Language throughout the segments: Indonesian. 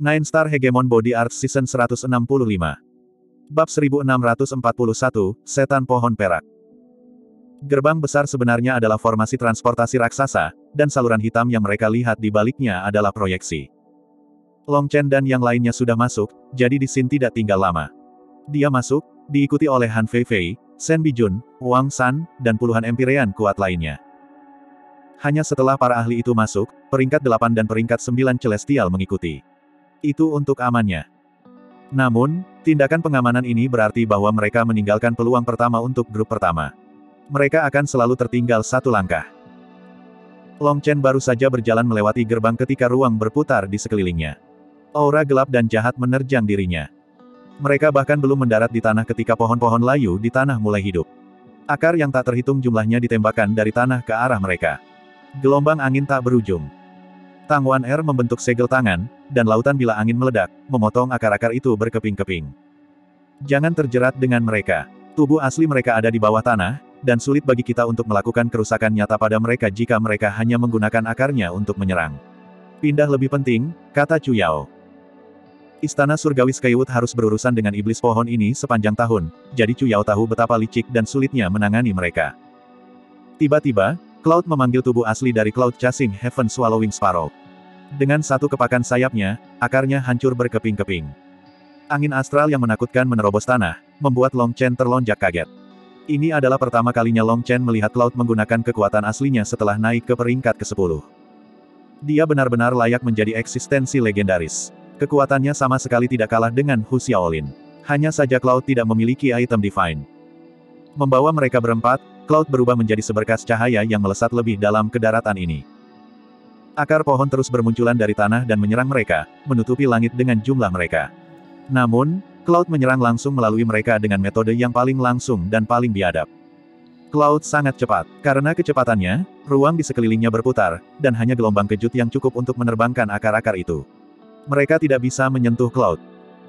Nine Star Hegemon Body Art Season 165 Bab 1641, Setan Pohon Perak Gerbang besar sebenarnya adalah formasi transportasi raksasa, dan saluran hitam yang mereka lihat di baliknya adalah proyeksi. Long Chen dan yang lainnya sudah masuk, jadi di sini tidak tinggal lama. Dia masuk, diikuti oleh Han Fei Shen Bijun, Wang San, dan puluhan empirean kuat lainnya. Hanya setelah para ahli itu masuk, peringkat 8 dan peringkat 9 celestial mengikuti. Itu untuk amannya. Namun, tindakan pengamanan ini berarti bahwa mereka meninggalkan peluang pertama untuk grup pertama. Mereka akan selalu tertinggal satu langkah. Long Chen baru saja berjalan melewati gerbang ketika ruang berputar di sekelilingnya. Aura gelap dan jahat menerjang dirinya. Mereka bahkan belum mendarat di tanah ketika pohon-pohon layu di tanah mulai hidup. Akar yang tak terhitung jumlahnya ditembakkan dari tanah ke arah mereka. Gelombang angin tak berujung. Tang Wan Er membentuk segel tangan, dan lautan bila angin meledak, memotong akar-akar itu berkeping-keping. Jangan terjerat dengan mereka. Tubuh asli mereka ada di bawah tanah, dan sulit bagi kita untuk melakukan kerusakan nyata pada mereka jika mereka hanya menggunakan akarnya untuk menyerang. Pindah lebih penting, kata Chu Yao. Istana Surgawi Skywood harus berurusan dengan iblis pohon ini sepanjang tahun, jadi Chu Yao tahu betapa licik dan sulitnya menangani mereka. Tiba-tiba, Cloud memanggil tubuh asli dari Cloud Chasing Heaven Swallowing Sparrow. Dengan satu kepakan sayapnya, akarnya hancur berkeping-keping. Angin astral yang menakutkan menerobos tanah, membuat Long Chen terlonjak kaget. Ini adalah pertama kalinya Long Chen melihat Cloud menggunakan kekuatan aslinya setelah naik ke peringkat ke-10. Dia benar-benar layak menjadi eksistensi legendaris. Kekuatannya sama sekali tidak kalah dengan Hu Xiaolin. Hanya saja Cloud tidak memiliki item Divine. Membawa mereka berempat, Cloud berubah menjadi seberkas cahaya yang melesat lebih dalam ke daratan ini. Akar pohon terus bermunculan dari tanah dan menyerang mereka, menutupi langit dengan jumlah mereka. Namun, Cloud menyerang langsung melalui mereka dengan metode yang paling langsung dan paling biadab. Cloud sangat cepat. Karena kecepatannya, ruang di sekelilingnya berputar, dan hanya gelombang kejut yang cukup untuk menerbangkan akar-akar itu. Mereka tidak bisa menyentuh Cloud.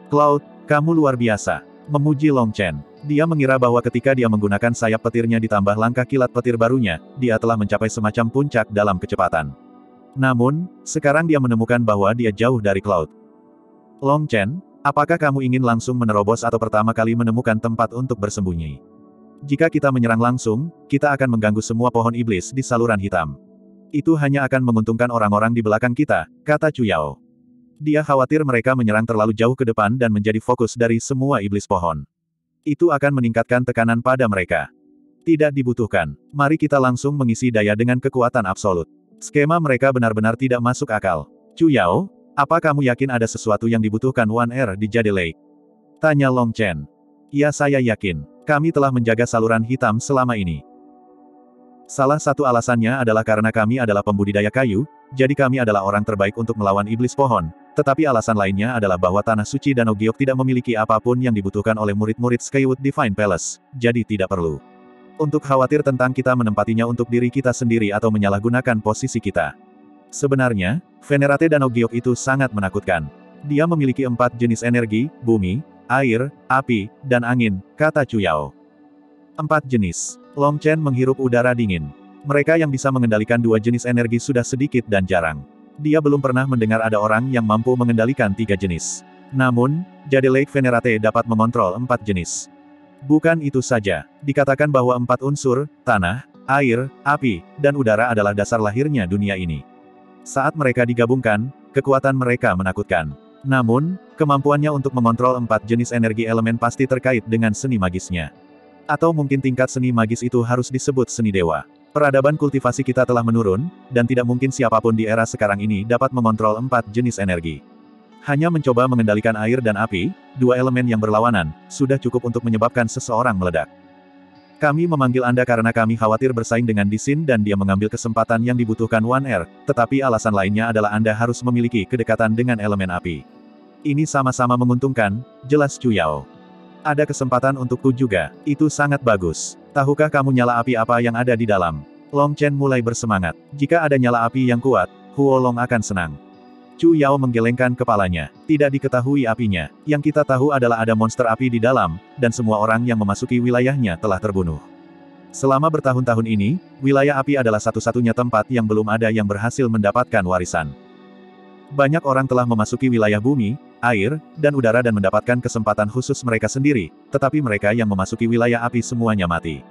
Cloud, kamu luar biasa. Memuji Long Chen. Dia mengira bahwa ketika dia menggunakan sayap petirnya ditambah langkah kilat petir barunya, dia telah mencapai semacam puncak dalam kecepatan. Namun, sekarang dia menemukan bahwa dia jauh dari Cloud. Long Chen, apakah kamu ingin langsung menerobos atau pertama kali menemukan tempat untuk bersembunyi? Jika kita menyerang langsung, kita akan mengganggu semua pohon iblis di saluran hitam. Itu hanya akan menguntungkan orang-orang di belakang kita, kata Chu Yao. Dia khawatir mereka menyerang terlalu jauh ke depan dan menjadi fokus dari semua iblis pohon. Itu akan meningkatkan tekanan pada mereka. Tidak dibutuhkan. Mari kita langsung mengisi daya dengan kekuatan absolut. Skema mereka benar-benar tidak masuk akal. Chu Yao, apa kamu yakin ada sesuatu yang dibutuhkan One Air di Jade Lake? Tanya Long Chen. Ya saya yakin. Kami telah menjaga saluran hitam selama ini. Salah satu alasannya adalah karena kami adalah pembudidaya kayu, jadi kami adalah orang terbaik untuk melawan iblis pohon, tetapi alasan lainnya adalah bahwa Tanah Suci Danau Giok tidak memiliki apa pun yang dibutuhkan oleh murid-murid Skywood Divine Palace, jadi tidak perlu untuk khawatir tentang kita menempatinya untuk diri kita sendiri atau menyalahgunakan posisi kita. Sebenarnya, Venerate Danau Giok itu sangat menakutkan. Dia memiliki empat jenis energi, bumi, air, api, dan angin, kata Chu Yao. Empat jenis. Long Chen menghirup udara dingin. Mereka yang bisa mengendalikan dua jenis energi sudah sedikit dan jarang. Dia belum pernah mendengar ada orang yang mampu mengendalikan tiga jenis. Namun, Jade Lake Venerate dapat mengontrol empat jenis. Bukan itu saja, dikatakan bahwa empat unsur, tanah, air, api, dan udara adalah dasar lahirnya dunia ini. Saat mereka digabungkan, kekuatan mereka menakutkan. Namun, kemampuannya untuk mengontrol empat jenis energi elemen pasti terkait dengan seni magisnya. Atau mungkin tingkat seni magis itu harus disebut seni dewa. Peradaban kultivasi kita telah menurun, dan tidak mungkin siapa pun di era sekarang ini dapat mengontrol empat jenis energi. Hanya mencoba mengendalikan air dan api, dua elemen yang berlawanan, sudah cukup untuk menyebabkan seseorang meledak. Kami memanggil Anda karena kami khawatir bersaing dengan Disin dan dia mengambil kesempatan yang dibutuhkan One Air, tetapi alasan lainnya adalah Anda harus memiliki kedekatan dengan elemen api. Ini sama-sama menguntungkan, jelas Chu Yao. Ada kesempatan untukku juga, itu sangat bagus. Tahukah kamu nyala api apa yang ada di dalam? Long Chen mulai bersemangat. Jika ada nyala api yang kuat, Huo Long akan senang. Chu Yao menggelengkan kepalanya. Tidak diketahui apinya. Yang kita tahu adalah ada monster api di dalam, dan semua orang yang memasuki wilayahnya telah terbunuh. Selama bertahun-tahun ini, wilayah api adalah satu-satunya tempat yang belum ada yang berhasil mendapatkan warisan. Banyak orang telah memasuki wilayah bumi, air, dan udara dan mendapatkan kesempatan khusus mereka sendiri, tetapi mereka yang memasuki wilayah api semuanya mati.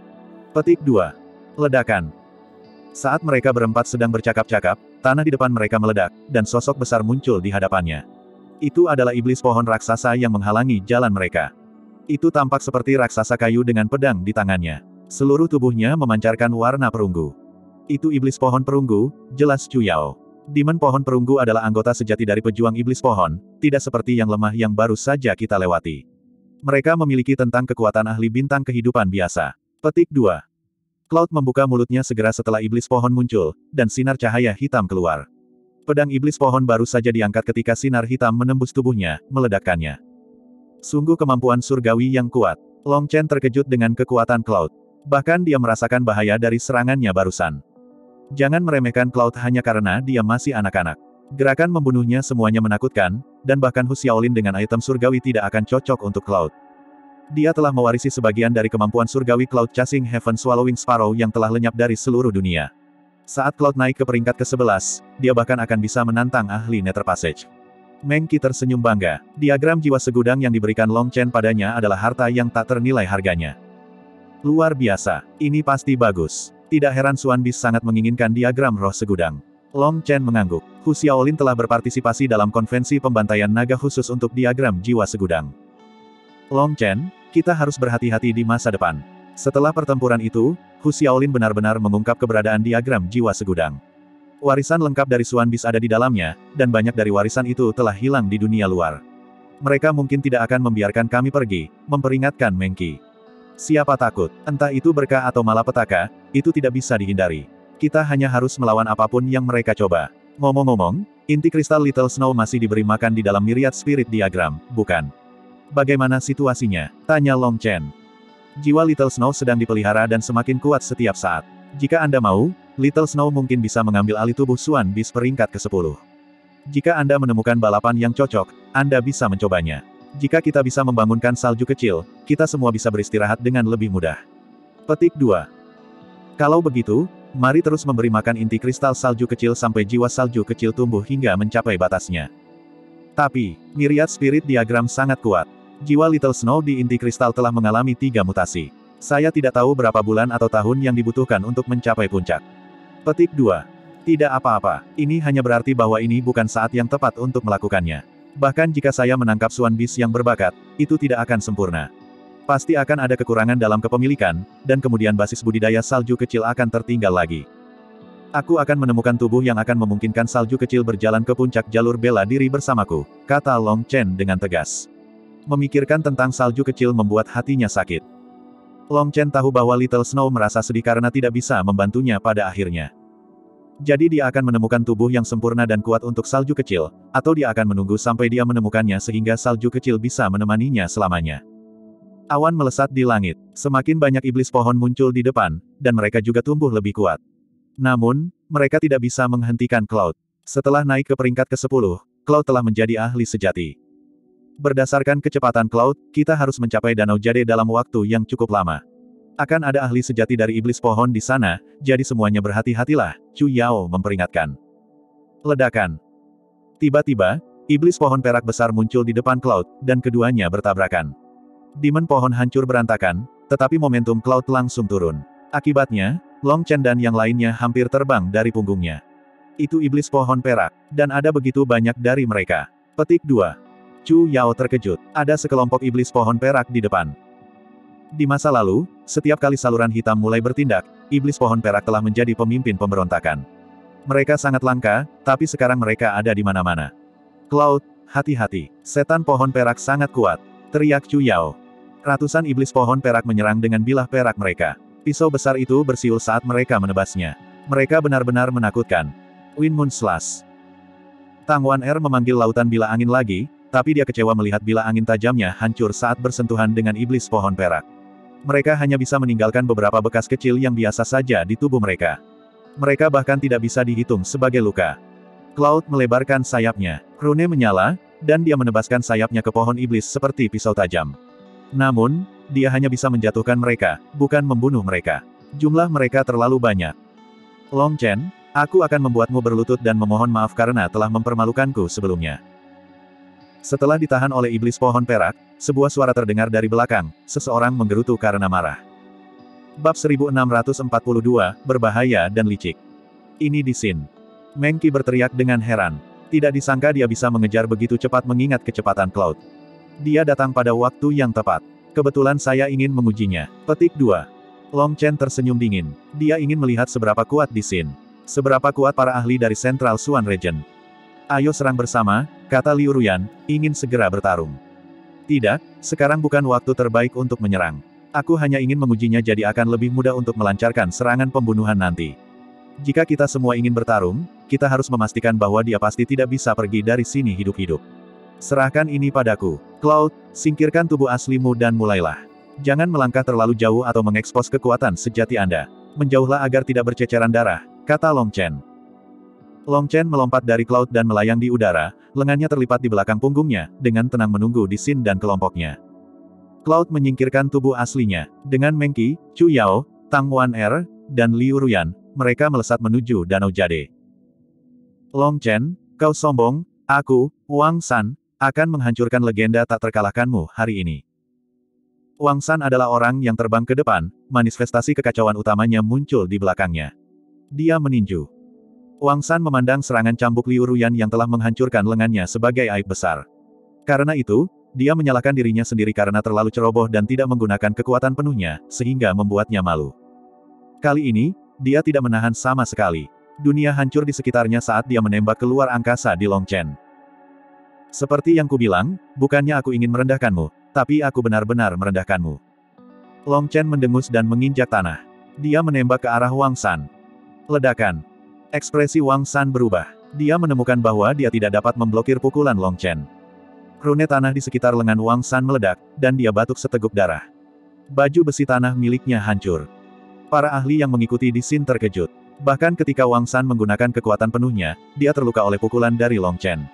Petik 2. Ledakan. Saat mereka berempat sedang bercakap-cakap, tanah di depan mereka meledak, dan sosok besar muncul di hadapannya. Itu adalah iblis pohon raksasa yang menghalangi jalan mereka. Itu tampak seperti raksasa kayu dengan pedang di tangannya. Seluruh tubuhnya memancarkan warna perunggu. Itu iblis pohon perunggu, jelas Cuyao. Demon pohon perunggu adalah anggota sejati dari pejuang iblis pohon, tidak seperti yang lemah yang baru saja kita lewati. Mereka memiliki tentang kekuatan ahli bintang kehidupan biasa. Petik 2. Cloud membuka mulutnya segera setelah iblis pohon muncul, dan sinar cahaya hitam keluar. Pedang iblis pohon baru saja diangkat ketika sinar hitam menembus tubuhnya, meledakkannya. Sungguh kemampuan surgawi yang kuat. Long Chen terkejut dengan kekuatan Cloud. Bahkan dia merasakan bahaya dari serangannya barusan. Jangan meremehkan Cloud hanya karena dia masih anak-anak. Gerakan membunuhnya semuanya menakutkan, dan bahkan Hu Xiaolin dengan item surgawi tidak akan cocok untuk Cloud. Dia telah mewarisi sebagian dari kemampuan surgawi Cloud Chasing Heaven Swallowing Sparrow yang telah lenyap dari seluruh dunia. Saat Cloud naik ke peringkat ke-11, dia bahkan akan bisa menantang ahli Nether Passage. Meng Qi tersenyum bangga. Diagram jiwa segudang yang diberikan Long Chen padanya adalah harta yang tak ternilai harganya. Luar biasa. Ini pasti bagus. Tidak heran Suan Bis sangat menginginkan diagram roh segudang. Long Chen mengangguk. Hu Xiaolin telah berpartisipasi dalam konvensi pembantaian naga khusus untuk diagram jiwa segudang. Long Chen, kita harus berhati-hati di masa depan. Setelah pertempuran itu, Hu Xiaolin benar-benar mengungkap keberadaan diagram jiwa segudang. Warisan lengkap dari Suan Bis ada di dalamnya, dan banyak dari warisan itu telah hilang di dunia luar. Mereka mungkin tidak akan membiarkan kami pergi, memperingatkan Mengki. Siapa takut, entah itu berkah atau malapetaka, itu tidak bisa dihindari. Kita hanya harus melawan apa pun yang mereka coba. Ngomong-ngomong, inti kristal Little Snow masih diberi makan di dalam miriat spirit diagram, bukan? Bagaimana situasinya? Tanya Long Chen. Jiwa Little Snow sedang dipelihara dan semakin kuat setiap saat. Jika Anda mau, Little Snow mungkin bisa mengambil alih tubuh Suan bis peringkat ke-10. Jika Anda menemukan balapan yang cocok, Anda bisa mencobanya. Jika kita bisa membangunkan salju kecil, kita semua bisa beristirahat dengan lebih mudah. Petik 2. Kalau begitu, mari terus memberi makan inti kristal salju kecil sampai jiwa salju kecil tumbuh hingga mencapai batasnya. Tapi, Miriat Spirit Diagram sangat kuat. Jiwa Little Snow di inti kristal telah mengalami tiga mutasi. Saya tidak tahu berapa bulan atau tahun yang dibutuhkan untuk mencapai puncak. Petik 2. Tidak apa-apa, ini hanya berarti bahwa ini bukan saat yang tepat untuk melakukannya. Bahkan jika saya menangkap Suan Bis yang berbakat, itu tidak akan sempurna. Pasti akan ada kekurangan dalam kepemilikan, dan kemudian basis budidaya salju kecil akan tertinggal lagi. Aku akan menemukan tubuh yang akan memungkinkan salju kecil berjalan ke puncak jalur bela diri bersamaku, kata Long Chen dengan tegas. Memikirkan tentang salju kecil membuat hatinya sakit. Long Chen tahu bahwa Little Snow merasa sedih karena tidak bisa membantunya pada akhirnya. Jadi dia akan menemukan tubuh yang sempurna dan kuat untuk salju kecil, atau dia akan menunggu sampai dia menemukannya sehingga salju kecil bisa menemaninya selamanya. Awan melesat di langit. Semakin banyak iblis pohon muncul di depan, dan mereka juga tumbuh lebih kuat. Namun, mereka tidak bisa menghentikan Cloud. Setelah naik ke peringkat ke-10, Cloud telah menjadi ahli sejati. Berdasarkan kecepatan Cloud, kita harus mencapai Danau Jade dalam waktu yang cukup lama. Akan ada ahli sejati dari iblis pohon di sana, jadi semuanya berhati-hatilah, Chu Yao memperingatkan. Ledakan. Tiba-tiba, iblis pohon perak besar muncul di depan Cloud, dan keduanya bertabrakan. Demon pohon hancur berantakan, tetapi momentum Cloud langsung turun. Akibatnya, Long Chen dan yang lainnya hampir terbang dari punggungnya. Itu iblis pohon perak, dan ada begitu banyak dari mereka. Petik 2. Chu Yao terkejut, ada sekelompok iblis pohon perak di depan. Di masa lalu, setiap kali saluran hitam mulai bertindak, iblis pohon perak telah menjadi pemimpin pemberontakan. Mereka sangat langka, tapi sekarang mereka ada di mana-mana. Cloud, hati-hati, setan pohon perak sangat kuat, teriak Chu Yao. Ratusan iblis pohon perak menyerang dengan bilah perak mereka. Pisau besar itu bersiul saat mereka menebasnya. Mereka benar-benar menakutkan. Win Moon Slash. Tang Wan Er memanggil lautan bila angin lagi, tapi dia kecewa melihat bila angin tajamnya hancur saat bersentuhan dengan iblis pohon perak. Mereka hanya bisa meninggalkan beberapa bekas kecil yang biasa saja di tubuh mereka. Mereka bahkan tidak bisa dihitung sebagai luka. Cloud melebarkan sayapnya. Rune menyala, dan dia menebaskan sayapnya ke pohon iblis seperti pisau tajam. Namun, dia hanya bisa menjatuhkan mereka, bukan membunuh mereka. Jumlah mereka terlalu banyak. Long Chen, Aku akan membuatmu berlutut dan memohon maaf karena telah mempermalukanku sebelumnya. Setelah ditahan oleh iblis pohon perak, sebuah suara terdengar dari belakang, seseorang menggerutu karena marah. Bab 1642, Berbahaya dan Licik. Ini di Sin. Mengki berteriak dengan heran. Tidak disangka dia bisa mengejar begitu cepat mengingat kecepatan Cloud. Dia datang pada waktu yang tepat. Kebetulan saya ingin mengujinya. Petik 2. Long Chen tersenyum dingin. Dia ingin melihat seberapa kuat di Sin. Seberapa kuat para ahli dari Central Suan Region? Ayo serang bersama, kata Liu Ruyan, ingin segera bertarung. Tidak, sekarang bukan waktu terbaik untuk menyerang. Aku hanya ingin mengujinya jadi akan lebih mudah untuk melancarkan serangan pembunuhan nanti. Jika kita semua ingin bertarung, kita harus memastikan bahwa dia pasti tidak bisa pergi dari sini hidup-hidup. Serahkan ini padaku. Cloud, singkirkan tubuh aslimu dan mulailah. Jangan melangkah terlalu jauh atau mengekspos kekuatan sejati Anda. Menjauhlah agar tidak berceceran darah, kata Long Chen. Long Chen melompat dari Cloud dan melayang di udara, lengannya terlipat di belakang punggungnya, dengan tenang menunggu di Sin dan kelompoknya. Cloud menyingkirkan tubuh aslinya. Dengan Mengki, Chu Yao, Tang Wan Er, dan Liu Ruyan, mereka melesat menuju Danau Jade. Long Chen, kau sombong, aku, Wang San, akan menghancurkan legenda tak terkalahkanmu hari ini. Wang San adalah orang yang terbang ke depan, manifestasi kekacauan utamanya muncul di belakangnya. Dia meninju. Wang San memandang serangan cambuk Liu Ruyan yang telah menghancurkan lengannya sebagai aib besar. Karena itu, dia menyalahkan dirinya sendiri karena terlalu ceroboh dan tidak menggunakan kekuatan penuhnya, sehingga membuatnya malu. Kali ini, dia tidak menahan sama sekali. Dunia hancur di sekitarnya saat dia menembak keluar angkasa di Long Chen. Seperti yang kubilang, bukannya aku ingin merendahkanmu, tapi aku benar-benar merendahkanmu. Long Chen mendengus dan menginjak tanah. Dia menembak ke arah Wang San. Ledakan. Ekspresi Wang San berubah. Dia menemukan bahwa dia tidak dapat memblokir pukulan Long Chen. Rune tanah di sekitar lengan Wang San meledak, dan dia batuk seteguk darah. Baju besi tanah miliknya hancur. Para ahli yang mengikuti di Sin terkejut. Bahkan ketika Wang San menggunakan kekuatan penuhnya, dia terluka oleh pukulan dari Long Chen.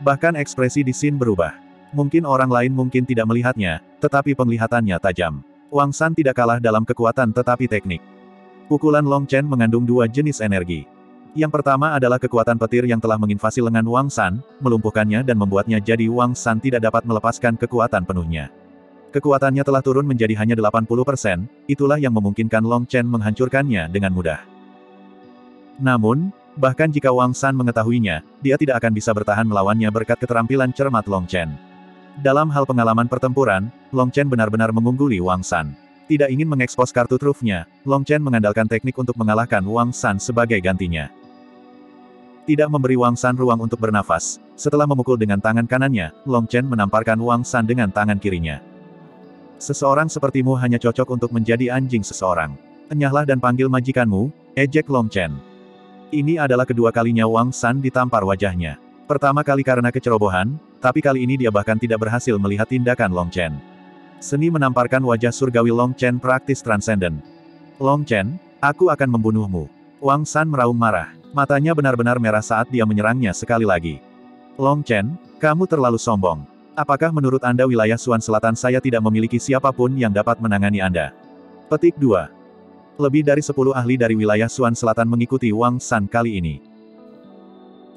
Bahkan ekspresi di Sin berubah. Mungkin orang lain mungkin tidak melihatnya, tetapi penglihatannya tajam. Wang San tidak kalah dalam kekuatan tetapi teknik. Pukulan Long Chen mengandung dua jenis energi. Yang pertama adalah kekuatan petir yang telah menginvasi lengan Wang San, melumpuhkannya dan membuatnya jadi Wang San tidak dapat melepaskan kekuatan penuhnya. Kekuatannya telah turun menjadi hanya 80%, itulah yang memungkinkan Long Chen menghancurkannya dengan mudah. Namun, bahkan jika Wang San mengetahuinya, dia tidak akan bisa bertahan melawannya berkat keterampilan cermat Long Chen. Dalam hal pengalaman pertempuran, Long Chen benar-benar mengungguli Wang San. Tidak ingin mengekspos kartu trufnya, Long Chen mengandalkan teknik untuk mengalahkan Wang San sebagai gantinya. Tidak memberi Wang San ruang untuk bernafas, setelah memukul dengan tangan kanannya, Long Chen menamparkan Wang San dengan tangan kirinya. Seseorang sepertimu hanya cocok untuk menjadi anjing seseorang. Enyahlah dan panggil majikanmu, ejek Long Chen. Ini adalah kedua kalinya Wang San ditampar wajahnya. Pertama kali karena kecerobohan, tapi kali ini dia bahkan tidak berhasil melihat tindakan Long Chen. Seni menamparkan wajah surgawi Long Chen praktis transenden. Long Chen, aku akan membunuhmu. Wang San meraung marah. Matanya benar-benar merah saat dia menyerangnya sekali lagi. Long Chen, kamu terlalu sombong. Apakah menurut Anda wilayah Suan Selatan saya tidak memiliki siapa pun yang dapat menangani Anda? Petik 2. Lebih dari 10 ahli dari wilayah Suan Selatan mengikuti Wang San kali ini.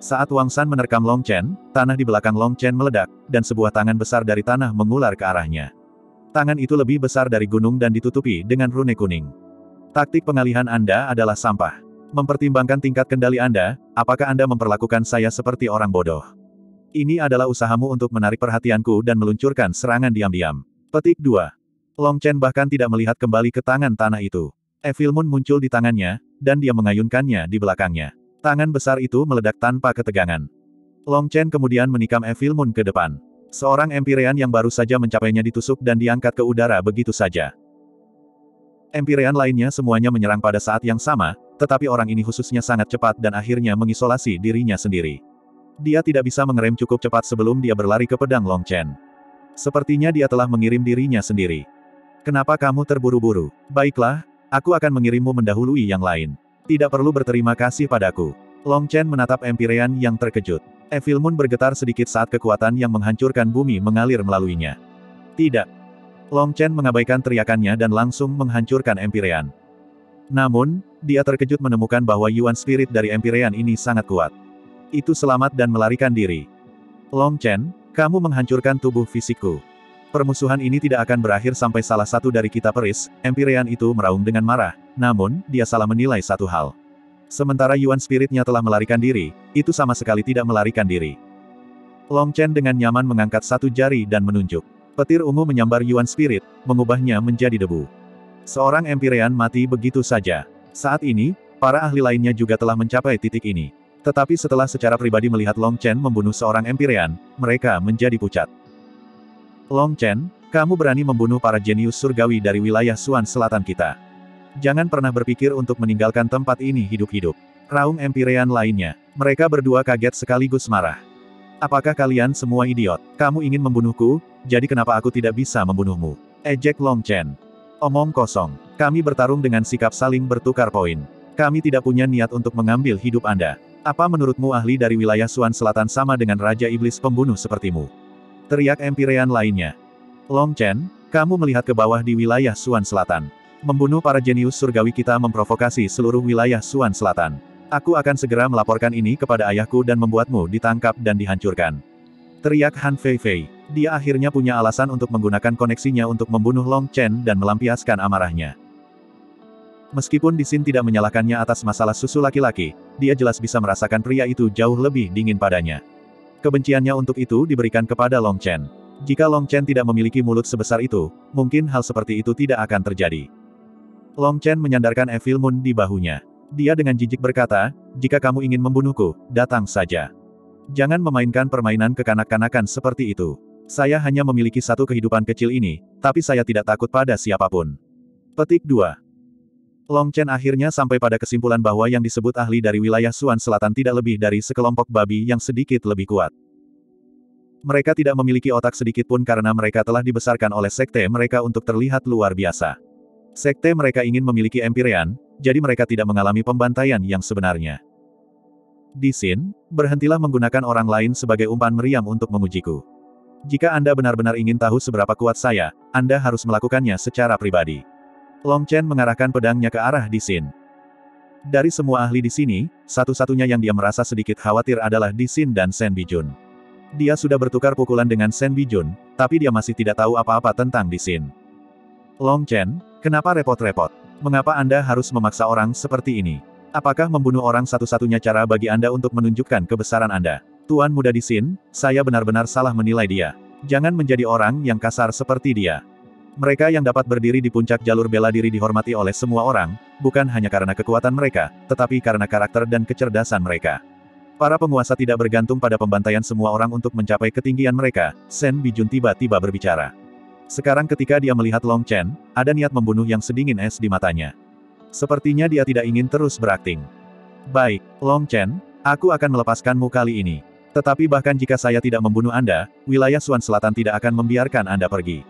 Saat Wang San menerkam Long Chen, tanah di belakang Long Chen meledak, dan sebuah tangan besar dari tanah mengular ke arahnya. Tangan itu lebih besar dari gunung dan ditutupi dengan rune kuning. Taktik pengalihan Anda adalah sampah. Mempertimbangkan tingkat kendali Anda, apakah Anda memperlakukan saya seperti orang bodoh? Ini adalah usahamu untuk menarik perhatianku dan meluncurkan serangan diam-diam. Petik 2. Long Chen bahkan tidak melihat kembali ke tangan tanah itu. Evil Moon muncul di tangannya, dan dia mengayunkannya di belakangnya. Tangan besar itu meledak tanpa ketegangan. Long Chen kemudian menikam Evil Moon ke depan. Seorang Empyrean yang baru saja mencapainya ditusuk dan diangkat ke udara begitu saja. Empyrean lainnya semuanya menyerang pada saat yang sama, tetapi orang ini khususnya sangat cepat dan akhirnya mengisolasi dirinya sendiri. Dia tidak bisa mengerem cukup cepat sebelum dia berlari ke pedang Long Chen. Sepertinya dia telah mengirim dirinya sendiri. Kenapa kamu terburu-buru? Baiklah, aku akan mengirimmu mendahului yang lain. Tidak perlu berterima kasih padaku. Long Chen menatap Empyrean yang terkejut. Evil Moon bergetar sedikit saat kekuatan yang menghancurkan bumi mengalir melaluinya. Tidak. Long Chen mengabaikan teriakannya dan langsung menghancurkan Empyrean. Namun, dia terkejut menemukan bahwa Yuan Spirit dari Empyrean ini sangat kuat. Itu selamat dan melarikan diri. Long Chen, kamu menghancurkan tubuh fisikku. Permusuhan ini tidak akan berakhir sampai salah satu dari kita peris, Empyrean itu meraung dengan marah, namun, dia salah menilai satu hal. Sementara Yuan Spiritnya telah melarikan diri, itu sama sekali tidak melarikan diri. Long Chen dengan nyaman mengangkat satu jari dan menunjuk. Petir ungu menyambar Yuan Spirit, mengubahnya menjadi debu. Seorang Empyrean mati begitu saja. Saat ini, para ahli lainnya juga telah mencapai titik ini. Tetapi setelah secara pribadi melihat Long Chen membunuh seorang Empyrean, mereka menjadi pucat. Long Chen, kamu berani membunuh para jenius surgawi dari wilayah Suan Selatan kita. Jangan pernah berpikir untuk meninggalkan tempat ini hidup-hidup. Raung Empyrean lainnya. Mereka berdua kaget sekaligus marah. Apakah kalian semua idiot? Kamu ingin membunuhku, jadi kenapa aku tidak bisa membunuhmu? Ejek Long Chen. Omong kosong. Kami bertarung dengan sikap saling bertukar poin. Kami tidak punya niat untuk mengambil hidup Anda. Apa menurutmu ahli dari wilayah Suan Selatan sama dengan Raja Iblis pembunuh sepertimu? Teriak Empyrean lainnya. Long Chen, kamu melihat ke bawah di wilayah Suan Selatan. Membunuh para jenius surgawi kita memprovokasi seluruh wilayah Suan Selatan. Aku akan segera melaporkan ini kepada ayahku dan membuatmu ditangkap dan dihancurkan. Teriak Han Fei Fei. Dia akhirnya punya alasan untuk menggunakan koneksinya untuk membunuh Long Chen dan melampiaskan amarahnya. Meskipun Disin tidak menyalahkannya atas masalah susu laki-laki, dia jelas bisa merasakan pria itu jauh lebih dingin padanya. Kebenciannya untuk itu diberikan kepada Long Chen. Jika Long Chen tidak memiliki mulut sebesar itu, mungkin hal seperti itu tidak akan terjadi. Long Chen menyandarkan Evil Moon di bahunya. Dia dengan jijik berkata, jika kamu ingin membunuhku, datang saja. Jangan memainkan permainan kekanak-kanakan seperti itu. Saya hanya memiliki satu kehidupan kecil ini, tapi saya tidak takut pada siapa pun. Petik 2. Long Chen akhirnya sampai pada kesimpulan bahwa yang disebut ahli dari wilayah Suan Selatan tidak lebih dari sekelompok babi yang sedikit lebih kuat. Mereka tidak memiliki otak sedikit pun karena mereka telah dibesarkan oleh sekte mereka untuk terlihat luar biasa. Sekte mereka ingin memiliki Empyrean, jadi mereka tidak mengalami pembantaian yang sebenarnya. Di Sin, berhentilah menggunakan orang lain sebagai umpan meriam untuk mengujiku. Jika Anda benar-benar ingin tahu seberapa kuat saya, Anda harus melakukannya secara pribadi. Long Chen mengarahkan pedangnya ke arah Di Xin. Dari semua ahli di sini, satu-satunya yang dia merasa sedikit khawatir adalah Di Xin dan Shen Bijun. Dia sudah bertukar pukulan dengan Shen Bijun, tapi dia masih tidak tahu apa-apa tentang Di Xin. Long Chen, kenapa repot-repot? Mengapa Anda harus memaksa orang seperti ini? Apakah membunuh orang satu-satunya cara bagi Anda untuk menunjukkan kebesaran Anda? Tuan Muda Di Xin, saya benar-benar salah menilai dia. Jangan menjadi orang yang kasar seperti dia. Mereka yang dapat berdiri di puncak jalur bela diri dihormati oleh semua orang, bukan hanya karena kekuatan mereka, tetapi karena karakter dan kecerdasan mereka. Para penguasa tidak bergantung pada pembantaian semua orang untuk mencapai ketinggian mereka, Sen Bijun tiba-tiba berbicara. Sekarang ketika dia melihat Long Chen, ada niat membunuh yang sedingin es di matanya. Sepertinya dia tidak ingin terus berakting. Baik, Long Chen, aku akan melepaskanmu kali ini. Tetapi bahkan jika saya tidak membunuh Anda, wilayah Suan Selatan tidak akan membiarkan Anda pergi.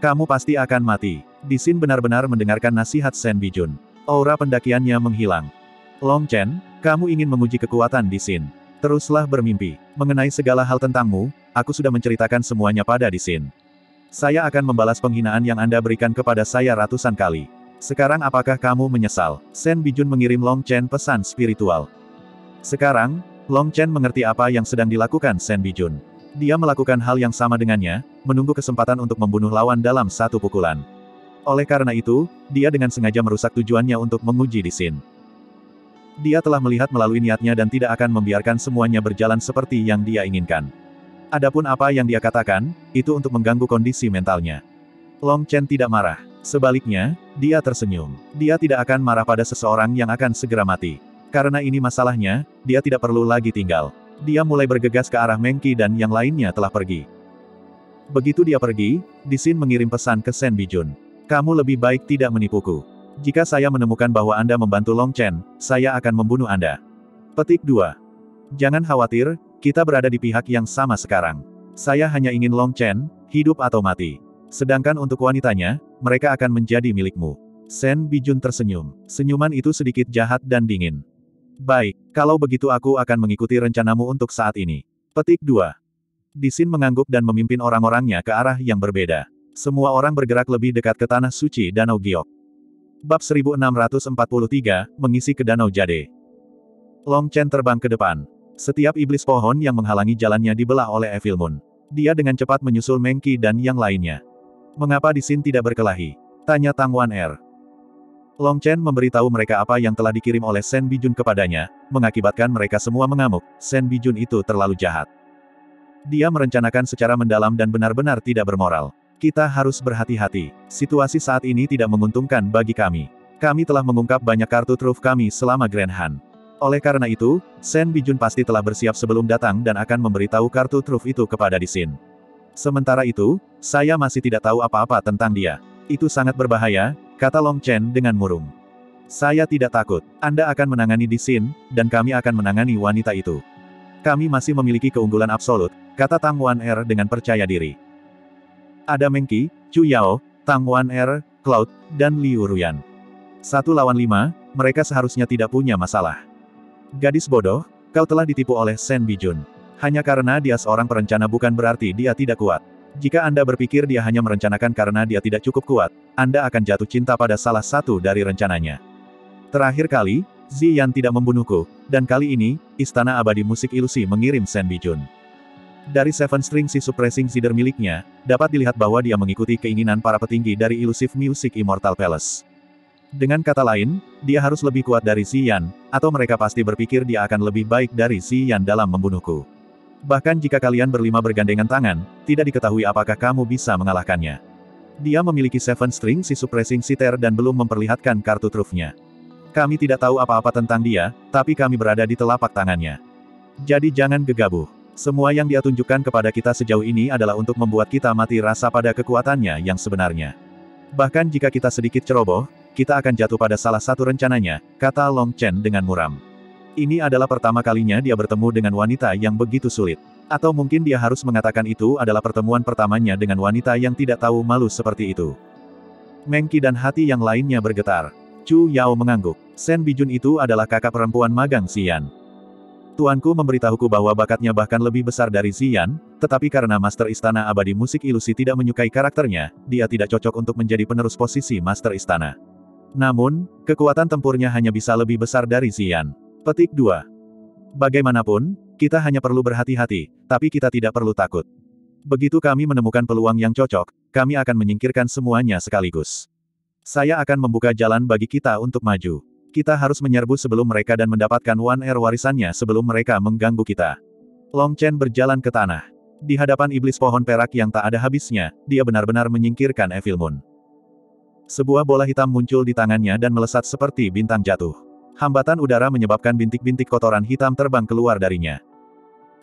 Kamu pasti akan mati. Disin benar-benar mendengarkan nasihat Sen Bijun. Aura pendakiannya menghilang. Long Chen, kamu ingin menguji kekuatan Disin. Teruslah bermimpi. Mengenai segala hal tentangmu, aku sudah menceritakan semuanya pada Disin. Saya akan membalas penghinaan yang Anda berikan kepada saya ratusan kali. Sekarang apakah kamu menyesal? Sen Bijun mengirim Long Chen pesan spiritual. Sekarang, Long Chen mengerti apa yang sedang dilakukan Sen Bijun. Dia melakukan hal yang sama dengannya, menunggu kesempatan untuk membunuh lawan dalam satu pukulan. Oleh karena itu, dia dengan sengaja merusak tujuannya untuk menguji di Sin. Dia telah melihat melalui niatnya dan tidak akan membiarkan semuanya berjalan seperti yang dia inginkan. Adapun apa yang dia katakan, itu untuk mengganggu kondisi mentalnya. Long Chen tidak marah. Sebaliknya, dia tersenyum. Dia tidak akan marah pada seseorang yang akan segera mati. Karena ini masalahnya, dia tidak perlu lagi tinggal. Dia mulai bergegas ke arah Mengki dan yang lainnya telah pergi. Begitu dia pergi, Disin mengirim pesan ke Sen Bijun. Kamu lebih baik tidak menipuku. Jika saya menemukan bahwa Anda membantu Long Chen, saya akan membunuh Anda. Petik 2. Jangan khawatir, kita berada di pihak yang sama sekarang. Saya hanya ingin Long Chen, hidup atau mati. Sedangkan untuk wanitanya, mereka akan menjadi milikmu. Sen Bijun tersenyum. Senyuman itu sedikit jahat dan dingin. Baik, kalau begitu aku akan mengikuti rencanamu untuk saat ini. Petik 2. Disin mengangguk dan memimpin orang-orangnya ke arah yang berbeda. Semua orang bergerak lebih dekat ke tanah suci Danau Giok. Bab 1643, mengisi ke Danau Jade. Long Chen terbang ke depan. Setiap iblis pohon yang menghalangi jalannya dibelah oleh Evil Moon. Dia dengan cepat menyusul Mengki dan yang lainnya. Mengapa di sini tidak berkelahi? Tanya Tang Wan Er. Long Chen memberitahu mereka apa yang telah dikirim oleh Sen Bijun kepadanya, mengakibatkan mereka semua mengamuk, Sen Bijun itu terlalu jahat. Dia merencanakan secara mendalam dan benar-benar tidak bermoral. Kita harus berhati-hati. Situasi saat ini tidak menguntungkan bagi kami. Kami telah mengungkap banyak kartu truf kami selama Grand Han. Oleh karena itu, Sen Bijun pasti telah bersiap sebelum datang dan akan memberitahu kartu truf itu kepada Disin. Sementara itu, saya masih tidak tahu apa-apa tentang dia. Itu sangat berbahaya, kata Long Chen dengan murung. Saya tidak takut. Anda akan menangani Disin, dan kami akan menangani wanita itu. Kami masih memiliki keunggulan absolut, kata Tang Wan Er dengan percaya diri. Ada Mengki, Chu Yao, Tang Wan Er, Cloud, dan Liu Ruyan. Satu lawan lima, mereka seharusnya tidak punya masalah. Gadis bodoh, kau telah ditipu oleh Sen Bijun. Hanya karena dia seorang perencana bukan berarti dia tidak kuat. Jika Anda berpikir dia hanya merencanakan karena dia tidak cukup kuat, Anda akan jatuh cinta pada salah satu dari rencananya. Terakhir kali, Ziyan tidak membunuhku, dan kali ini, Istana Abadi Musik Ilusi mengirim Sen Bijun. Dari Seven String si Suppressing Cider miliknya, dapat dilihat bahwa dia mengikuti keinginan para petinggi dari Illusive Music Immortal Palace. Dengan kata lain, dia harus lebih kuat dari Ziyan, atau mereka pasti berpikir dia akan lebih baik dari Ziyan dalam membunuhku. Bahkan jika kalian berlima bergandengan tangan, tidak diketahui apakah kamu bisa mengalahkannya. Dia memiliki Seven String si Suppressing Citer dan belum memperlihatkan kartu trufnya. Kami tidak tahu apa-apa tentang dia, tapi kami berada di telapak tangannya. Jadi jangan gegabah. Semua yang dia tunjukkan kepada kita sejauh ini adalah untuk membuat kita mati rasa pada kekuatannya yang sebenarnya. Bahkan jika kita sedikit ceroboh, kita akan jatuh pada salah satu rencananya, kata Long Chen dengan muram. Ini adalah pertama kalinya dia bertemu dengan wanita yang begitu sulit. Atau mungkin dia harus mengatakan itu adalah pertemuan pertamanya dengan wanita yang tidak tahu malu seperti itu. Mengki dan hati yang lainnya bergetar. Chu Yao mengangguk. Sen Bijun itu adalah kakak perempuan magang Xian. Tuanku memberitahuku bahwa bakatnya bahkan lebih besar dari Ziyan, tetapi karena Master Istana Abadi Musik Ilusi tidak menyukai karakternya, dia tidak cocok untuk menjadi penerus posisi Master Istana. Namun, kekuatan tempurnya hanya bisa lebih besar dari Ziyan. Petik 2. Bagaimanapun, kita hanya perlu berhati-hati, tapi kita tidak perlu takut. Begitu kami menemukan peluang yang cocok, kami akan menyingkirkan semuanya sekaligus. Saya akan membuka jalan bagi kita untuk maju. Kita harus menyerbu sebelum mereka dan mendapatkan One Air warisannya sebelum mereka mengganggu kita. Long Chen berjalan ke tanah. Di hadapan iblis pohon perak yang tak ada habisnya, dia benar-benar menyingkirkan Evil Moon. Sebuah bola hitam muncul di tangannya dan melesat seperti bintang jatuh. Hambatan udara menyebabkan bintik-bintik kotoran hitam terbang keluar darinya.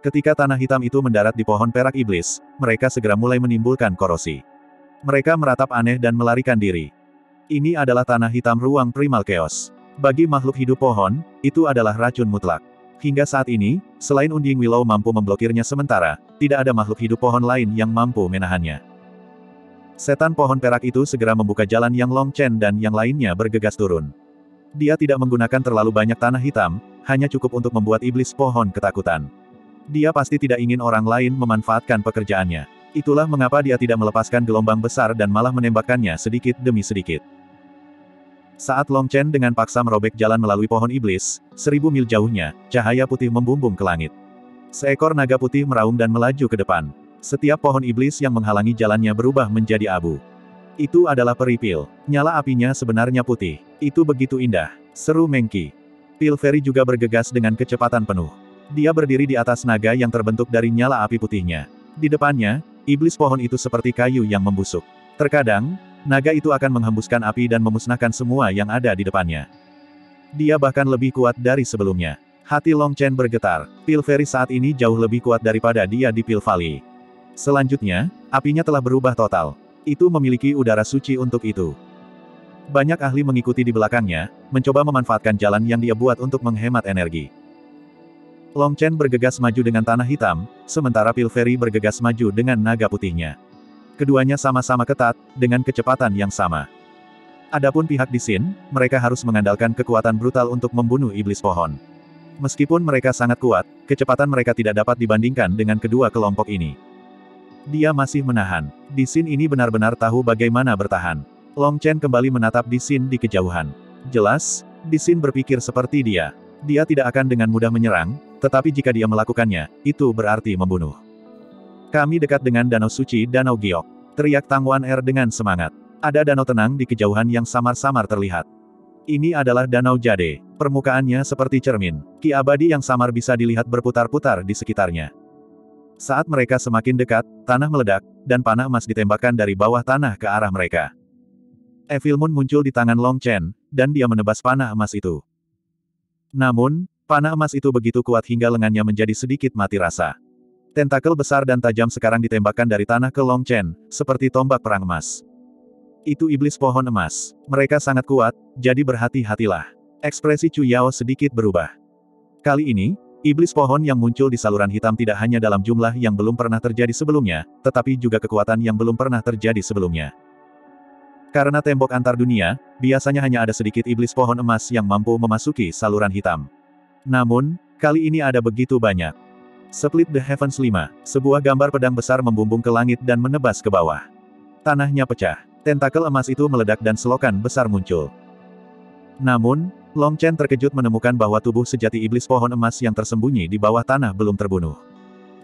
Ketika tanah hitam itu mendarat di pohon perak iblis, mereka segera mulai menimbulkan korosi. Mereka meratap aneh dan melarikan diri. Ini adalah tanah hitam ruang primal chaos. Bagi makhluk hidup pohon, itu adalah racun mutlak. Hingga saat ini, selain Unding Willow mampu memblokirnya sementara, tidak ada makhluk hidup pohon lain yang mampu menahannya. Setan pohon perak itu segera membuka jalan yang Long Chen dan yang lainnya bergegas turun. Dia tidak menggunakan terlalu banyak tanah hitam, hanya cukup untuk membuat iblis pohon ketakutan. Dia pasti tidak ingin orang lain memanfaatkan pekerjaannya. Itulah mengapa dia tidak melepaskan gelombang besar dan malah menembakkannya sedikit demi sedikit. Saat Long Chen dengan paksa merobek jalan melalui pohon iblis, seribu mil jauhnya, cahaya putih membumbung ke langit. Seekor naga putih meraung dan melaju ke depan. Setiap pohon iblis yang menghalangi jalannya berubah menjadi abu. Itu adalah peripil. Nyala apinya sebenarnya putih. Itu begitu indah. Seru Mengki. Pilferi juga bergegas dengan kecepatan penuh. Dia berdiri di atas naga yang terbentuk dari nyala api putihnya. Di depannya, iblis pohon itu seperti kayu yang membusuk. Terkadang, Naga itu akan menghembuskan api dan memusnahkan semua yang ada di depannya. Dia bahkan lebih kuat dari sebelumnya. Hati Long Chen bergetar. Pilferi saat ini jauh lebih kuat daripada dia di Pil Valley. Selanjutnya, apinya telah berubah total. Itu memiliki udara suci untuk itu. Banyak ahli mengikuti di belakangnya, mencoba memanfaatkan jalan yang dia buat untuk menghemat energi. Long Chen bergegas maju dengan tanah hitam, sementara Pilferi bergegas maju dengan naga putihnya. Keduanya sama-sama ketat, dengan kecepatan yang sama. Adapun pihak di Sin, mereka harus mengandalkan kekuatan brutal untuk membunuh iblis pohon. Meskipun mereka sangat kuat, kecepatan mereka tidak dapat dibandingkan dengan kedua kelompok ini. Dia masih menahan. Di Sin ini benar-benar tahu bagaimana bertahan. Long Chen kembali menatap Di Xin di kejauhan. Jelas, Di Xin berpikir seperti dia. Dia tidak akan dengan mudah menyerang, tetapi jika dia melakukannya, itu berarti membunuh. Kami dekat dengan Danau Suci Danau Giok. Teriak Tang Wan Er dengan semangat. Ada danau tenang di kejauhan yang samar-samar terlihat. Ini adalah Danau Jade. Permukaannya seperti cermin. Ki abadi yang samar bisa dilihat berputar-putar di sekitarnya. Saat mereka semakin dekat, tanah meledak, dan panah emas ditembakkan dari bawah tanah ke arah mereka. Evil Moon muncul di tangan Long Chen, dan dia menebas panah emas itu. Namun, panah emas itu begitu kuat hingga lengannya menjadi sedikit mati rasa. Tentakel besar dan tajam sekarang ditembakkan dari tanah ke Long Chen, seperti tombak perang emas. Itu iblis pohon emas. Mereka sangat kuat, jadi berhati-hatilah. Ekspresi Chu Yao sedikit berubah. Kali ini, iblis pohon yang muncul di saluran hitam tidak hanya dalam jumlah yang belum pernah terjadi sebelumnya, tetapi juga kekuatan yang belum pernah terjadi sebelumnya. Karena tembok antar dunia, biasanya hanya ada sedikit iblis pohon emas yang mampu memasuki saluran hitam. Namun, kali ini ada begitu banyak. Split the Heavens 5, sebuah gambar pedang besar membumbung ke langit dan menebas ke bawah. Tanahnya pecah. Tentakel emas itu meledak dan selokan besar muncul. Namun, Long Chen terkejut menemukan bahwa tubuh sejati iblis pohon emas yang tersembunyi di bawah tanah belum terbunuh.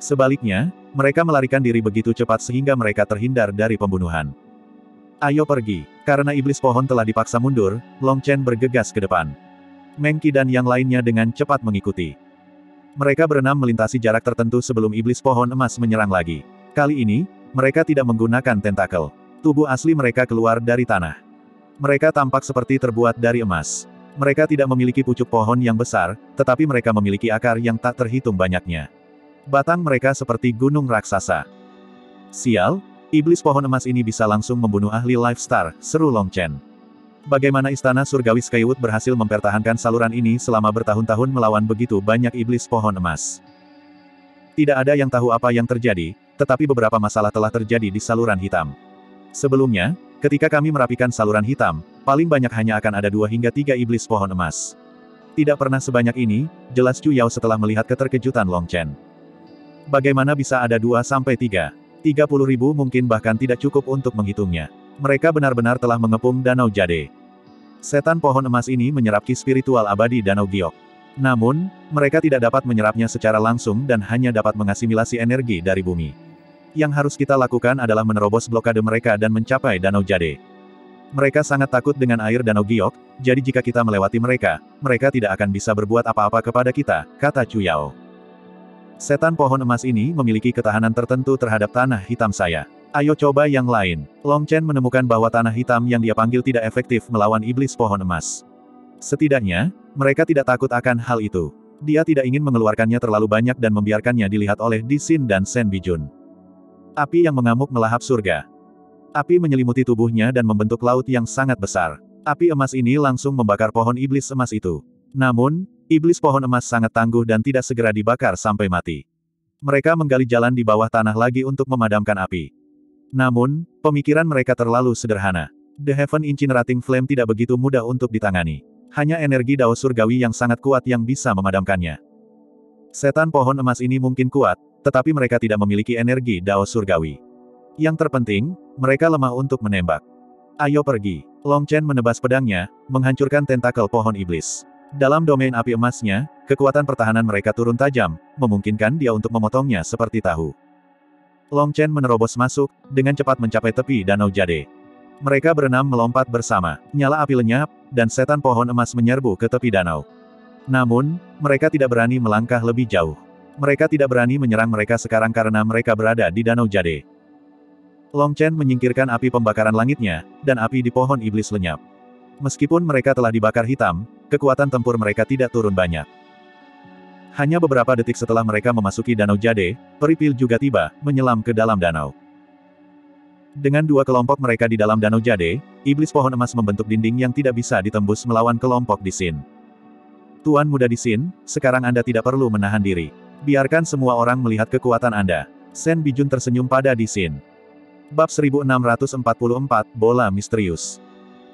Sebaliknya, mereka melarikan diri begitu cepat sehingga mereka terhindar dari pembunuhan. Ayo pergi. Karena iblis pohon telah dipaksa mundur, Long Chen bergegas ke depan. Meng Qi dan yang lainnya dengan cepat mengikuti. Mereka berenam melintasi jarak tertentu sebelum iblis pohon emas menyerang lagi. Kali ini, mereka tidak menggunakan tentakel. Tubuh asli mereka keluar dari tanah. Mereka tampak seperti terbuat dari emas. Mereka tidak memiliki pucuk pohon yang besar, tetapi mereka memiliki akar yang tak terhitung banyaknya. Batang mereka seperti gunung raksasa. Sial, Iblis pohon emas ini bisa langsung membunuh ahli Life Star, seru Long Chen. Bagaimana istana surgawi Skywood berhasil mempertahankan saluran ini selama bertahun-tahun melawan begitu banyak iblis pohon emas? Tidak ada yang tahu apa yang terjadi, tetapi beberapa masalah telah terjadi di saluran hitam. Sebelumnya, ketika kami merapikan saluran hitam, paling banyak hanya akan ada dua hingga tiga iblis pohon emas. Tidak pernah sebanyak ini, jelas Chu Yao setelah melihat keterkejutan Long Chen. Bagaimana bisa ada dua sampai tiga? 30 ribu mungkin bahkan tidak cukup untuk menghitungnya. Mereka benar-benar telah mengepung Danau Jade. Setan pohon emas ini menyerap ki spiritual abadi Danau Giok. Namun, mereka tidak dapat menyerapnya secara langsung dan hanya dapat mengasimilasi energi dari bumi. Yang harus kita lakukan adalah menerobos blokade mereka dan mencapai Danau Jade. Mereka sangat takut dengan air Danau Giok, jadi jika kita melewati mereka, mereka tidak akan bisa berbuat apa-apa kepada kita, kata Chu Yao. Setan pohon emas ini memiliki ketahanan tertentu terhadap tanah hitam saya. Ayo coba yang lain. Long Chen menemukan bahwa tanah hitam yang dia panggil tidak efektif melawan iblis pohon emas. Setidaknya, mereka tidak takut akan hal itu. Dia tidak ingin mengeluarkannya terlalu banyak dan membiarkannya dilihat oleh Di Xin dan Sen Bijun. Api yang mengamuk melahap surga. Api menyelimuti tubuhnya dan membentuk laut yang sangat besar. Api emas ini langsung membakar pohon iblis emas itu. Namun, Iblis pohon emas sangat tangguh dan tidak segera dibakar sampai mati. Mereka menggali jalan di bawah tanah lagi untuk memadamkan api. Namun, pemikiran mereka terlalu sederhana. The Heaven Incinerating Flame tidak begitu mudah untuk ditangani. Hanya energi dao surgawi yang sangat kuat yang bisa memadamkannya. Setan pohon emas ini mungkin kuat, tetapi mereka tidak memiliki energi dao surgawi. Yang terpenting, mereka lemah untuk menembak. Ayo pergi. Long Chen menebas pedangnya, menghancurkan tentakel pohon iblis. Dalam domain api emasnya, kekuatan pertahanan mereka turun tajam, memungkinkan dia untuk memotongnya seperti tahu. Long Chen menerobos masuk, dengan cepat mencapai tepi Danau Jade. Mereka berenam melompat bersama, nyala api lenyap, dan setan pohon emas menyerbu ke tepi danau. Namun, mereka tidak berani melangkah lebih jauh. Mereka tidak berani menyerang mereka sekarang karena mereka berada di Danau Jade. Long Chen menyingkirkan api pembakaran langitnya, dan api di pohon iblis lenyap. Meskipun mereka telah dibakar hitam, kekuatan tempur mereka tidak turun banyak. Hanya beberapa detik setelah mereka memasuki Danau Jade, Peripil juga tiba, menyelam ke dalam danau. Dengan dua kelompok mereka di dalam Danau Jade, iblis pohon emas membentuk dinding yang tidak bisa ditembus melawan kelompok di Sin. Tuan muda di Sin, sekarang Anda tidak perlu menahan diri. Biarkan semua orang melihat kekuatan Anda. Sen Bijun tersenyum pada di Sin. Bab 1644, Bola Misterius.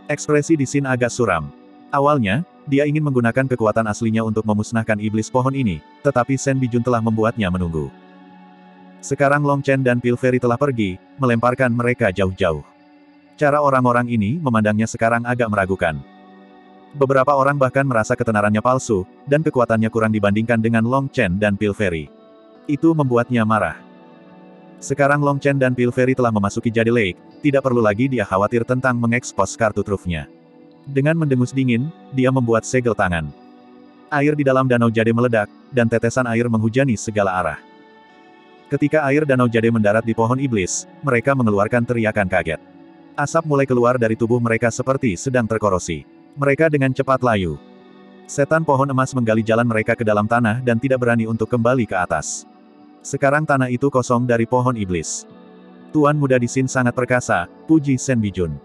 Ekspresi di Sin agak suram. Awalnya, dia ingin menggunakan kekuatan aslinya untuk memusnahkan iblis pohon ini, tetapi Sen Bijun telah membuatnya menunggu. Sekarang Long Chen dan Pilferi telah pergi, melemparkan mereka jauh-jauh. Cara orang-orang ini memandangnya sekarang agak meragukan. Beberapa orang bahkan merasa ketenarannya palsu, dan kekuatannya kurang dibandingkan dengan Long Chen dan Pilferi. Itu membuatnya marah. Sekarang Long Chen dan Pilferi telah memasuki Jade Lake, tidak perlu lagi dia khawatir tentang mengekspos kartu trufnya. Dengan mendengus dingin, dia membuat segel tangan. Air di dalam danau Jade meledak, dan tetesan air menghujani segala arah. Ketika air danau Jade mendarat di pohon iblis, mereka mengeluarkan teriakan kaget. Asap mulai keluar dari tubuh mereka seperti sedang terkorosi. Mereka dengan cepat layu. Setan pohon emas menggali jalan mereka ke dalam tanah dan tidak berani untuk kembali ke atas. Sekarang tanah itu kosong dari pohon iblis. Tuan muda di Sin sangat perkasa, puji Sen Bijun.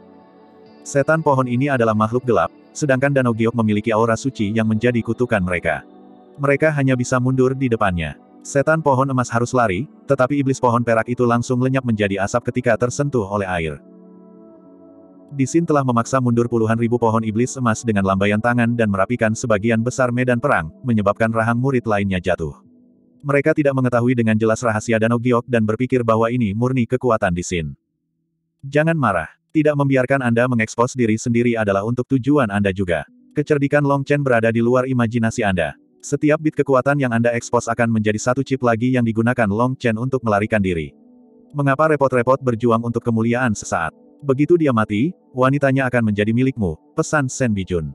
Setan pohon ini adalah makhluk gelap, sedangkan Danau Giok memiliki aura suci yang menjadi kutukan mereka. Mereka hanya bisa mundur di depannya. Setan pohon emas harus lari, tetapi iblis pohon perak itu langsung lenyap menjadi asap ketika tersentuh oleh air. Disin telah memaksa mundur puluhan ribu pohon iblis emas dengan lambaian tangan dan merapikan sebagian besar medan perang, menyebabkan rahang murid lainnya jatuh. Mereka tidak mengetahui dengan jelas rahasia Danau Giok dan berpikir bahwa ini murni kekuatan Disin. Jangan marah. Tidak membiarkan Anda mengekspos diri sendiri adalah untuk tujuan Anda juga. Kecerdikan Long Chen berada di luar imajinasi Anda. Setiap bit kekuatan yang Anda ekspos akan menjadi satu chip lagi yang digunakan Long Chen untuk melarikan diri. Mengapa repot-repot berjuang untuk kemuliaan sesaat? Begitu dia mati, wanitanya akan menjadi milikmu, pesan Sen Bijun.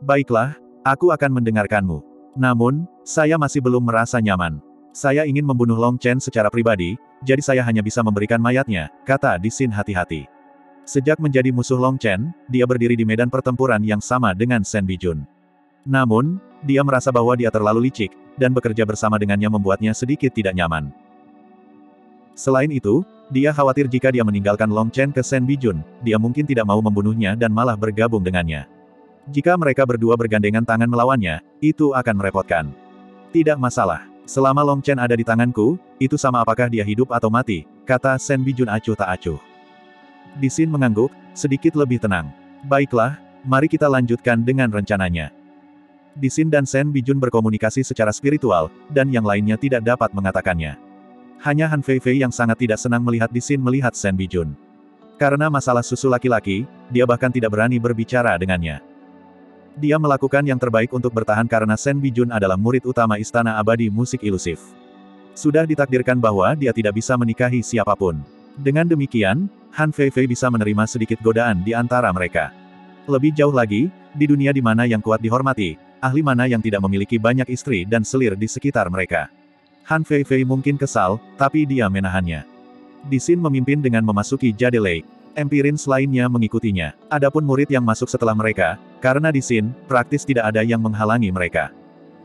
Baiklah, aku akan mendengarkanmu. Namun, saya masih belum merasa nyaman. Saya ingin membunuh Long Chen secara pribadi, jadi saya hanya bisa memberikan mayatnya, kata Disin hati-hati. Sejak menjadi musuh Long Chen, dia berdiri di medan pertempuran yang sama dengan Sen Bijun. Namun, dia merasa bahwa dia terlalu licik, dan bekerja bersama dengannya membuatnya sedikit tidak nyaman. Selain itu, dia khawatir jika dia meninggalkan Long Chen ke Sen Bijun, dia mungkin tidak mau membunuhnya dan malah bergabung dengannya. Jika mereka berdua bergandengan tangan melawannya, itu akan merepotkan. Tidak masalah. Selama Long Chen ada di tanganku, itu sama apakah dia hidup atau mati, kata Sen Bijun acuh tak acuh. Disin mengangguk, sedikit lebih tenang. Baiklah, mari kita lanjutkan dengan rencananya. Disin dan Sen Bijun berkomunikasi secara spiritual, dan yang lainnya tidak dapat mengatakannya. Hanya Han Fei yang sangat tidak senang melihat Di Xin melihat Sen Bijun. Karena masalah susu laki-laki, dia bahkan tidak berani berbicara dengannya. Dia melakukan yang terbaik untuk bertahan karena Sen Bijun adalah murid utama Istana Abadi Musik Ilusif. Sudah ditakdirkan bahwa dia tidak bisa menikahi siapa pun. Dengan demikian, Han Fei bisa menerima sedikit godaan di antara mereka. Lebih jauh lagi, di dunia di mana yang kuat dihormati, ahli mana yang tidak memiliki banyak istri dan selir di sekitar mereka. Han Fei Fei mungkin kesal, tapi dia menahannya. Disin memimpin dengan memasuki Jade Lake. Empirins lainnya mengikutinya. Adapun murid yang masuk setelah mereka, karena Disin, praktis tidak ada yang menghalangi mereka.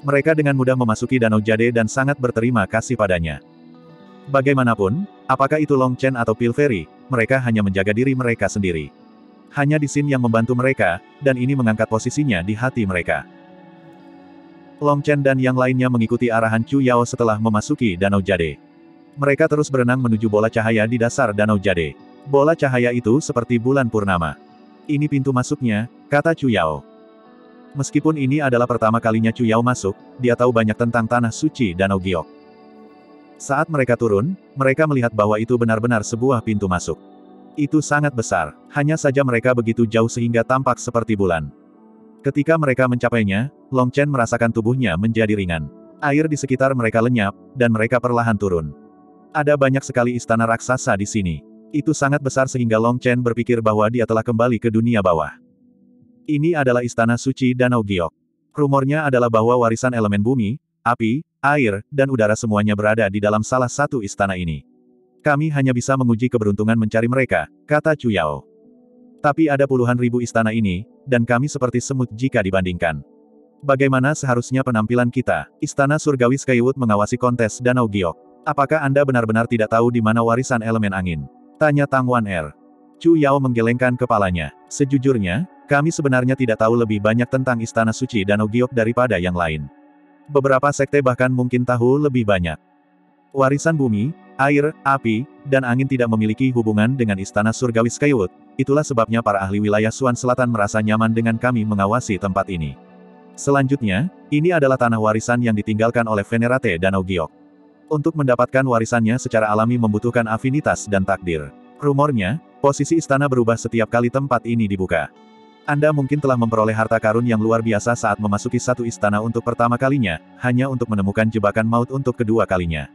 Mereka dengan mudah memasuki Danau Jade dan sangat berterima kasih padanya. Bagaimanapun, apakah itu Long Chen atau Pilferi, mereka hanya menjaga diri mereka sendiri. Hanya Disin yang membantu mereka, dan ini mengangkat posisinya di hati mereka. Long Chen dan yang lainnya mengikuti arahan Chu Yao setelah memasuki Danau Jade. Mereka terus berenang menuju bola cahaya di dasar Danau Jade. Bola cahaya itu seperti bulan purnama. Ini pintu masuknya, kata Chu Yao. Meskipun ini adalah pertama kalinya Chu Yao masuk, dia tahu banyak tentang tanah suci Danau Giok. Saat mereka turun, mereka melihat bahwa itu benar-benar sebuah pintu masuk. Itu sangat besar, hanya saja mereka begitu jauh sehingga tampak seperti bulan. Ketika mereka mencapainya, Long Chen merasakan tubuhnya menjadi ringan. Air di sekitar mereka lenyap, dan mereka perlahan turun. Ada banyak sekali istana raksasa di sini. Itu sangat besar sehingga Long Chen berpikir bahwa dia telah kembali ke dunia bawah. Ini adalah istana suci Danau Giok. Rumornya adalah bahwa warisan elemen bumi, api, air, dan udara semuanya berada di dalam salah satu istana ini. Kami hanya bisa menguji keberuntungan mencari mereka, kata Chu Yao. Tapi ada puluhan ribu istana ini, dan kami seperti semut jika dibandingkan. Bagaimana seharusnya penampilan kita? Istana Surgawi Skywood mengawasi kontes Danau Giok. Apakah Anda benar-benar tidak tahu di mana warisan elemen angin? Tanya Tang Wan Er. Chu Yao menggelengkan kepalanya. Sejujurnya, kami sebenarnya tidak tahu lebih banyak tentang Istana Suci Danau Giok daripada yang lain. Beberapa sekte bahkan mungkin tahu lebih banyak. Warisan bumi, air, api, dan angin tidak memiliki hubungan dengan Istana Surgawi Skywood, Itulah sebabnya para ahli wilayah Suan Selatan merasa nyaman dengan kami mengawasi tempat ini. Selanjutnya, ini adalah tanah warisan yang ditinggalkan oleh Venerate Danau Giok. Untuk mendapatkan warisannya secara alami membutuhkan afinitas dan takdir. Rumornya, posisi istana berubah setiap kali tempat ini dibuka. Anda mungkin telah memperoleh harta karun yang luar biasa saat memasuki satu istana untuk pertama kalinya, hanya untuk menemukan jebakan maut untuk kedua kalinya.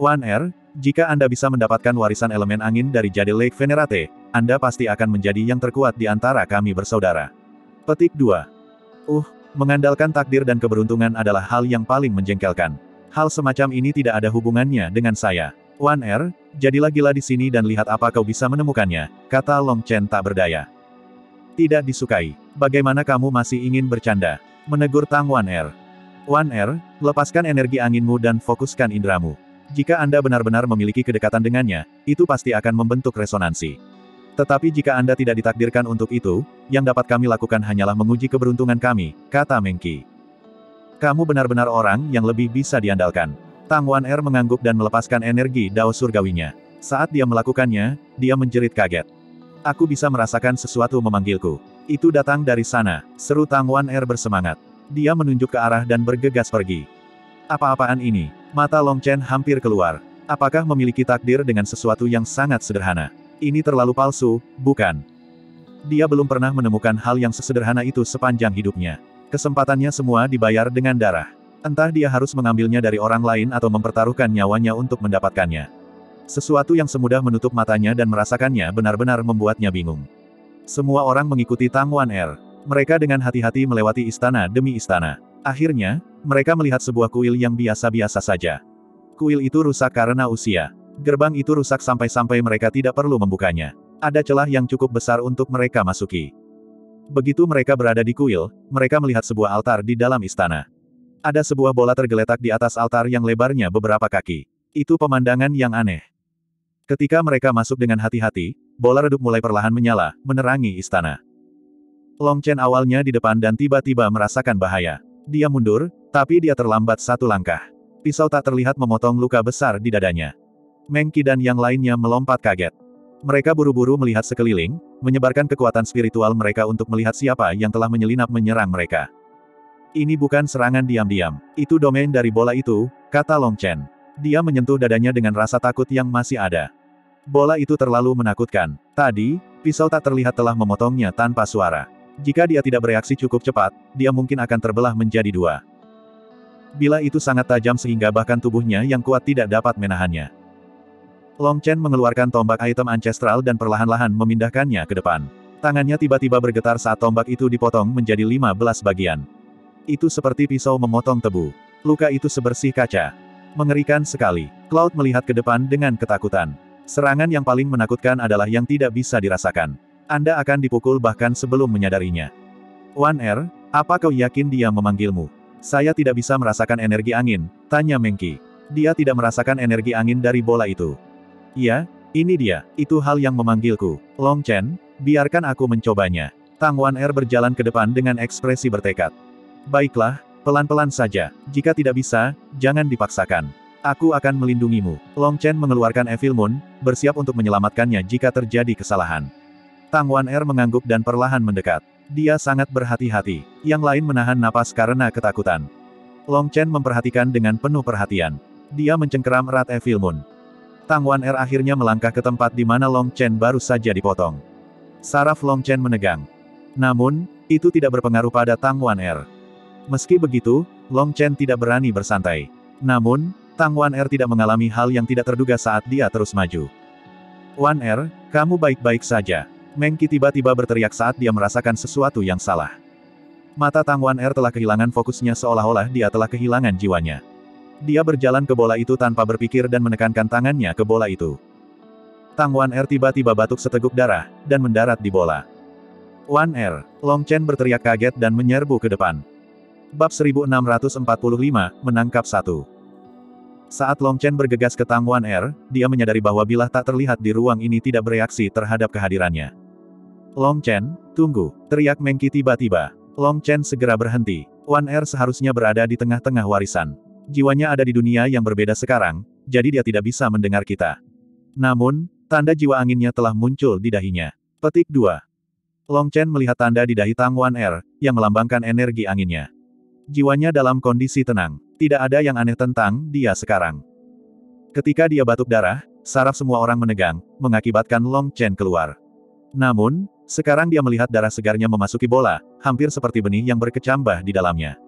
One Air, jika Anda bisa mendapatkan warisan elemen angin dari Jade Lake Venerate, Anda pasti akan menjadi yang terkuat di antara kami bersaudara. Petik 2. Uh, mengandalkan takdir dan keberuntungan adalah hal yang paling menjengkelkan. Hal semacam ini tidak ada hubungannya dengan saya. Wan Er, jadilah gila di sini dan lihat apa kau bisa menemukannya, kata Long Chen tak berdaya. Tidak disukai. Bagaimana kamu masih ingin bercanda? Menegur Tang Wan Er. Wan Er, lepaskan energi anginmu dan fokuskan indramu. Jika Anda benar-benar memiliki kedekatan dengannya, itu pasti akan membentuk resonansi. Tetapi jika Anda tidak ditakdirkan untuk itu, yang dapat kami lakukan hanyalah menguji keberuntungan kami, kata Mengki. Kamu benar-benar orang yang lebih bisa diandalkan. Tang Wan Er mengangguk dan melepaskan energi dao surgawinya. Saat dia melakukannya, dia menjerit kaget. Aku bisa merasakan sesuatu memanggilku. Itu datang dari sana, seru Tang Wan Er bersemangat. Dia menunjuk ke arah dan bergegas pergi. Apa-apaan ini? Mata Long Chen hampir keluar. Apakah memiliki takdir dengan sesuatu yang sangat sederhana? Ini terlalu palsu, bukan? Dia belum pernah menemukan hal yang sesederhana itu sepanjang hidupnya. Kesempatannya semua dibayar dengan darah. Entah dia harus mengambilnya dari orang lain atau mempertaruhkan nyawanya untuk mendapatkannya. Sesuatu yang semudah menutup matanya dan merasakannya benar-benar membuatnya bingung. Semua orang mengikuti Tang Wan Er. Mereka dengan hati-hati melewati istana demi istana. Akhirnya, mereka melihat sebuah kuil yang biasa-biasa saja. Kuil itu rusak karena usia. Gerbang itu rusak sampai-sampai mereka tidak perlu membukanya. Ada celah yang cukup besar untuk mereka masuki. Begitu mereka berada di kuil, mereka melihat sebuah altar di dalam istana. Ada sebuah bola tergeletak di atas altar yang lebarnya beberapa kaki. Itu pemandangan yang aneh. Ketika mereka masuk dengan hati-hati, bola redup mulai perlahan menyala, menerangi istana. Long Chen awalnya di depan dan tiba-tiba merasakan bahaya. Dia mundur, tapi dia terlambat satu langkah. Pisau tak terlihat memotong luka besar di dadanya. Meng Qi dan yang lainnya melompat kaget. Mereka buru-buru melihat sekeliling, menyebarkan kekuatan spiritual mereka untuk melihat siapa yang telah menyelinap menyerang mereka. Ini bukan serangan diam-diam. Itu domain dari bola itu, kata Long Chen. Dia menyentuh dadanya dengan rasa takut yang masih ada. Bola itu terlalu menakutkan. Tadi, pisau tak terlihat telah memotongnya tanpa suara. Jika dia tidak bereaksi cukup cepat, dia mungkin akan terbelah menjadi dua. Bila itu sangat tajam sehingga bahkan tubuhnya yang kuat tidak dapat menahannya. Long Chen mengeluarkan tombak item ancestral dan perlahan-lahan memindahkannya ke depan. Tangannya tiba-tiba bergetar saat tombak itu dipotong menjadi 15 bagian. Itu seperti pisau memotong tebu. Luka itu sebersih kaca. Mengerikan sekali. Cloud melihat ke depan dengan ketakutan. Serangan yang paling menakutkan adalah yang tidak bisa dirasakan. Anda akan dipukul bahkan sebelum menyadarinya. One Air, apa kau yakin dia memanggilmu? Saya tidak bisa merasakan energi angin, tanya Mengki. Dia tidak merasakan energi angin dari bola itu. Ya, ini dia, itu hal yang memanggilku. Long Chen, biarkan aku mencobanya. Tang Wan Er berjalan ke depan dengan ekspresi bertekad. Baiklah, pelan-pelan saja. Jika tidak bisa, jangan dipaksakan. Aku akan melindungimu. Long Chen mengeluarkan Evil Moon, bersiap untuk menyelamatkannya jika terjadi kesalahan. Tang Wan Er mengangguk dan perlahan mendekat. Dia sangat berhati-hati. Yang lain menahan napas karena ketakutan. Long Chen memperhatikan dengan penuh perhatian. Dia mencengkeram erat Evil Moon. Tang Wan Er akhirnya melangkah ke tempat di mana Long Chen baru saja dipotong. Saraf Long Chen menegang. Namun, itu tidak berpengaruh pada Tang Wan Er. Meski begitu, Long Chen tidak berani bersantai. Namun, Tang Wan Er tidak mengalami hal yang tidak terduga saat dia terus maju. Wan Er, kamu baik-baik saja. Meng Qi tiba-tiba berteriak saat dia merasakan sesuatu yang salah. Mata Tang Wan Er telah kehilangan fokusnya seolah-olah dia telah kehilangan jiwanya. Dia berjalan ke bola itu tanpa berpikir dan menekankan tangannya ke bola itu. Tang Wan Er tiba-tiba batuk seteguk darah, dan mendarat di bola. Wan Er, Long Chen berteriak kaget dan menyerbu ke depan. Bab 1645, menangkap satu. Saat Long Chen bergegas ke Tang Wan Er, dia menyadari bahwa bilah tak terlihat di ruang ini tidak bereaksi terhadap kehadirannya. Long Chen, tunggu, teriak Mengki tiba-tiba. Long Chen segera berhenti. Wan Er seharusnya berada di tengah-tengah warisan. Jiwanya ada di dunia yang berbeda sekarang, jadi dia tidak bisa mendengar kita. Namun, tanda jiwa anginnya telah muncul di dahinya. Petik 2. Long Chen melihat tanda di dahi Tang Wan Er, yang melambangkan energi anginnya. Jiwanya dalam kondisi tenang. Tidak ada yang aneh tentang dia sekarang. Ketika dia batuk darah, saraf semua orang menegang, mengakibatkan Long Chen keluar. Namun, sekarang dia melihat darah segarnya memasuki bola, hampir seperti benih yang berkecambah di dalamnya.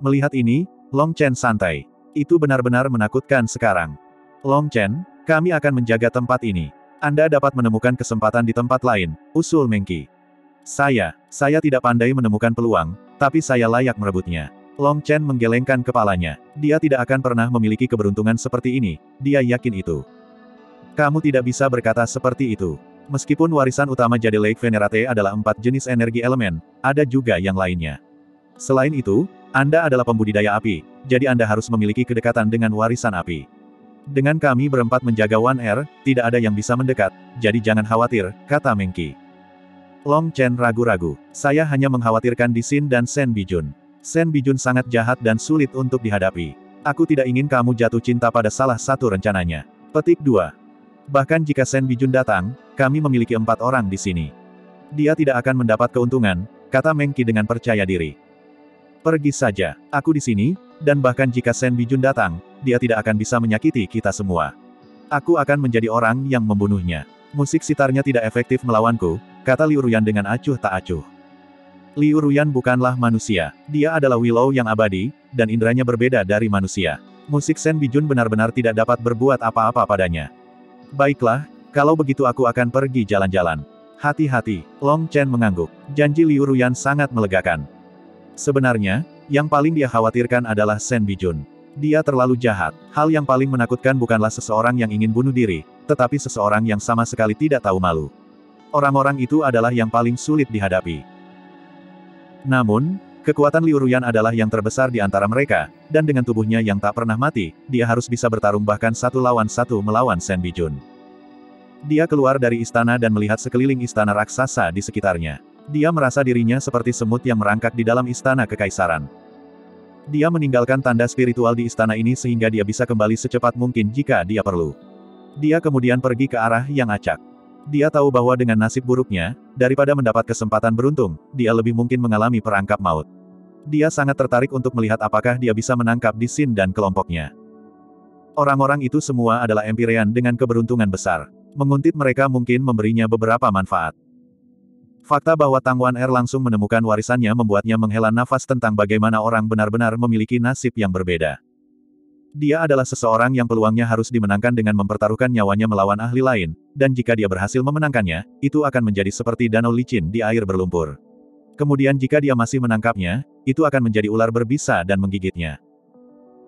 Melihat ini, Long Chen santai. Itu benar-benar menakutkan sekarang. Long Chen, kami akan menjaga tempat ini. Anda dapat menemukan kesempatan di tempat lain, usul Mengki. Saya, saya tidak pandai menemukan peluang, tapi saya layak merebutnya. Long Chen menggelengkan kepalanya. Dia tidak akan pernah memiliki keberuntungan seperti ini, dia yakin itu. Kamu tidak bisa berkata seperti itu. Meskipun warisan utama jadi Lake Venerate adalah empat jenis energi elemen, ada juga yang lainnya. Selain itu, Anda adalah pembudidaya api, jadi Anda harus memiliki kedekatan dengan warisan api. Dengan kami berempat menjaga One Air, tidak ada yang bisa mendekat, jadi jangan khawatir, kata Mengki. Long Chen ragu-ragu. Saya hanya mengkhawatirkan Di Sin dan Sen Bijun. Sen Bijun sangat jahat dan sulit untuk dihadapi. Aku tidak ingin kamu jatuh cinta pada salah satu rencananya. Petik 2. Bahkan jika Sen Bijun datang, kami memiliki empat orang di sini. Dia tidak akan mendapat keuntungan, kata Mengki dengan percaya diri. Pergi saja, aku di sini, dan bahkan jika Sen Bijun datang, dia tidak akan bisa menyakiti kita semua. Aku akan menjadi orang yang membunuhnya. Musik sitarnya tidak efektif melawanku, kata Liu Ruyan dengan acuh tak acuh. Liu Ruyan bukanlah manusia, dia adalah Willow yang abadi, dan indranya berbeda dari manusia. Musik Sen Bijun benar-benar tidak dapat berbuat apa-apa padanya. Baiklah, kalau begitu aku akan pergi jalan-jalan. Hati-hati, Long Chen mengangguk. Janji Liu Ruyan sangat melegakan. Sebenarnya, yang paling dia khawatirkan adalah Sen Bijun. Dia terlalu jahat. Hal yang paling menakutkan bukanlah seseorang yang ingin bunuh diri, tetapi seseorang yang sama sekali tidak tahu malu. Orang-orang itu adalah yang paling sulit dihadapi. Namun, kekuatan Liu Ruyan adalah yang terbesar di antara mereka, dan dengan tubuhnya yang tak pernah mati, dia harus bisa bertarung bahkan satu lawan satu melawan Sen Bijun. Dia keluar dari istana dan melihat sekeliling istana raksasa di sekitarnya. Dia merasa dirinya seperti semut yang merangkak di dalam istana kekaisaran. Dia meninggalkan tanda spiritual di istana ini sehingga dia bisa kembali secepat mungkin jika dia perlu. Dia kemudian pergi ke arah yang acak. Dia tahu bahwa dengan nasib buruknya, daripada mendapat kesempatan beruntung, dia lebih mungkin mengalami perangkap maut. Dia sangat tertarik untuk melihat apakah dia bisa menangkap Di Sin dan kelompoknya. Orang-orang itu semua adalah Empyrean dengan keberuntungan besar. Menguntit mereka mungkin memberinya beberapa manfaat. Fakta bahwa Tang Wan Er langsung menemukan warisannya membuatnya menghela nafas tentang bagaimana orang benar-benar memiliki nasib yang berbeda. Dia adalah seseorang yang peluangnya harus dimenangkan dengan mempertaruhkan nyawanya melawan ahli lain, dan jika dia berhasil memenangkannya, itu akan menjadi seperti danau licin di air berlumpur. Kemudian jika dia masih menangkapnya, itu akan menjadi ular berbisa dan menggigitnya.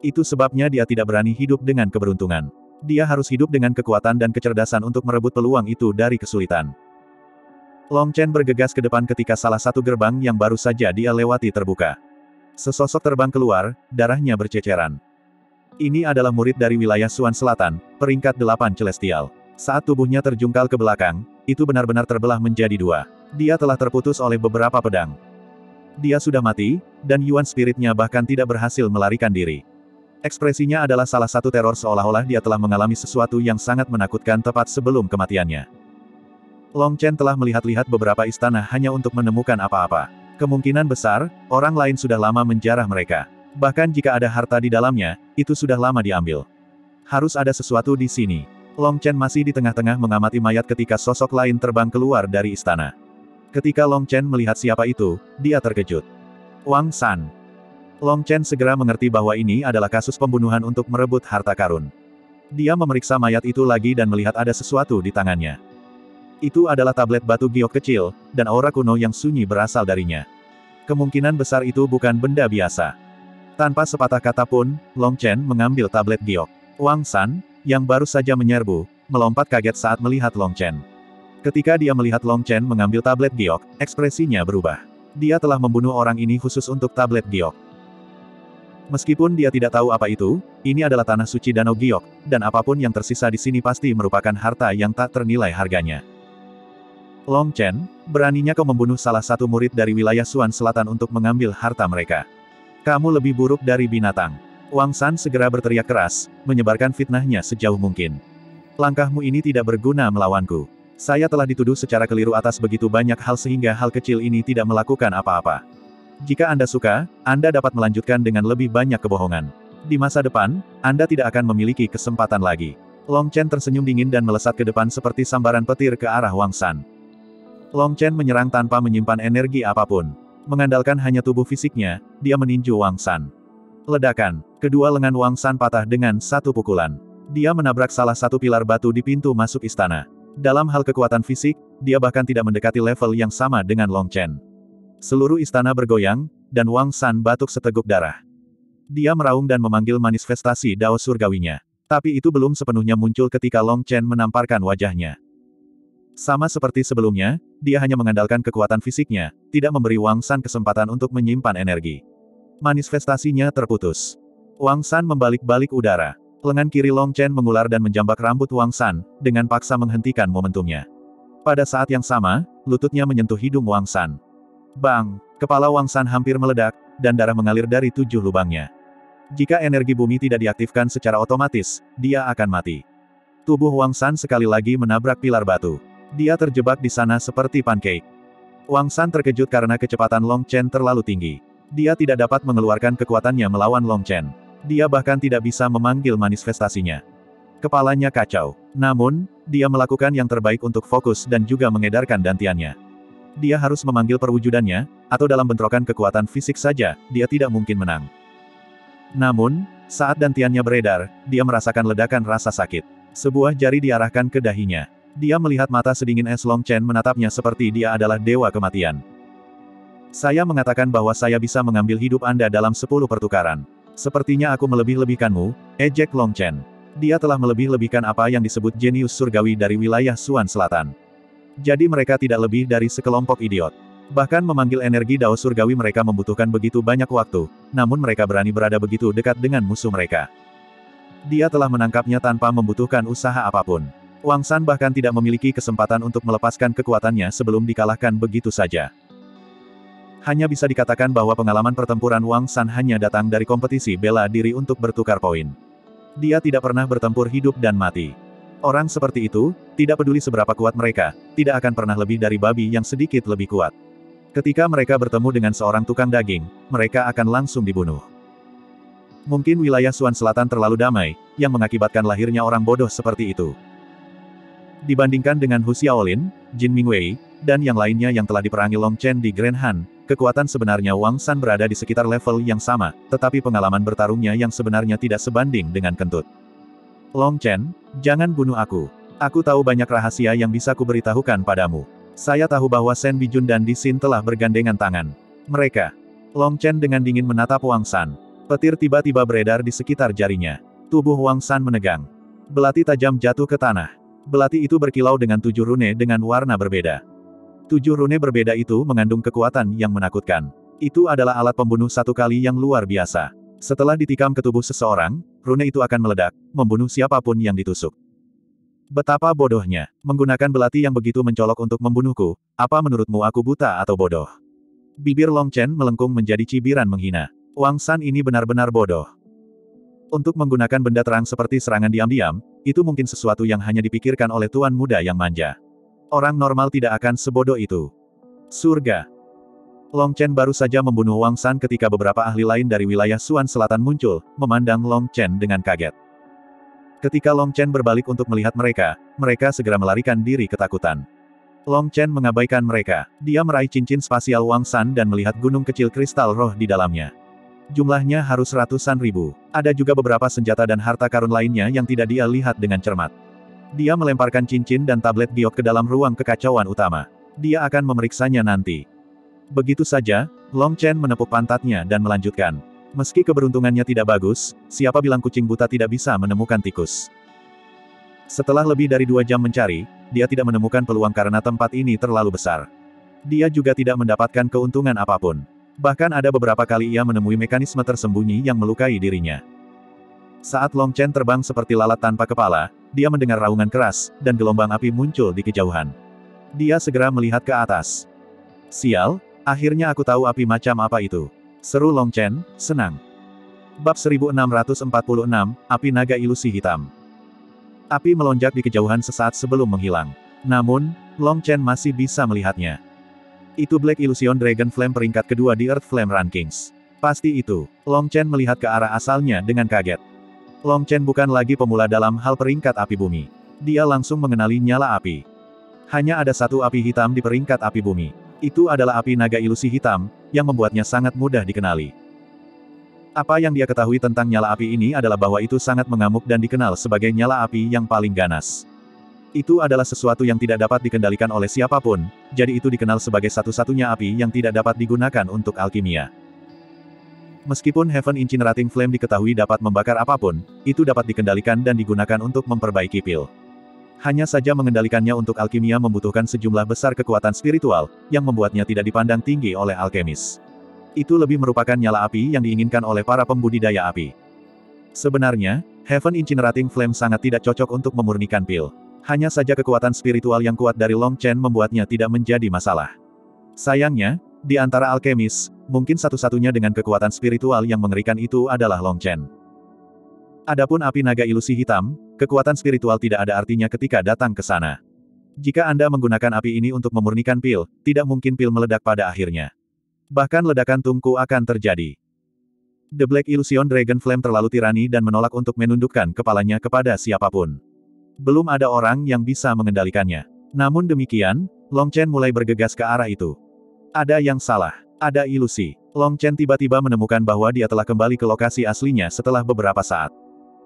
Itu sebabnya dia tidak berani hidup dengan keberuntungan. Dia harus hidup dengan kekuatan dan kecerdasan untuk merebut peluang itu dari kesulitan. Long Chen bergegas ke depan ketika salah satu gerbang yang baru saja dia lewati terbuka. Sesosok terbang keluar, darahnya berceceran. Ini adalah murid dari wilayah Suan Selatan, peringkat delapan celestial. Saat tubuhnya terjungkal ke belakang, itu benar-benar terbelah menjadi dua. Dia telah terputus oleh beberapa pedang. Dia sudah mati, dan Yuan spiritnya bahkan tidak berhasil melarikan diri. Ekspresinya adalah salah satu teror seolah-olah dia telah mengalami sesuatu yang sangat menakutkan tepat sebelum kematiannya. Long Chen telah melihat-lihat beberapa istana hanya untuk menemukan apa-apa. Kemungkinan besar, orang lain sudah lama menjarah mereka. Bahkan jika ada harta di dalamnya, itu sudah lama diambil. Harus ada sesuatu di sini. Long Chen masih di tengah-tengah mengamati mayat ketika sosok lain terbang keluar dari istana. Ketika Long Chen melihat siapa itu, dia terkejut. Wang San. Long Chen segera mengerti bahwa ini adalah kasus pembunuhan untuk merebut harta karun. Dia memeriksa mayat itu lagi dan melihat ada sesuatu di tangannya. Itu adalah tablet batu giok kecil, dan aura kuno yang sunyi berasal darinya. Kemungkinan besar itu bukan benda biasa. Tanpa sepatah kata pun, Long Chen mengambil tablet giok. Wang San, yang baru saja menyerbu, melompat kaget saat melihat Long Chen. Ketika dia melihat Long Chen mengambil tablet giok, ekspresinya berubah. Dia telah membunuh orang ini khusus untuk tablet giok. Meskipun dia tidak tahu apa itu, ini adalah tanah suci Danau Giok, dan apa pun yang tersisa di sini pasti merupakan harta yang tak ternilai harganya. Long Chen, beraninya kau membunuh salah satu murid dari wilayah Suan Selatan untuk mengambil harta mereka. Kamu lebih buruk dari binatang. Wang San segera berteriak keras, menyebarkan fitnahnya sejauh mungkin. Langkahmu ini tidak berguna melawanku. Saya telah dituduh secara keliru atas begitu banyak hal sehingga hal kecil ini tidak melakukan apa-apa. Jika Anda suka, Anda dapat melanjutkan dengan lebih banyak kebohongan. Di masa depan, Anda tidak akan memiliki kesempatan lagi. Long Chen tersenyum dingin dan melesat ke depan seperti sambaran petir ke arah Wang San. Long Chen menyerang tanpa menyimpan energi apa pun. Mengandalkan hanya tubuh fisiknya, dia meninju Wang San. Ledakan, kedua lengan Wang San patah dengan satu pukulan. Dia menabrak salah satu pilar batu di pintu masuk istana. Dalam hal kekuatan fisik, dia bahkan tidak mendekati level yang sama dengan Long Chen. Seluruh istana bergoyang, dan Wang San batuk seteguk darah. Dia meraung dan memanggil manifestasi Dao Surgawinya. Tapi itu belum sepenuhnya muncul ketika Long Chen menamparkan wajahnya. Sama seperti sebelumnya, dia hanya mengandalkan kekuatan fisiknya, tidak memberi Wang San kesempatan untuk menyimpan energi. Manifestasinya terputus. Wang San membalik-balik udara. Lengan kiri Long Chen mengular dan menjambak rambut Wang San, dengan paksa menghentikan momentumnya. Pada saat yang sama, lututnya menyentuh hidung Wang San. Bang! Kepala Wang San hampir meledak, dan darah mengalir dari tujuh lubangnya. Jika energi bumi tidak diaktifkan secara otomatis, dia akan mati. Tubuh Wang San sekali lagi menabrak pilar batu. Dia terjebak di sana seperti pancake. Wang San terkejut karena kecepatan Long Chen terlalu tinggi. Dia tidak dapat mengeluarkan kekuatannya melawan Long Chen. Dia bahkan tidak bisa memanggil manifestasinya. Kepalanya kacau. Namun, dia melakukan yang terbaik untuk fokus dan juga mengedarkan dantiannya. Dia harus memanggil perwujudannya, atau dalam bentrokan kekuatan fisik saja, dia tidak mungkin menang. Namun, saat dantiannya beredar, dia merasakan ledakan rasa sakit. Sebuah jari diarahkan ke dahinya. Dia melihat mata sedingin es Long Chen menatapnya seperti dia adalah dewa kematian. Saya mengatakan bahwa saya bisa mengambil hidup Anda dalam sepuluh pertukaran. Sepertinya aku melebih-lebihkanmu, ejek Long Chen. Dia telah melebih-lebihkan apa yang disebut jenius surgawi dari wilayah Suan Selatan. Jadi mereka tidak lebih dari sekelompok idiot. Bahkan memanggil energi Dao Surgawi mereka membutuhkan begitu banyak waktu, namun mereka berani berada begitu dekat dengan musuh mereka. Dia telah menangkapnya tanpa membutuhkan usaha apa pun. Wang San bahkan tidak memiliki kesempatan untuk melepaskan kekuatannya sebelum dikalahkan begitu saja. Hanya bisa dikatakan bahwa pengalaman pertempuran Wang San hanya datang dari kompetisi bela diri untuk bertukar poin. Dia tidak pernah bertempur hidup dan mati. Orang seperti itu, tidak peduli seberapa kuat mereka, tidak akan pernah lebih dari babi yang sedikit lebih kuat. Ketika mereka bertemu dengan seorang tukang daging, mereka akan langsung dibunuh. Mungkin wilayah Suan Selatan terlalu damai, yang mengakibatkan lahirnya orang bodoh seperti itu. Dibandingkan dengan Hu Xiaolin, Jin Mingwei, dan yang lainnya yang telah diperangi Long Chen di Grand Han, kekuatan sebenarnya Wang San berada di sekitar level yang sama, tetapi pengalaman bertarungnya yang sebenarnya tidak sebanding dengan kentut. Long Chen, jangan bunuh aku. Aku tahu banyak rahasia yang bisa kuberitahukan padamu. Saya tahu bahwa Sen Bijun dan Di Xin telah bergandengan tangan. Mereka. Long Chen dengan dingin menatap Wang San. Petir tiba-tiba beredar di sekitar jarinya. Tubuh Wang San menegang. Belati tajam jatuh ke tanah. Belati itu berkilau dengan tujuh rune dengan warna berbeda. Tujuh rune berbeda itu mengandung kekuatan yang menakutkan. Itu adalah alat pembunuh satu kali yang luar biasa. Setelah ditikam ke tubuh seseorang, rune itu akan meledak, membunuh siapa pun yang ditusuk. Betapa bodohnya. Menggunakan belati yang begitu mencolok untuk membunuhku, apa menurutmu aku buta atau bodoh? Bibir Long Chen melengkung menjadi cibiran menghina. Wang San ini benar-benar bodoh. Untuk menggunakan benda terang seperti serangan diam-diam, itu mungkin sesuatu yang hanya dipikirkan oleh tuan muda yang manja. Orang normal tidak akan sebodoh itu. Surga. Long Chen baru saja membunuh Wang San ketika beberapa ahli lain dari wilayah Suan Selatan muncul, memandang Long Chen dengan kaget. Ketika Long Chen berbalik untuk melihat mereka, mereka segera melarikan diri ketakutan. Long Chen mengabaikan mereka. Dia meraih cincin spasial Wang San dan melihat gunung kecil kristal roh di dalamnya. Jumlahnya harus ratusan ribu. Ada juga beberapa senjata dan harta karun lainnya yang tidak dia lihat dengan cermat. Dia melemparkan cincin dan tablet giok ke dalam ruang kekacauan utama. Dia akan memeriksanya nanti. Begitu saja, Long Chen menepuk pantatnya dan melanjutkan. Meski keberuntungannya tidak bagus, siapa bilang kucing buta tidak bisa menemukan tikus. Setelah lebih dari dua jam mencari, dia tidak menemukan peluang karena tempat ini terlalu besar. Dia juga tidak mendapatkan keuntungan apa pun. Bahkan ada beberapa kali ia menemui mekanisme tersembunyi yang melukai dirinya. Saat Long Chen terbang seperti lalat tanpa kepala, dia mendengar raungan keras, dan gelombang api muncul di kejauhan. Dia segera melihat ke atas. Sial, akhirnya aku tahu api macam apa itu. Seru Long Chen, senang. Bab 1646, Api Naga Ilusi Hitam. Api melonjak di kejauhan sesaat sebelum menghilang. Namun, Long Chen masih bisa melihatnya. Itu Black Illusion Dragon Flame peringkat kedua di Earth Flame Rankings. Pasti itu. Long Chen melihat ke arah asalnya dengan kaget. Long Chen bukan lagi pemula dalam hal peringkat api bumi. Dia langsung mengenali nyala api. Hanya ada satu api hitam di peringkat api bumi. Itu adalah api naga ilusi hitam, yang membuatnya sangat mudah dikenali. Apa yang dia ketahui tentang nyala api ini adalah bahwa itu sangat mengamuk dan dikenal sebagai nyala api yang paling ganas. Itu adalah sesuatu yang tidak dapat dikendalikan oleh siapa pun, jadi itu dikenal sebagai satu-satunya api yang tidak dapat digunakan untuk alkimia. Meskipun Heaven Incinerating Flame diketahui dapat membakar apa pun, itu dapat dikendalikan dan digunakan untuk memperbaiki pil. Hanya saja mengendalikannya untuk alkimia membutuhkan sejumlah besar kekuatan spiritual, yang membuatnya tidak dipandang tinggi oleh alkemis. Itu lebih merupakan nyala api yang diinginkan oleh para pembudidaya api. Sebenarnya, Heaven Incinerating Flame sangat tidak cocok untuk memurnikan pil. Hanya saja kekuatan spiritual yang kuat dari Long Chen membuatnya tidak menjadi masalah. Sayangnya, di antara alkemis, mungkin satu-satunya dengan kekuatan spiritual yang mengerikan itu adalah Long Chen. Adapun api naga ilusi hitam, kekuatan spiritual tidak ada artinya ketika datang ke sana. Jika Anda menggunakan api ini untuk memurnikan pil, tidak mungkin pil meledak pada akhirnya. Bahkan ledakan tungku akan terjadi. The Black Illusion Dragon Flame terlalu tirani dan menolak untuk menundukkan kepalanya kepada siapa pun. Belum ada orang yang bisa mengendalikannya. Namun demikian, Long Chen mulai bergegas ke arah itu. Ada yang salah. Ada ilusi. Long Chen tiba-tiba menemukan bahwa dia telah kembali ke lokasi aslinya setelah beberapa saat.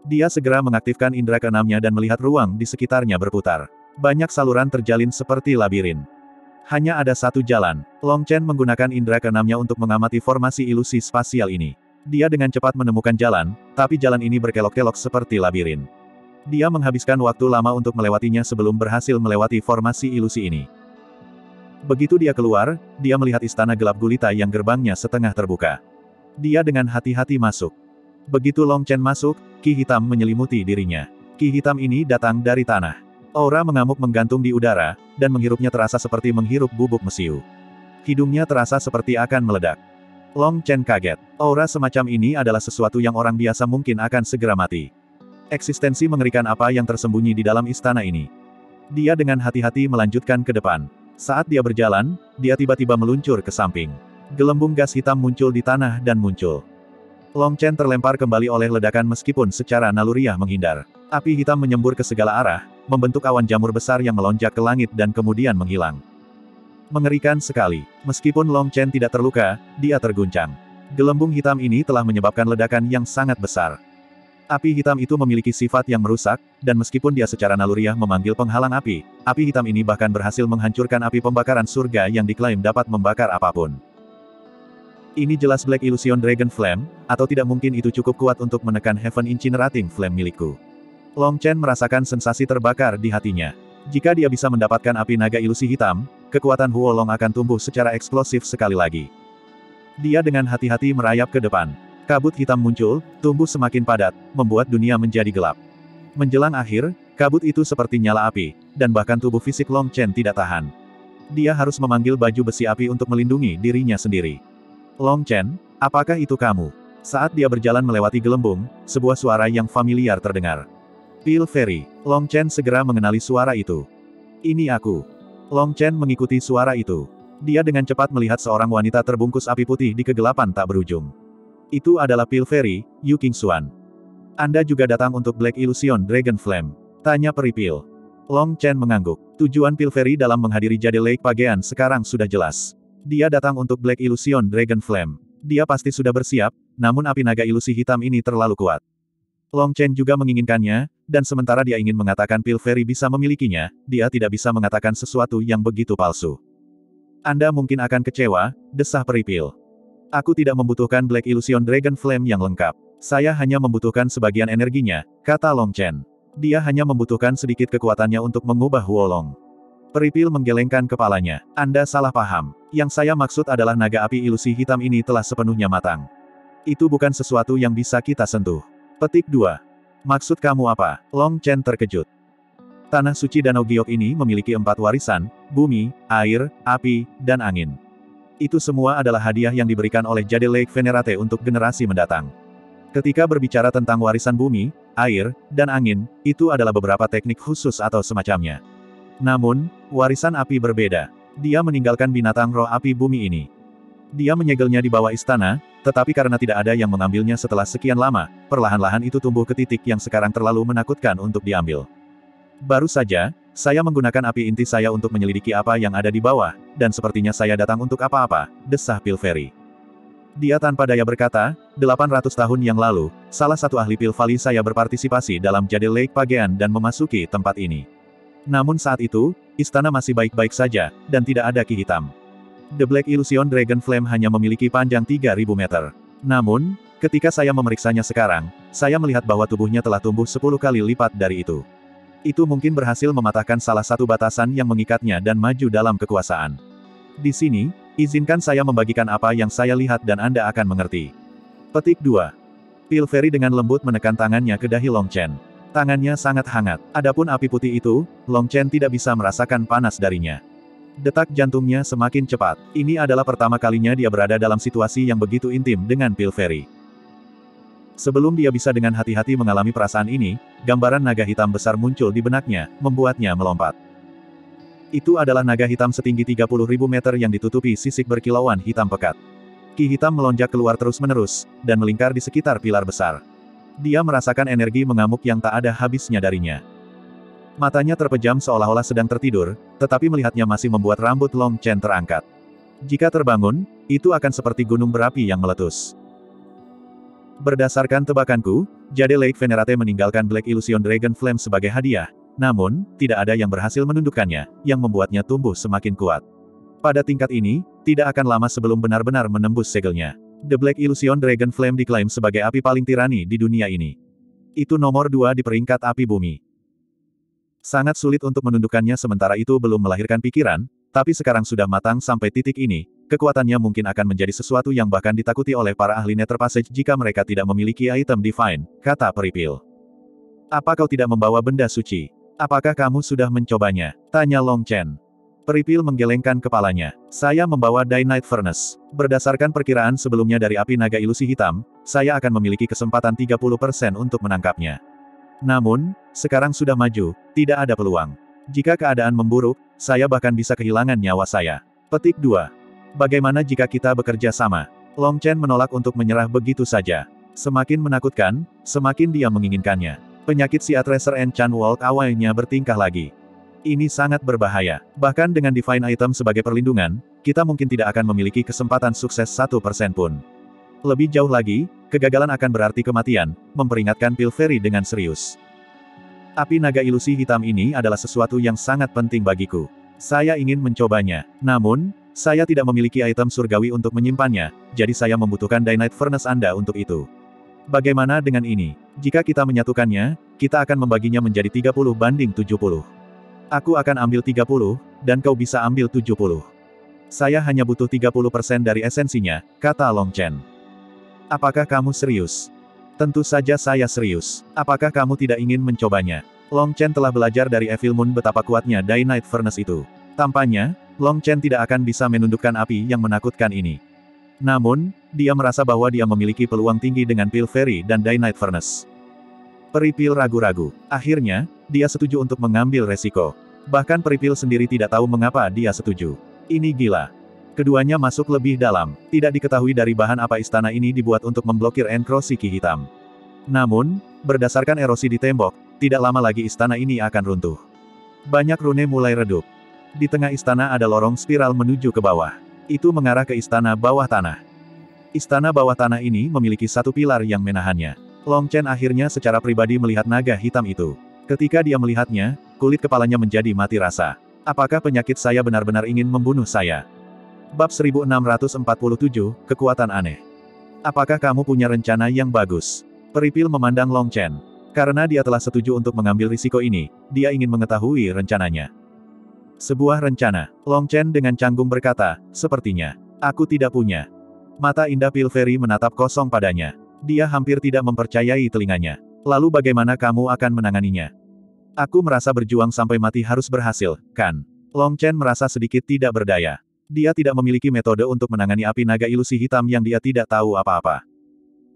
Dia segera mengaktifkan indera keenamnya dan melihat ruang di sekitarnya berputar. Banyak saluran terjalin seperti labirin. Hanya ada satu jalan. Long Chen menggunakan indera keenamnya untuk mengamati formasi ilusi spasial ini. Dia dengan cepat menemukan jalan, tapi jalan ini berkelok-kelok seperti labirin. Dia menghabiskan waktu lama untuk melewatinya sebelum berhasil melewati formasi ilusi ini. Begitu dia keluar, dia melihat istana gelap gulita yang gerbangnya setengah terbuka. Dia dengan hati-hati masuk. Begitu Long Chen masuk, ki hitam menyelimuti dirinya. Ki hitam ini datang dari tanah. Aura mengamuk menggantung di udara, dan menghirupnya terasa seperti menghirup bubuk mesiu. Hidungnya terasa seperti akan meledak. Long Chen kaget. Aura semacam ini adalah sesuatu yang orang biasa mungkin akan segera mati. Eksistensi mengerikan apa yang tersembunyi di dalam istana ini. Dia dengan hati-hati melanjutkan ke depan. Saat dia berjalan, dia tiba-tiba meluncur ke samping. Gelembung gas hitam muncul di tanah dan muncul. Long Chen terlempar kembali oleh ledakan meskipun secara naluriah menghindar. Api hitam menyembur ke segala arah, membentuk awan jamur besar yang melonjak ke langit dan kemudian menghilang. Mengerikan sekali. Meskipun Long Chen tidak terluka, dia terguncang. Gelembung hitam ini telah menyebabkan ledakan yang sangat besar. Api hitam itu memiliki sifat yang merusak, dan meskipun dia secara naluriah memanggil penghalang api, api hitam ini bahkan berhasil menghancurkan api pembakaran surga yang diklaim dapat membakar apa pun. Ini jelas Black Illusion Dragon Flame, atau tidak mungkin itu cukup kuat untuk menekan Heaven Incinerating Flame milikku. Long Chen merasakan sensasi terbakar di hatinya. Jika dia bisa mendapatkan api naga ilusi hitam, kekuatan Huo Long akan tumbuh secara eksplosif sekali lagi. Dia dengan hati-hati merayap ke depan. Kabut hitam muncul, tumbuh semakin padat, membuat dunia menjadi gelap. Menjelang akhir, kabut itu seperti nyala api, dan bahkan tubuh fisik Long Chen tidak tahan. Dia harus memanggil baju besi api untuk melindungi dirinya sendiri. Long Chen, apakah itu kamu? Saat dia berjalan melewati gelembung, sebuah suara yang familiar terdengar. Pil Fairy, Long Chen segera mengenali suara itu. Ini aku. Long Chen mengikuti suara itu. Dia dengan cepat melihat seorang wanita terbungkus api putih di kegelapan tak berujung. Itu adalah Pil Fairy, Yu King Xuan. Anda juga datang untuk Black Illusion Dragon Flame. Tanya peri Pil. Long Chen mengangguk. Tujuan Pil Fairy dalam menghadiri Jade Lake Pagean sekarang sudah jelas. Dia datang untuk Black Illusion Dragon Flame. Dia pasti sudah bersiap, namun api naga ilusi hitam ini terlalu kuat. Long Chen juga menginginkannya, dan sementara dia ingin mengatakan Pil Fairy bisa memilikinya, dia tidak bisa mengatakan sesuatu yang begitu palsu. Anda mungkin akan kecewa, desah peripil. Aku tidak membutuhkan Black Illusion Dragon Flame yang lengkap. Saya hanya membutuhkan sebagian energinya, kata Long Chen. Dia hanya membutuhkan sedikit kekuatannya untuk mengubah Wolong. Peripil menggelengkan kepalanya. Anda salah paham. Yang saya maksud adalah naga api ilusi hitam ini telah sepenuhnya matang. Itu bukan sesuatu yang bisa kita sentuh. Petik 2. Maksud kamu apa? Long Chen terkejut. Tanah suci Danau Giok ini memiliki empat warisan, bumi, air, api, dan angin. Itu semua adalah hadiah yang diberikan oleh Jade Lake Venerate untuk generasi mendatang. Ketika berbicara tentang warisan bumi, air, dan angin, itu adalah beberapa teknik khusus atau semacamnya. Namun, warisan api berbeda. Dia meninggalkan binatang roh api bumi ini. Dia menyegelnya di bawah istana, tetapi karena tidak ada yang mengambilnya setelah sekian lama, perlahan-lahan itu tumbuh ke titik yang sekarang terlalu menakutkan untuk diambil. Baru saja, saya menggunakan api inti saya untuk menyelidiki apa yang ada di bawah, dan sepertinya saya datang untuk apa-apa, desah Pilferi. Dia tanpa daya berkata, 800 tahun yang lalu, salah satu ahli Pilvali saya berpartisipasi dalam Jade Lake Pagean dan memasuki tempat ini. Namun saat itu, istana masih baik-baik saja, dan tidak ada ki hitam. The Black Illusion Dragon Flame hanya memiliki panjang 3000 meter. Namun, ketika saya memeriksanya sekarang, saya melihat bahwa tubuhnya telah tumbuh 10 kali lipat dari itu. Itu mungkin berhasil mematahkan salah satu batasan yang mengikatnya dan maju dalam kekuasaan. Di sini, izinkan saya membagikan apa yang saya lihat dan Anda akan mengerti. Petik 2. Pilferi dengan lembut menekan tangannya ke dahi Long Chen. Tangannya sangat hangat. Adapun api putih itu, Long Chen tidak bisa merasakan panas darinya. Detak jantungnya semakin cepat. Ini adalah pertama kalinya dia berada dalam situasi yang begitu intim dengan Pilferi. Sebelum dia bisa dengan hati-hati mengalami perasaan ini, gambaran naga hitam besar muncul di benaknya, membuatnya melompat. Itu adalah naga hitam setinggi 30.000 meter yang ditutupi sisik berkilauan hitam pekat. Ki hitam melonjak keluar terus-menerus, dan melingkar di sekitar pilar besar. Dia merasakan energi mengamuk yang tak ada habisnya darinya. Matanya terpejam seolah-olah sedang tertidur, tetapi melihatnya masih membuat rambut Long Chen terangkat. Jika terbangun, itu akan seperti gunung berapi yang meletus. Berdasarkan tebakanku, Jade Lake Venerate meninggalkan Black Illusion Dragon Flame sebagai hadiah, namun, tidak ada yang berhasil menundukkannya, yang membuatnya tumbuh semakin kuat. Pada tingkat ini, tidak akan lama sebelum benar-benar menembus segelnya. The Black Illusion Dragon Flame diklaim sebagai api paling tirani di dunia ini. Itu nomor dua di peringkat api bumi. Sangat sulit untuk menundukkannya sementara itu belum melahirkan pikiran, tapi sekarang sudah matang sampai titik ini, kekuatannya mungkin akan menjadi sesuatu yang bahkan ditakuti oleh para ahli Nether Passage jika mereka tidak memiliki item Divine, kata Peripil. Apa kau tidak membawa benda suci? Apakah kamu sudah mencobanya? Tanya Long Chen. Peripil menggelengkan kepalanya. Saya membawa Dynite Furnace. Berdasarkan perkiraan sebelumnya dari api naga ilusi hitam, saya akan memiliki kesempatan 30% untuk menangkapnya. Namun, sekarang sudah maju, tidak ada peluang. Jika keadaan memburuk, saya bahkan bisa kehilangan nyawa saya. Petik 2. Bagaimana jika kita bekerja sama? Long Chen menolak untuk menyerah begitu saja. Semakin menakutkan, semakin dia menginginkannya. Penyakit si Tracer and Chan Walk awalnya bertingkah lagi. Ini sangat berbahaya. Bahkan dengan Divine Item sebagai perlindungan, kita mungkin tidak akan memiliki kesempatan sukses satu persen pun. Lebih jauh lagi, kegagalan akan berarti kematian, memperingatkan Pilferi dengan serius. Api naga ilusi hitam ini adalah sesuatu yang sangat penting bagiku. Saya ingin mencobanya. Namun, saya tidak memiliki item surgawi untuk menyimpannya, jadi saya membutuhkan Dynite Furnace Anda untuk itu. Bagaimana dengan ini? Jika kita menyatukannya, kita akan membaginya menjadi 30 banding 70. Aku akan ambil 30, dan kau bisa ambil 70. Saya hanya butuh 30% dari esensinya, kata Long Chen. Apakah kamu serius? Tentu saja saya serius. Apakah kamu tidak ingin mencobanya? Long Chen telah belajar dari Evil Moon betapa kuatnya Dynite Furnace itu. Tampaknya, Long Chen tidak akan bisa menundukkan api yang menakutkan ini. Namun, dia merasa bahwa dia memiliki peluang tinggi dengan Pil Fairy dan Dynite Furnace. Peripil ragu-ragu. Akhirnya, dia setuju untuk mengambil resiko. Bahkan Peripil sendiri tidak tahu mengapa dia setuju. Ini gila. Keduanya masuk lebih dalam. Tidak diketahui dari bahan apa istana ini dibuat untuk memblokir enkrosi ki hitam. Namun, berdasarkan erosi di tembok, tidak lama lagi istana ini akan runtuh. Banyak rune mulai redup. Di tengah istana ada lorong spiral menuju ke bawah. Itu mengarah ke istana bawah tanah. Istana bawah tanah ini memiliki satu pilar yang menahannya. Long Chen akhirnya secara pribadi melihat naga hitam itu. Ketika dia melihatnya, kulit kepalanya menjadi mati rasa. Apakah penyakit saya benar-benar ingin membunuh saya? Bab 1647, Kekuatan Aneh. Apakah kamu punya rencana yang bagus? Peripil memandang Long Chen. Karena dia telah setuju untuk mengambil risiko ini, dia ingin mengetahui rencananya. Sebuah rencana. Long Chen dengan canggung berkata, sepertinya, aku tidak punya. Mata indah Pilferi menatap kosong padanya. Dia hampir tidak mempercayai telinganya. Lalu bagaimana kamu akan menanganinya? Aku merasa berjuang sampai mati harus berhasil, kan? Long Chen merasa sedikit tidak berdaya. Dia tidak memiliki metode untuk menangani api naga ilusi hitam yang dia tidak tahu apa-apa.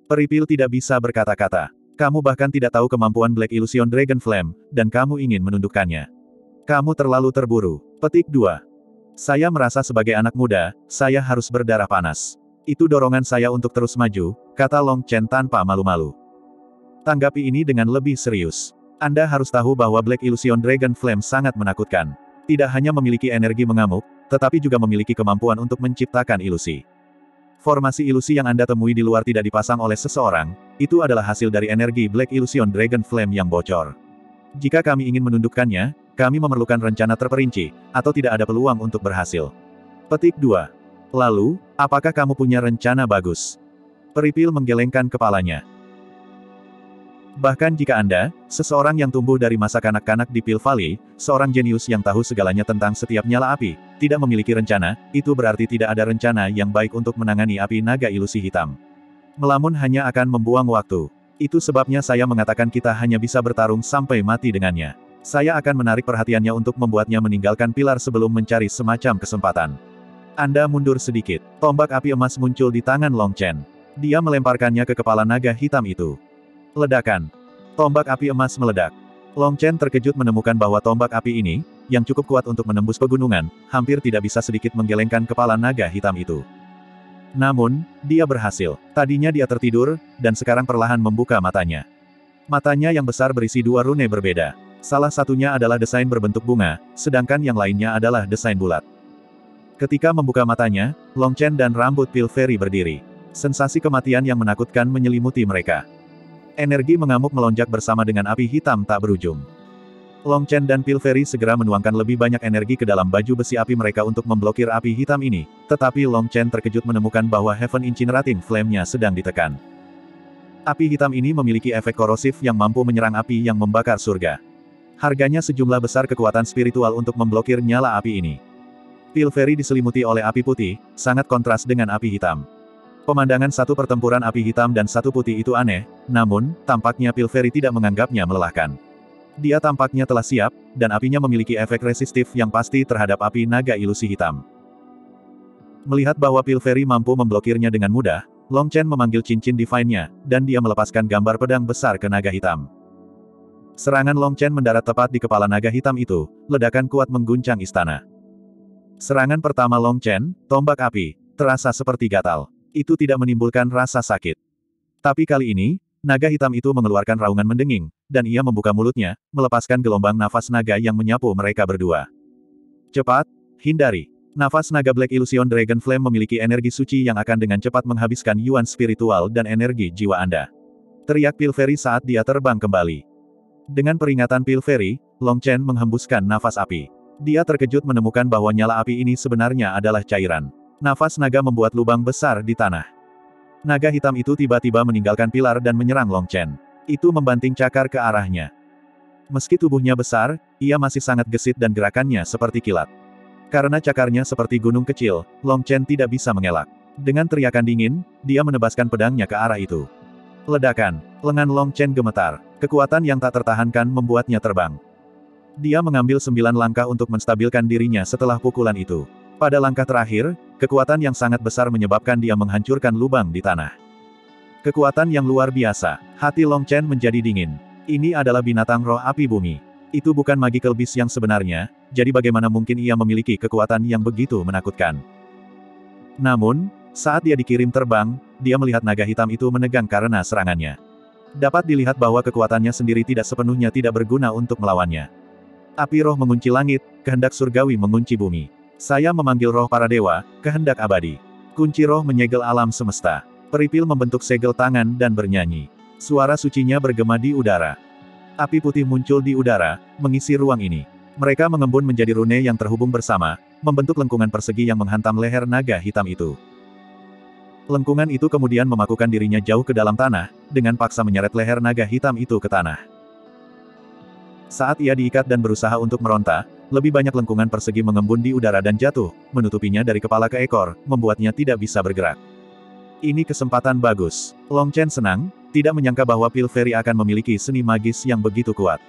Peripil tidak bisa berkata-kata. Kamu bahkan tidak tahu kemampuan Black Illusion Dragon Flame, dan kamu ingin menundukkannya. Kamu terlalu terburu. Petik 2. Saya merasa sebagai anak muda, saya harus berdarah panas. Itu dorongan saya untuk terus maju, kata Long Chen tanpa malu-malu. Tanggapi ini dengan lebih serius. Anda harus tahu bahwa Black Illusion Dragon Flame sangat menakutkan. Tidak hanya memiliki energi mengamuk, tetapi juga memiliki kemampuan untuk menciptakan ilusi. Formasi ilusi yang Anda temui di luar tidak dipasang oleh seseorang, itu adalah hasil dari energi Black Illusion Dragon Flame yang bocor. Jika kami ingin menundukkannya, kami memerlukan rencana terperinci, atau tidak ada peluang untuk berhasil. Petik 2. Lalu, apakah kamu punya rencana bagus? Peripil menggelengkan kepalanya. Bahkan jika Anda, seseorang yang tumbuh dari masa kanak-kanak di Pil Valley, seorang jenius yang tahu segalanya tentang setiap nyala api, tidak memiliki rencana, itu berarti tidak ada rencana yang baik untuk menangani api naga ilusi hitam. Melamun hanya akan membuang waktu. Itu sebabnya saya mengatakan kita hanya bisa bertarung sampai mati dengannya. Saya akan menarik perhatiannya untuk membuatnya meninggalkan pilar sebelum mencari semacam kesempatan. Anda mundur sedikit. Tombak api emas muncul di tangan Long Chen. Dia melemparkannya ke kepala naga hitam itu. Ledakan. Tombak api emas meledak. Long Chen terkejut menemukan bahwa tombak api ini, yang cukup kuat untuk menembus pegunungan, hampir tidak bisa sedikit menggelengkan kepala naga hitam itu. Namun, dia berhasil. Tadinya dia tertidur, dan sekarang perlahan membuka matanya. Matanya yang besar berisi dua rune berbeda. Salah satunya adalah desain berbentuk bunga, sedangkan yang lainnya adalah desain bulat. Ketika membuka matanya, Long Chen dan rambut Pilferi berdiri. Sensasi kematian yang menakutkan menyelimuti mereka. Energi mengamuk melonjak bersama dengan api hitam tak berujung. Long Chen dan Pilferi segera menuangkan lebih banyak energi ke dalam baju besi api mereka untuk memblokir api hitam ini, tetapi Long Chen terkejut menemukan bahwa Heaven Incinerating Flame-nya sedang ditekan. Api hitam ini memiliki efek korosif yang mampu menyerang api yang membakar surga. Harganya sejumlah besar kekuatan spiritual untuk memblokir nyala api ini. Pilferi diselimuti oleh api putih, sangat kontras dengan api hitam. Pemandangan satu pertempuran api hitam dan satu putih itu aneh, namun, tampaknya Pilferi tidak menganggapnya melelahkan. Dia tampaknya telah siap, dan apinya memiliki efek resistif yang pasti terhadap api naga ilusi hitam. Melihat bahwa Pilferi mampu memblokirnya dengan mudah, Long Chen memanggil cincin divine-nya, dan dia melepaskan gambar pedang besar ke naga hitam. Serangan Long Chen mendarat tepat di kepala naga hitam itu, ledakan kuat mengguncang istana. Serangan pertama Long Chen, tombak api, terasa seperti gatal. Itu tidak menimbulkan rasa sakit. Tapi kali ini, naga hitam itu mengeluarkan raungan mendenging, dan ia membuka mulutnya, melepaskan gelombang nafas naga yang menyapu mereka berdua. Cepat, hindari. Nafas naga Black Illusion Dragon Flame memiliki energi suci yang akan dengan cepat menghabiskan yuan spiritual dan energi jiwa Anda. Teriak Pilferi saat dia terbang kembali. Dengan peringatan Pilferi, Long Chen menghembuskan nafas api. Dia terkejut menemukan bahwa nyala api ini sebenarnya adalah cairan. Nafas naga membuat lubang besar di tanah. Naga hitam itu tiba-tiba meninggalkan pilar dan menyerang Long Chen. Itu membanting cakar ke arahnya. Meski tubuhnya besar, ia masih sangat gesit dan gerakannya seperti kilat. Karena cakarnya seperti gunung kecil, Long Chen tidak bisa mengelak. Dengan teriakan dingin, dia menebaskan pedangnya ke arah itu. Ledakan, lengan Long Chen gemetar. Kekuatan yang tak tertahankan membuatnya terbang. Dia mengambil sembilan langkah untuk menstabilkan dirinya setelah pukulan itu. Pada langkah terakhir, kekuatan yang sangat besar menyebabkan dia menghancurkan lubang di tanah. Kekuatan yang luar biasa. Hati Long Chen menjadi dingin. Ini adalah binatang roh api bumi. Itu bukan magical beast yang sebenarnya, jadi bagaimana mungkin ia memiliki kekuatan yang begitu menakutkan. Namun, saat dia dikirim terbang, dia melihat naga hitam itu menegang karena serangannya. Dapat dilihat bahwa kekuatannya sendiri tidak sepenuhnya tidak berguna untuk melawannya. Api roh mengunci langit, kehendak surgawi mengunci bumi. Saya memanggil roh para dewa, kehendak abadi. Kunci roh menyegel alam semesta. Peripil membentuk segel tangan dan bernyanyi. Suara sucinya bergema di udara. Api putih muncul di udara, mengisi ruang ini. Mereka mengembun menjadi rune yang terhubung bersama, membentuk lengkungan persegi yang menghantam leher naga hitam itu. Lengkungan itu kemudian memakukan dirinya jauh ke dalam tanah, dengan paksa menyeret leher naga hitam itu ke tanah. Saat ia diikat dan berusaha untuk meronta, lebih banyak lengkungan persegi mengembun di udara dan jatuh, menutupinya dari kepala ke ekor, membuatnya tidak bisa bergerak. Ini kesempatan bagus. Long Chen senang, tidak menyangka bahwa Pilferi akan memiliki seni magis yang begitu kuat.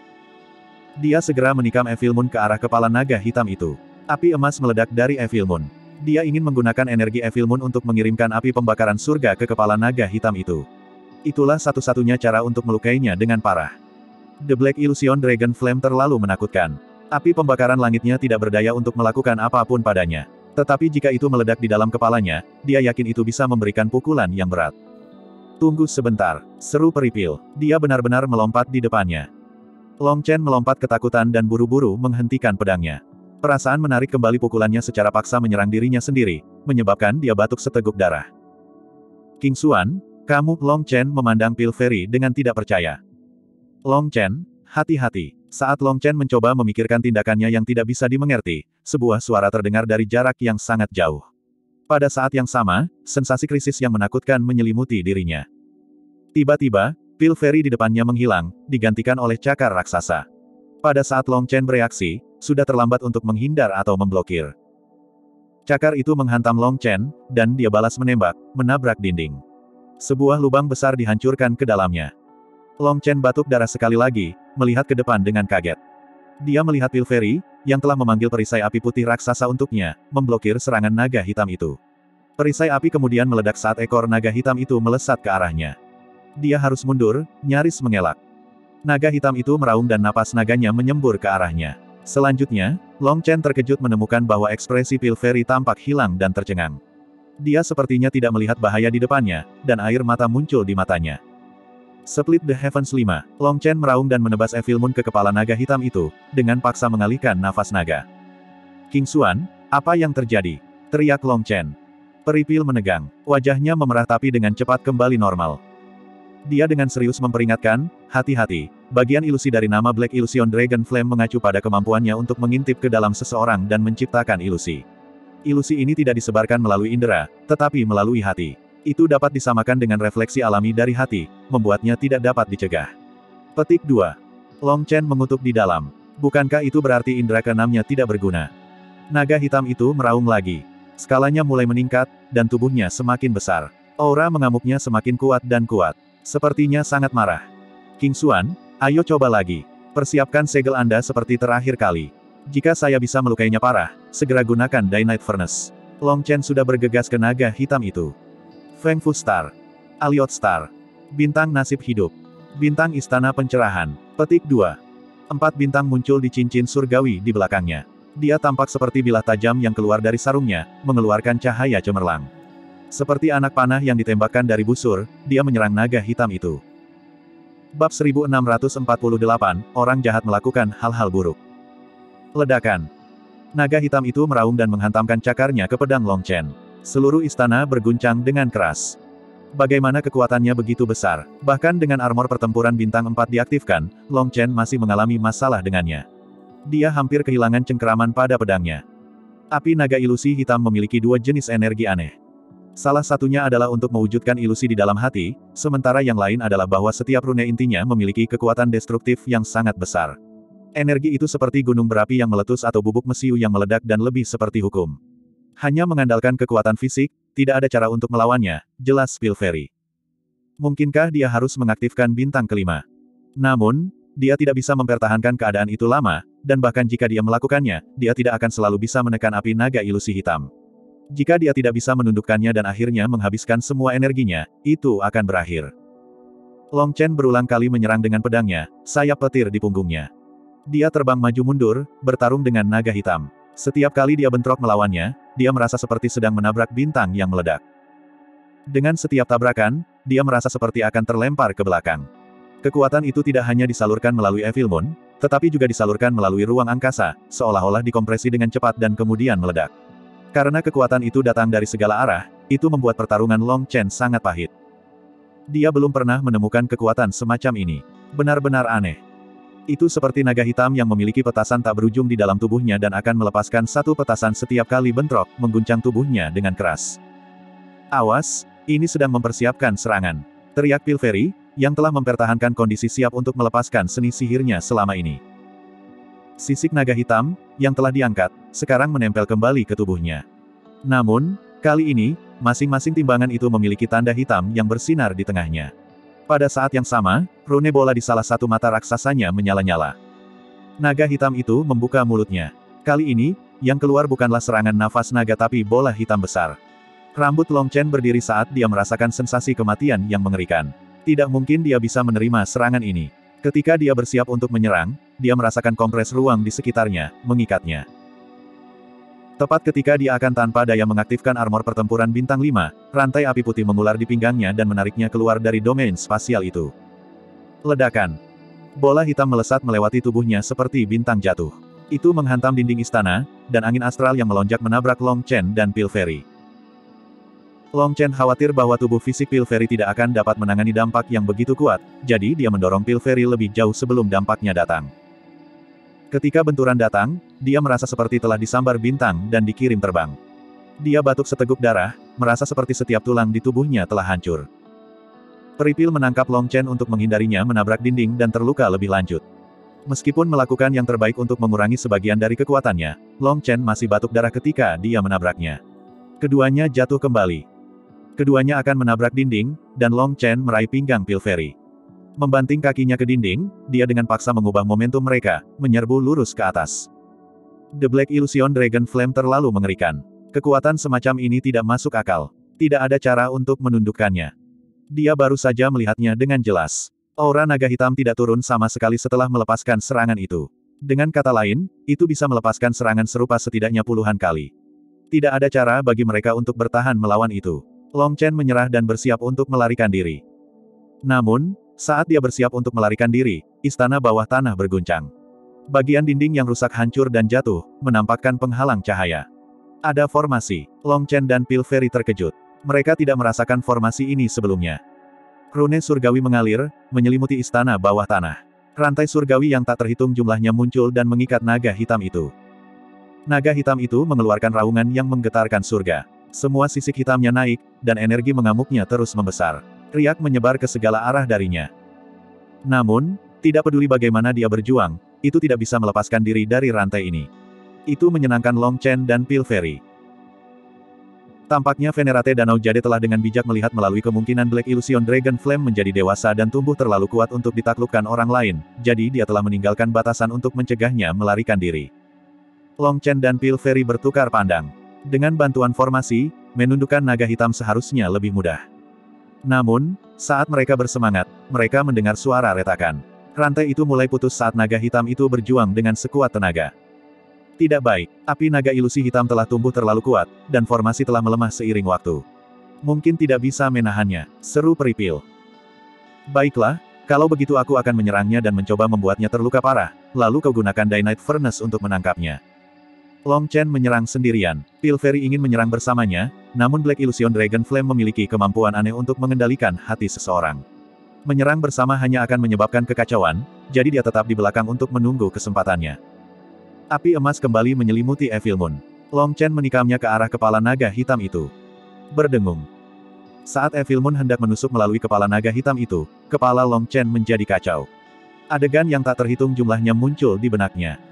Dia segera menikam Evil Moon ke arah kepala naga hitam itu. Api emas meledak dari Evil Moon. Dia ingin menggunakan energi Evil Moon untuk mengirimkan api pembakaran surga ke kepala naga hitam itu. Itulah satu-satunya cara untuk melukainya dengan parah. The Black Illusion Dragon Flame terlalu menakutkan. Api pembakaran langitnya tidak berdaya untuk melakukan apa pun padanya. Tetapi jika itu meledak di dalam kepalanya, dia yakin itu bisa memberikan pukulan yang berat. Tunggu sebentar, seru peripil. Dia benar-benar melompat di depannya. Long Chen melompat ketakutan dan buru-buru menghentikan pedangnya. Perasaan menarik kembali pukulannya secara paksa menyerang dirinya sendiri, menyebabkan dia batuk seteguk darah. King Xuan, kamu, Long Chen memandang Pil Fairy dengan tidak percaya. Long Chen, hati-hati. Saat Long Chen mencoba memikirkan tindakannya yang tidak bisa dimengerti, sebuah suara terdengar dari jarak yang sangat jauh. Pada saat yang sama, sensasi krisis yang menakutkan menyelimuti dirinya. Tiba-tiba, pil fairy di depannya menghilang, digantikan oleh cakar raksasa. Pada saat Long Chen bereaksi, sudah terlambat untuk menghindar atau memblokir. Cakar itu menghantam Long Chen, dan dia balas menembak, menabrak dinding. Sebuah lubang besar dihancurkan ke dalamnya. Long Chen batuk darah sekali lagi, melihat ke depan dengan kaget. Dia melihat Pilferi, yang telah memanggil perisai api putih raksasa untuknya, memblokir serangan naga hitam itu. Perisai api kemudian meledak saat ekor naga hitam itu melesat ke arahnya. Dia harus mundur, nyaris mengelak. Naga hitam itu meraung dan napas naganya menyembur ke arahnya. Selanjutnya, Long Chen terkejut menemukan bahwa ekspresi Pilferi tampak hilang dan tercengang. Dia sepertinya tidak melihat bahaya di depannya, dan air mata muncul di matanya. Split the Heavens 5, Long Chen meraung dan menebas Evil Moon ke kepala naga hitam itu, dengan paksa mengalihkan nafas naga. King Xuan, apa yang terjadi? Teriak Long Chen. Peripil menegang, wajahnya memerah tapi dengan cepat kembali normal. Dia dengan serius memperingatkan, hati-hati, bagian ilusi dari nama Black Illusion Dragon Flame mengacu pada kemampuannya untuk mengintip ke dalam seseorang dan menciptakan ilusi. Ilusi ini tidak disebarkan melalui indera, tetapi melalui hati. Itu dapat disamakan dengan refleksi alami dari hati, membuatnya tidak dapat dicegah. Petik 2. Long Chen mengutuk di dalam. Bukankah itu berarti indera keenamnya tidak berguna? Naga hitam itu meraung lagi. Skalanya mulai meningkat, dan tubuhnya semakin besar. Aura mengamuknya semakin kuat dan kuat. Sepertinya sangat marah. King Xuan, ayo coba lagi. Persiapkan segel Anda seperti terakhir kali. Jika saya bisa melukainya parah, segera gunakan Dynamite Furnace. Long Chen sudah bergegas ke naga hitam itu. Feng Fu Star. Aliot Star. Bintang nasib hidup. Bintang istana pencerahan. Petik 2. Empat bintang muncul di cincin surgawi di belakangnya. Dia tampak seperti bilah tajam yang keluar dari sarungnya, mengeluarkan cahaya cemerlang. Seperti anak panah yang ditembakkan dari busur, dia menyerang naga hitam itu. Bab 1648, orang jahat melakukan hal-hal buruk. Ledakan. Naga hitam itu meraung dan menghantamkan cakarnya ke pedang Long Chen. Seluruh istana berguncang dengan keras. Bagaimana kekuatannya begitu besar, bahkan dengan armor pertempuran bintang 4 diaktifkan, Long Chen masih mengalami masalah dengannya. Dia hampir kehilangan cengkeraman pada pedangnya. Api naga ilusi hitam memiliki dua jenis energi aneh. Salah satunya adalah untuk mewujudkan ilusi di dalam hati, sementara yang lain adalah bahwa setiap rune intinya memiliki kekuatan destruktif yang sangat besar. Energi itu seperti gunung berapi yang meletus atau bubuk mesiu yang meledak dan lebih seperti hukum. Hanya mengandalkan kekuatan fisik, tidak ada cara untuk melawannya, jelas Pilferi. Mungkinkah dia harus mengaktifkan bintang kelima? Namun, dia tidak bisa mempertahankan keadaan itu lama, dan bahkan jika dia melakukannya, dia tidak akan selalu bisa menekan api naga ilusi hitam. Jika dia tidak bisa menundukkannya dan akhirnya menghabiskan semua energinya, itu akan berakhir. Long Chen berulang kali menyerang dengan pedangnya, sayap petir di punggungnya. Dia terbang maju mundur, bertarung dengan naga hitam. Setiap kali dia bentrok melawannya, dia merasa seperti sedang menabrak bintang yang meledak. Dengan setiap tabrakan, dia merasa seperti akan terlempar ke belakang. Kekuatan itu tidak hanya disalurkan melalui Evil Moon, tetapi juga disalurkan melalui ruang angkasa, seolah-olah dikompresi dengan cepat dan kemudian meledak. Karena kekuatan itu datang dari segala arah, itu membuat pertarungan Long Chen sangat pahit. Dia belum pernah menemukan kekuatan semacam ini. Benar-benar aneh. Itu seperti naga hitam yang memiliki petasan tak berujung di dalam tubuhnya dan akan melepaskan satu petasan setiap kali bentrok, mengguncang tubuhnya dengan keras. Awas, ini sedang mempersiapkan serangan. Teriak Pilferi, yang telah mempertahankan kondisi siap untuk melepaskan seni sihirnya selama ini. Sisik naga hitam, yang telah diangkat, sekarang menempel kembali ke tubuhnya. Namun, kali ini, masing-masing timbangan itu memiliki tanda hitam yang bersinar di tengahnya. Pada saat yang sama, rune bola di salah satu mata raksasanya menyala-nyala. Naga hitam itu membuka mulutnya. Kali ini, yang keluar bukanlah serangan nafas naga tapi bola hitam besar. Rambut Long Chen berdiri saat dia merasakan sensasi kematian yang mengerikan. Tidak mungkin dia bisa menerima serangan ini. Ketika dia bersiap untuk menyerang, dia merasakan kompres ruang di sekitarnya, mengikatnya. Tepat ketika dia akan tanpa daya mengaktifkan armor pertempuran bintang 5, rantai api putih mengular di pinggangnya dan menariknya keluar dari domain spasial itu. Ledakan. Bola hitam melesat melewati tubuhnya seperti bintang jatuh. Itu menghantam dinding istana, dan angin astral yang melonjak menabrak Long Chen dan Pilferi. Long Chen khawatir bahwa tubuh fisik Pilferi tidak akan dapat menangani dampak yang begitu kuat, jadi dia mendorong Pilferi lebih jauh sebelum dampaknya datang. Ketika benturan datang, dia merasa seperti telah disambar bintang dan dikirim terbang. Dia batuk seteguk darah, merasa seperti setiap tulang di tubuhnya telah hancur. Peripil menangkap Long Chen untuk menghindarinya menabrak dinding dan terluka lebih lanjut. Meskipun melakukan yang terbaik untuk mengurangi sebagian dari kekuatannya, Long Chen masih batuk darah ketika dia menabraknya. Keduanya jatuh kembali. Keduanya akan menabrak dinding, dan Long Chen meraih pinggang Pilferi. Membanting kakinya ke dinding, dia dengan paksa mengubah momentum mereka, menyerbu lurus ke atas. The Black Illusion Dragon Flame terlalu mengerikan. Kekuatan semacam ini tidak masuk akal. Tidak ada cara untuk menundukkannya. Dia baru saja melihatnya dengan jelas. Aura naga hitam tidak turun sama sekali setelah melepaskan serangan itu. Dengan kata lain, itu bisa melepaskan serangan serupa setidaknya puluhan kali. Tidak ada cara bagi mereka untuk bertahan melawan itu. Long Chen menyerah dan bersiap untuk melarikan diri. Namun, saat dia bersiap untuk melarikan diri, istana bawah tanah berguncang. Bagian dinding yang rusak hancur dan jatuh, menampakkan penghalang cahaya. Ada formasi. Long Chen dan Pilferi terkejut. Mereka tidak merasakan formasi ini sebelumnya. Rune surgawi mengalir, menyelimuti istana bawah tanah. Rantai surgawi yang tak terhitung jumlahnya muncul dan mengikat naga hitam itu. Naga hitam itu mengeluarkan raungan yang menggetarkan surga. Semua sisik hitamnya naik, dan energi mengamuknya terus membesar. Riak menyebar ke segala arah darinya. Namun, tidak peduli bagaimana dia berjuang, itu tidak bisa melepaskan diri dari rantai ini. Itu menyenangkan Long Chen dan Pilferi. Tampaknya Venerate Danau Jade telah dengan bijak melihat melalui kemungkinan Black Illusion Dragon Flame menjadi dewasa dan tumbuh terlalu kuat untuk ditaklukkan orang lain, jadi dia telah meninggalkan batasan untuk mencegahnya melarikan diri. Long Chen dan Pilferi bertukar pandang. Dengan bantuan formasi, menundukkan naga hitam seharusnya lebih mudah. Namun, saat mereka bersemangat, mereka mendengar suara retakan. Rantai itu mulai putus saat naga hitam itu berjuang dengan sekuat tenaga. Tidak baik, api naga ilusi hitam telah tumbuh terlalu kuat, dan formasi telah melemah seiring waktu. Mungkin tidak bisa menahannya, seru peripil. Baiklah, kalau begitu aku akan menyerangnya dan mencoba membuatnya terluka parah, lalu kau gunakan Dynite Furnace untuk menangkapnya. Long Chen menyerang sendirian. Pilferi ingin menyerang bersamanya, namun Black Illusion Dragon Flame memiliki kemampuan aneh untuk mengendalikan hati seseorang. Menyerang bersama hanya akan menyebabkan kekacauan, jadi dia tetap di belakang untuk menunggu kesempatannya. Api emas kembali menyelimuti Evil Moon. Long Chen menikamnya ke arah kepala naga hitam itu. Berdengung. Saat Evil Moon hendak menusuk melalui kepala naga hitam itu, kepala Long Chen menjadi kacau. Adegan yang tak terhitung jumlahnya muncul di benaknya.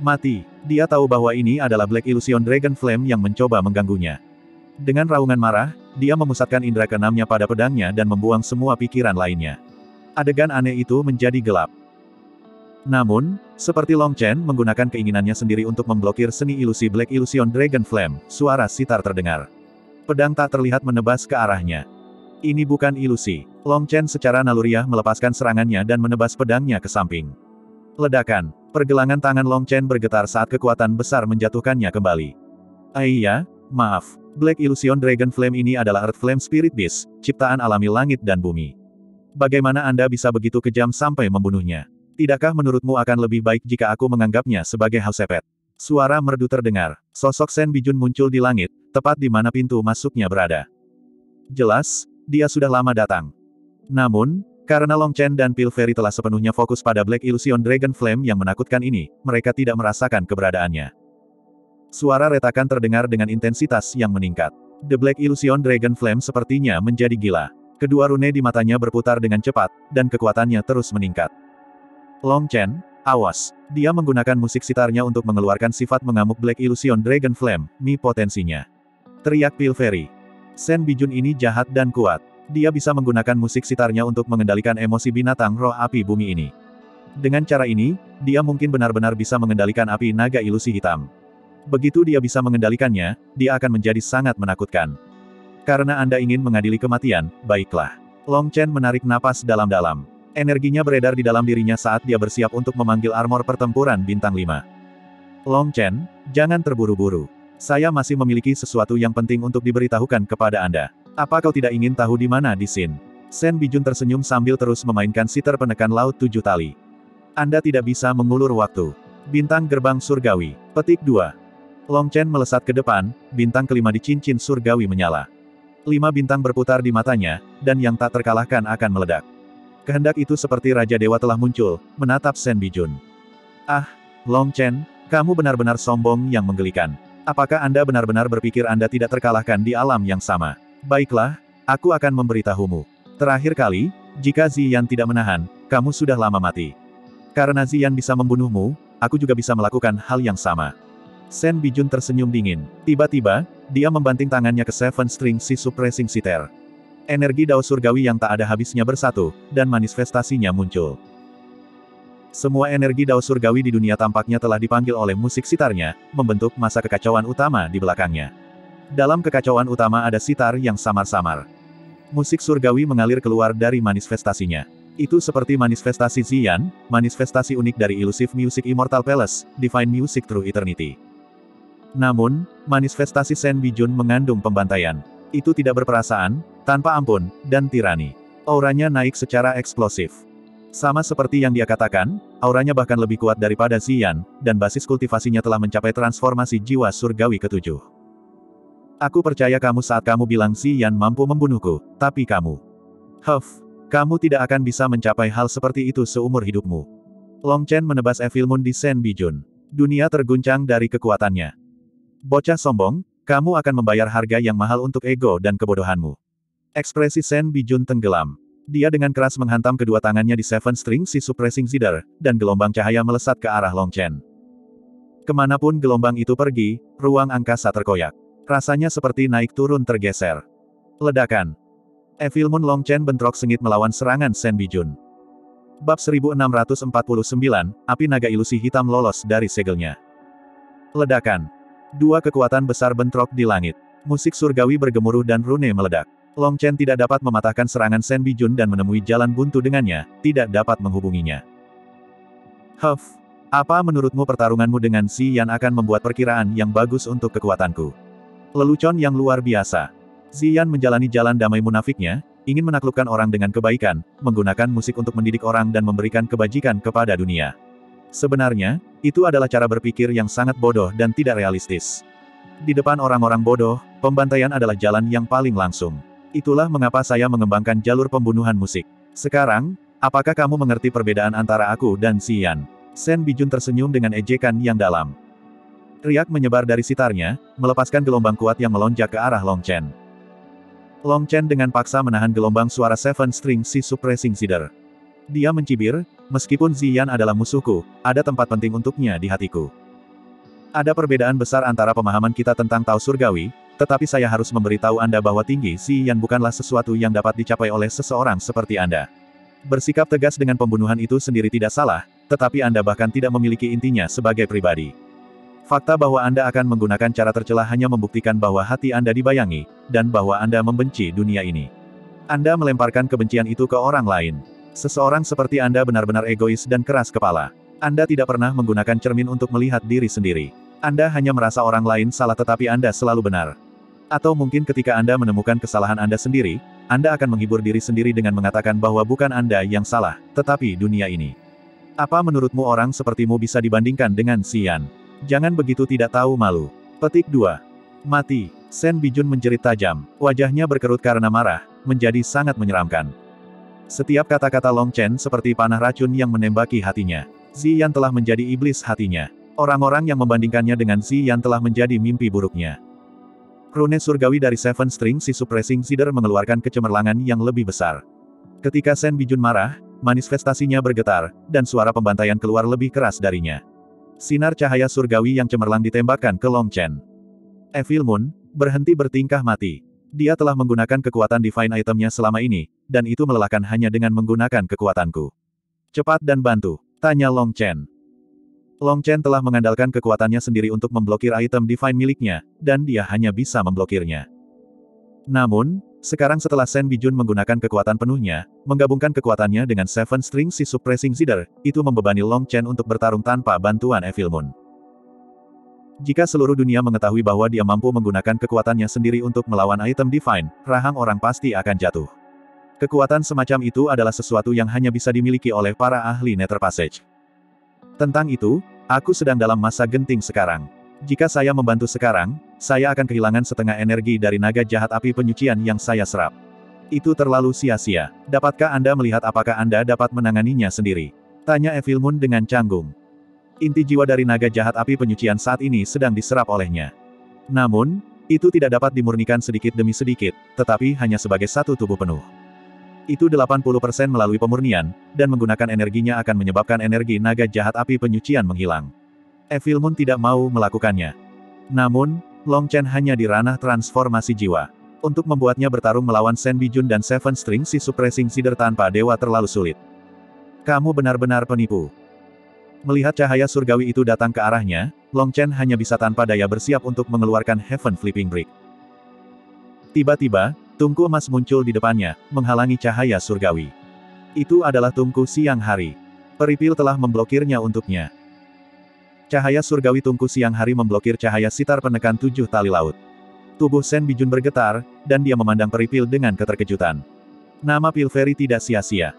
Mati. Dia tahu bahwa ini adalah Black Illusion Dragon Flame yang mencoba mengganggunya. Dengan raungan marah, dia memusatkan indera keenamnya pada pedangnya dan membuang semua pikiran lainnya. Adegan aneh itu menjadi gelap. Namun, seperti Long Chen menggunakan keinginannya sendiri untuk memblokir seni ilusi Black Illusion Dragon Flame, suara sitar terdengar. Pedang tak terlihat menebas ke arahnya. Ini bukan ilusi. Long Chen secara naluriah melepaskan serangannya dan menebas pedangnya ke samping. Ledakan. Pergelangan tangan Long Chen bergetar saat kekuatan besar menjatuhkannya kembali. Ah iya, maaf. Black Illusion Dragon Flame ini adalah Earth Flame Spirit Beast, ciptaan alami langit dan bumi. Bagaimana Anda bisa begitu kejam sampai membunuhnya? Tidakkah menurutmu akan lebih baik jika aku menganggapnya sebagai Hausepet? Suara merdu terdengar. Sosok Sen Bijun muncul di langit, tepat di mana pintu masuknya berada. Jelas, dia sudah lama datang. Namun, karena Long Chen dan Pilferi telah sepenuhnya fokus pada Black Illusion Dragon Flame yang menakutkan ini, mereka tidak merasakan keberadaannya. Suara retakan terdengar dengan intensitas yang meningkat. The Black Illusion Dragon Flame sepertinya menjadi gila. Kedua rune di matanya berputar dengan cepat, dan kekuatannya terus meningkat. Long Chen, awas. Dia menggunakan musik sitarnya untuk mengeluarkan sifat mengamuk Black Illusion Dragon Flame, mi potensinya. Teriak Pilferi. Sen Bijun ini jahat dan kuat. Dia bisa menggunakan musik sitarnya untuk mengendalikan emosi binatang roh api bumi ini. Dengan cara ini, dia mungkin benar-benar bisa mengendalikan api naga ilusi hitam. Begitu dia bisa mengendalikannya, dia akan menjadi sangat menakutkan. Karena Anda ingin mengadili kematian, baiklah. Long Chen menarik napas dalam-dalam. Energinya beredar di dalam dirinya saat dia bersiap untuk memanggil armor pertempuran bintang 5. Long Chen, jangan terburu-buru. Saya masih memiliki sesuatu yang penting untuk diberitahukan kepada Anda. Apa kau tidak ingin tahu di mana di Sin? Sen Bijun tersenyum sambil terus memainkan siter penekan laut tujuh tali. Anda tidak bisa mengulur waktu. Bintang gerbang surgawi. Petik 2. Long Chen melesat ke depan, bintang kelima di cincin surgawi menyala. Lima bintang berputar di matanya, dan yang tak terkalahkan akan meledak. Kehendak itu seperti Raja Dewa telah muncul, menatap Sen Bijun. Ah, Long Chen, kamu benar-benar sombong yang menggelikan. Apakah Anda benar-benar berpikir Anda tidak terkalahkan di alam yang sama? Baiklah, aku akan memberitahumu. Terakhir kali, jika Ziyan tidak menahan, kamu sudah lama mati. Karena Ziyan bisa membunuhmu, aku juga bisa melakukan hal yang sama. Sen Bijun tersenyum dingin. Tiba-tiba, dia membanting tangannya ke Seven String Si Suppressing Siter. Energi Dao Surgawi yang tak ada habisnya bersatu, dan manifestasinya muncul. Semua energi Dao Surgawi di dunia tampaknya telah dipanggil oleh musik sitarnya, membentuk masa kekacauan utama di belakangnya. Dalam kekacauan utama ada sitar yang samar-samar. Musik surgawi mengalir keluar dari manifestasinya. Itu seperti manifestasi Ziyan, manifestasi unik dari Illusive Music Immortal Palace, Divine Music True Eternity. Namun, manifestasi Sen Bijun mengandung pembantaian. Itu tidak berperasaan, tanpa ampun, dan tirani. Auranya naik secara eksplosif. Sama seperti yang dia katakan, auranya bahkan lebih kuat daripada Ziyan, dan basis kultivasinya telah mencapai transformasi jiwa surgawi ketujuh. Aku percaya kamu saat kamu bilang Ziyan mampu membunuhku, tapi kamu. Huff, kamu tidak akan bisa mencapai hal seperti itu seumur hidupmu. Long Chen menebas Evil Moon di Sen Bijun. Dunia terguncang dari kekuatannya. Bocah sombong, kamu akan membayar harga yang mahal untuk ego dan kebodohanmu. Ekspresi Sen Bijun tenggelam. Dia dengan keras menghantam kedua tangannya di Seven String si Suppressing Zither, dan gelombang cahaya melesat ke arah Long Chen. Ke mana pun gelombang itu pergi, ruang angkasa terkoyak. Rasanya seperti naik turun tergeser. Ledakan. Evil Moon Long Chen bentrok sengit melawan serangan Sen Bijun. Bab 1649, api naga ilusi hitam lolos dari segelnya. Ledakan. Dua kekuatan besar bentrok di langit. Musik surgawi bergemuruh dan rune meledak. Long Chen tidak dapat mematahkan serangan Sen Bijun dan menemui jalan buntu dengannya, tidak dapat menghubunginya. Huff, apa menurutmu pertarunganmu dengan Si Yan akan membuat perkiraan yang bagus untuk kekuatanku? Lelucon yang luar biasa. Ziyan menjalani jalan damai munafiknya, ingin menaklukkan orang dengan kebaikan, menggunakan musik untuk mendidik orang dan memberikan kebajikan kepada dunia. Sebenarnya, itu adalah cara berpikir yang sangat bodoh dan tidak realistis. Di depan orang-orang bodoh, pembantaian adalah jalan yang paling langsung. Itulah mengapa saya mengembangkan jalur pembunuhan musik. Sekarang, apakah kamu mengerti perbedaan antara aku dan Xian? Sen Bijun tersenyum dengan ejekan yang dalam. Riak menyebar dari sitarnya, melepaskan gelombang kuat yang melonjak ke arah Long Chen. Long Chen dengan paksa menahan gelombang suara Seven String Si Suppressing Cider. Dia mencibir, meskipun Ziyan adalah musuhku, ada tempat penting untuknya di hatiku. Ada perbedaan besar antara pemahaman kita tentang Tao Surgawi, tetapi saya harus memberitahu Anda bahwa tinggi Si Yan bukanlah sesuatu yang dapat dicapai oleh seseorang seperti Anda. Bersikap tegas dengan pembunuhan itu sendiri tidak salah, tetapi Anda bahkan tidak memiliki intinya sebagai pribadi. Fakta bahwa Anda akan menggunakan cara tercela hanya membuktikan bahwa hati Anda dibayangi, dan bahwa Anda membenci dunia ini. Anda melemparkan kebencian itu ke orang lain. Seseorang seperti Anda benar-benar egois dan keras kepala. Anda tidak pernah menggunakan cermin untuk melihat diri sendiri. Anda hanya merasa orang lain salah tetapi Anda selalu benar. Atau mungkin ketika Anda menemukan kesalahan Anda sendiri, Anda akan menghibur diri sendiri dengan mengatakan bahwa bukan Anda yang salah, tetapi dunia ini. Apa menurutmu orang sepertimu bisa dibandingkan dengan Xian? Jangan begitu tidak tahu malu. Petik 2. Mati. Sen Bijun menjerit tajam. Wajahnya berkerut karena marah, menjadi sangat menyeramkan. Setiap kata-kata Long Chen seperti panah racun yang menembaki hatinya. Ziyan telah menjadi iblis hatinya. Orang-orang yang membandingkannya dengan Ziyan telah menjadi mimpi buruknya. Rune surgawi dari Seven String si Suppressing Cider mengeluarkan kecemerlangan yang lebih besar. Ketika Sen Bijun marah, manifestasinya bergetar, dan suara pembantaian keluar lebih keras darinya. Sinar cahaya surgawi yang cemerlang ditembakkan ke Long Chen. Evil Moon, berhenti bertingkah mati. Dia telah menggunakan kekuatan divine itemnya selama ini, dan itu melelahkan hanya dengan menggunakan kekuatanku. Cepat dan bantu, tanya Long Chen. Long Chen telah mengandalkan kekuatannya sendiri untuk memblokir item divine miliknya, dan dia hanya bisa memblokirnya. Namun, sekarang setelah Sen Bijun menggunakan kekuatan penuhnya, menggabungkan kekuatannya dengan Seven String si Suppressing Zither, itu membebani Long Chen untuk bertarung tanpa bantuan Evil Moon. Jika seluruh dunia mengetahui bahwa dia mampu menggunakan kekuatannya sendiri untuk melawan item Divine, rahang orang pasti akan jatuh. Kekuatan semacam itu adalah sesuatu yang hanya bisa dimiliki oleh para ahli Nether Passage. Tentang itu, aku sedang dalam masa genting sekarang. Jika saya membantu sekarang, saya akan kehilangan setengah energi dari naga jahat api penyucian yang saya serap. Itu terlalu sia-sia. Dapatkah Anda melihat apakah Anda dapat menanganinya sendiri? Tanya Evil Moon dengan canggung. Inti jiwa dari naga jahat api penyucian saat ini sedang diserap olehnya. Namun, itu tidak dapat dimurnikan sedikit demi sedikit, tetapi hanya sebagai satu tubuh penuh. Itu 80% melalui pemurnian, dan menggunakan energinya akan menyebabkan energi naga jahat api penyucian menghilang. Evil Moon tidak mau melakukannya. Namun, Long Chen hanya di ranah transformasi jiwa. Untuk membuatnya bertarung melawan Sen Bijun dan Seven String si Suppressing Cider tanpa dewa terlalu sulit. Kamu benar-benar penipu. Melihat cahaya surgawi itu datang ke arahnya, Long Chen hanya bisa tanpa daya bersiap untuk mengeluarkan Heaven Flipping Brick. Tiba-tiba, tungku emas muncul di depannya, menghalangi cahaya surgawi. Itu adalah tungku siang hari. Peripil telah memblokirnya untuknya. Cahaya surgawi tungku siang hari memblokir cahaya sitar penekan tujuh tali laut. Tubuh Sen Bijun bergetar, dan dia memandang peripil dengan keterkejutan. Nama Pilveri tidak sia-sia.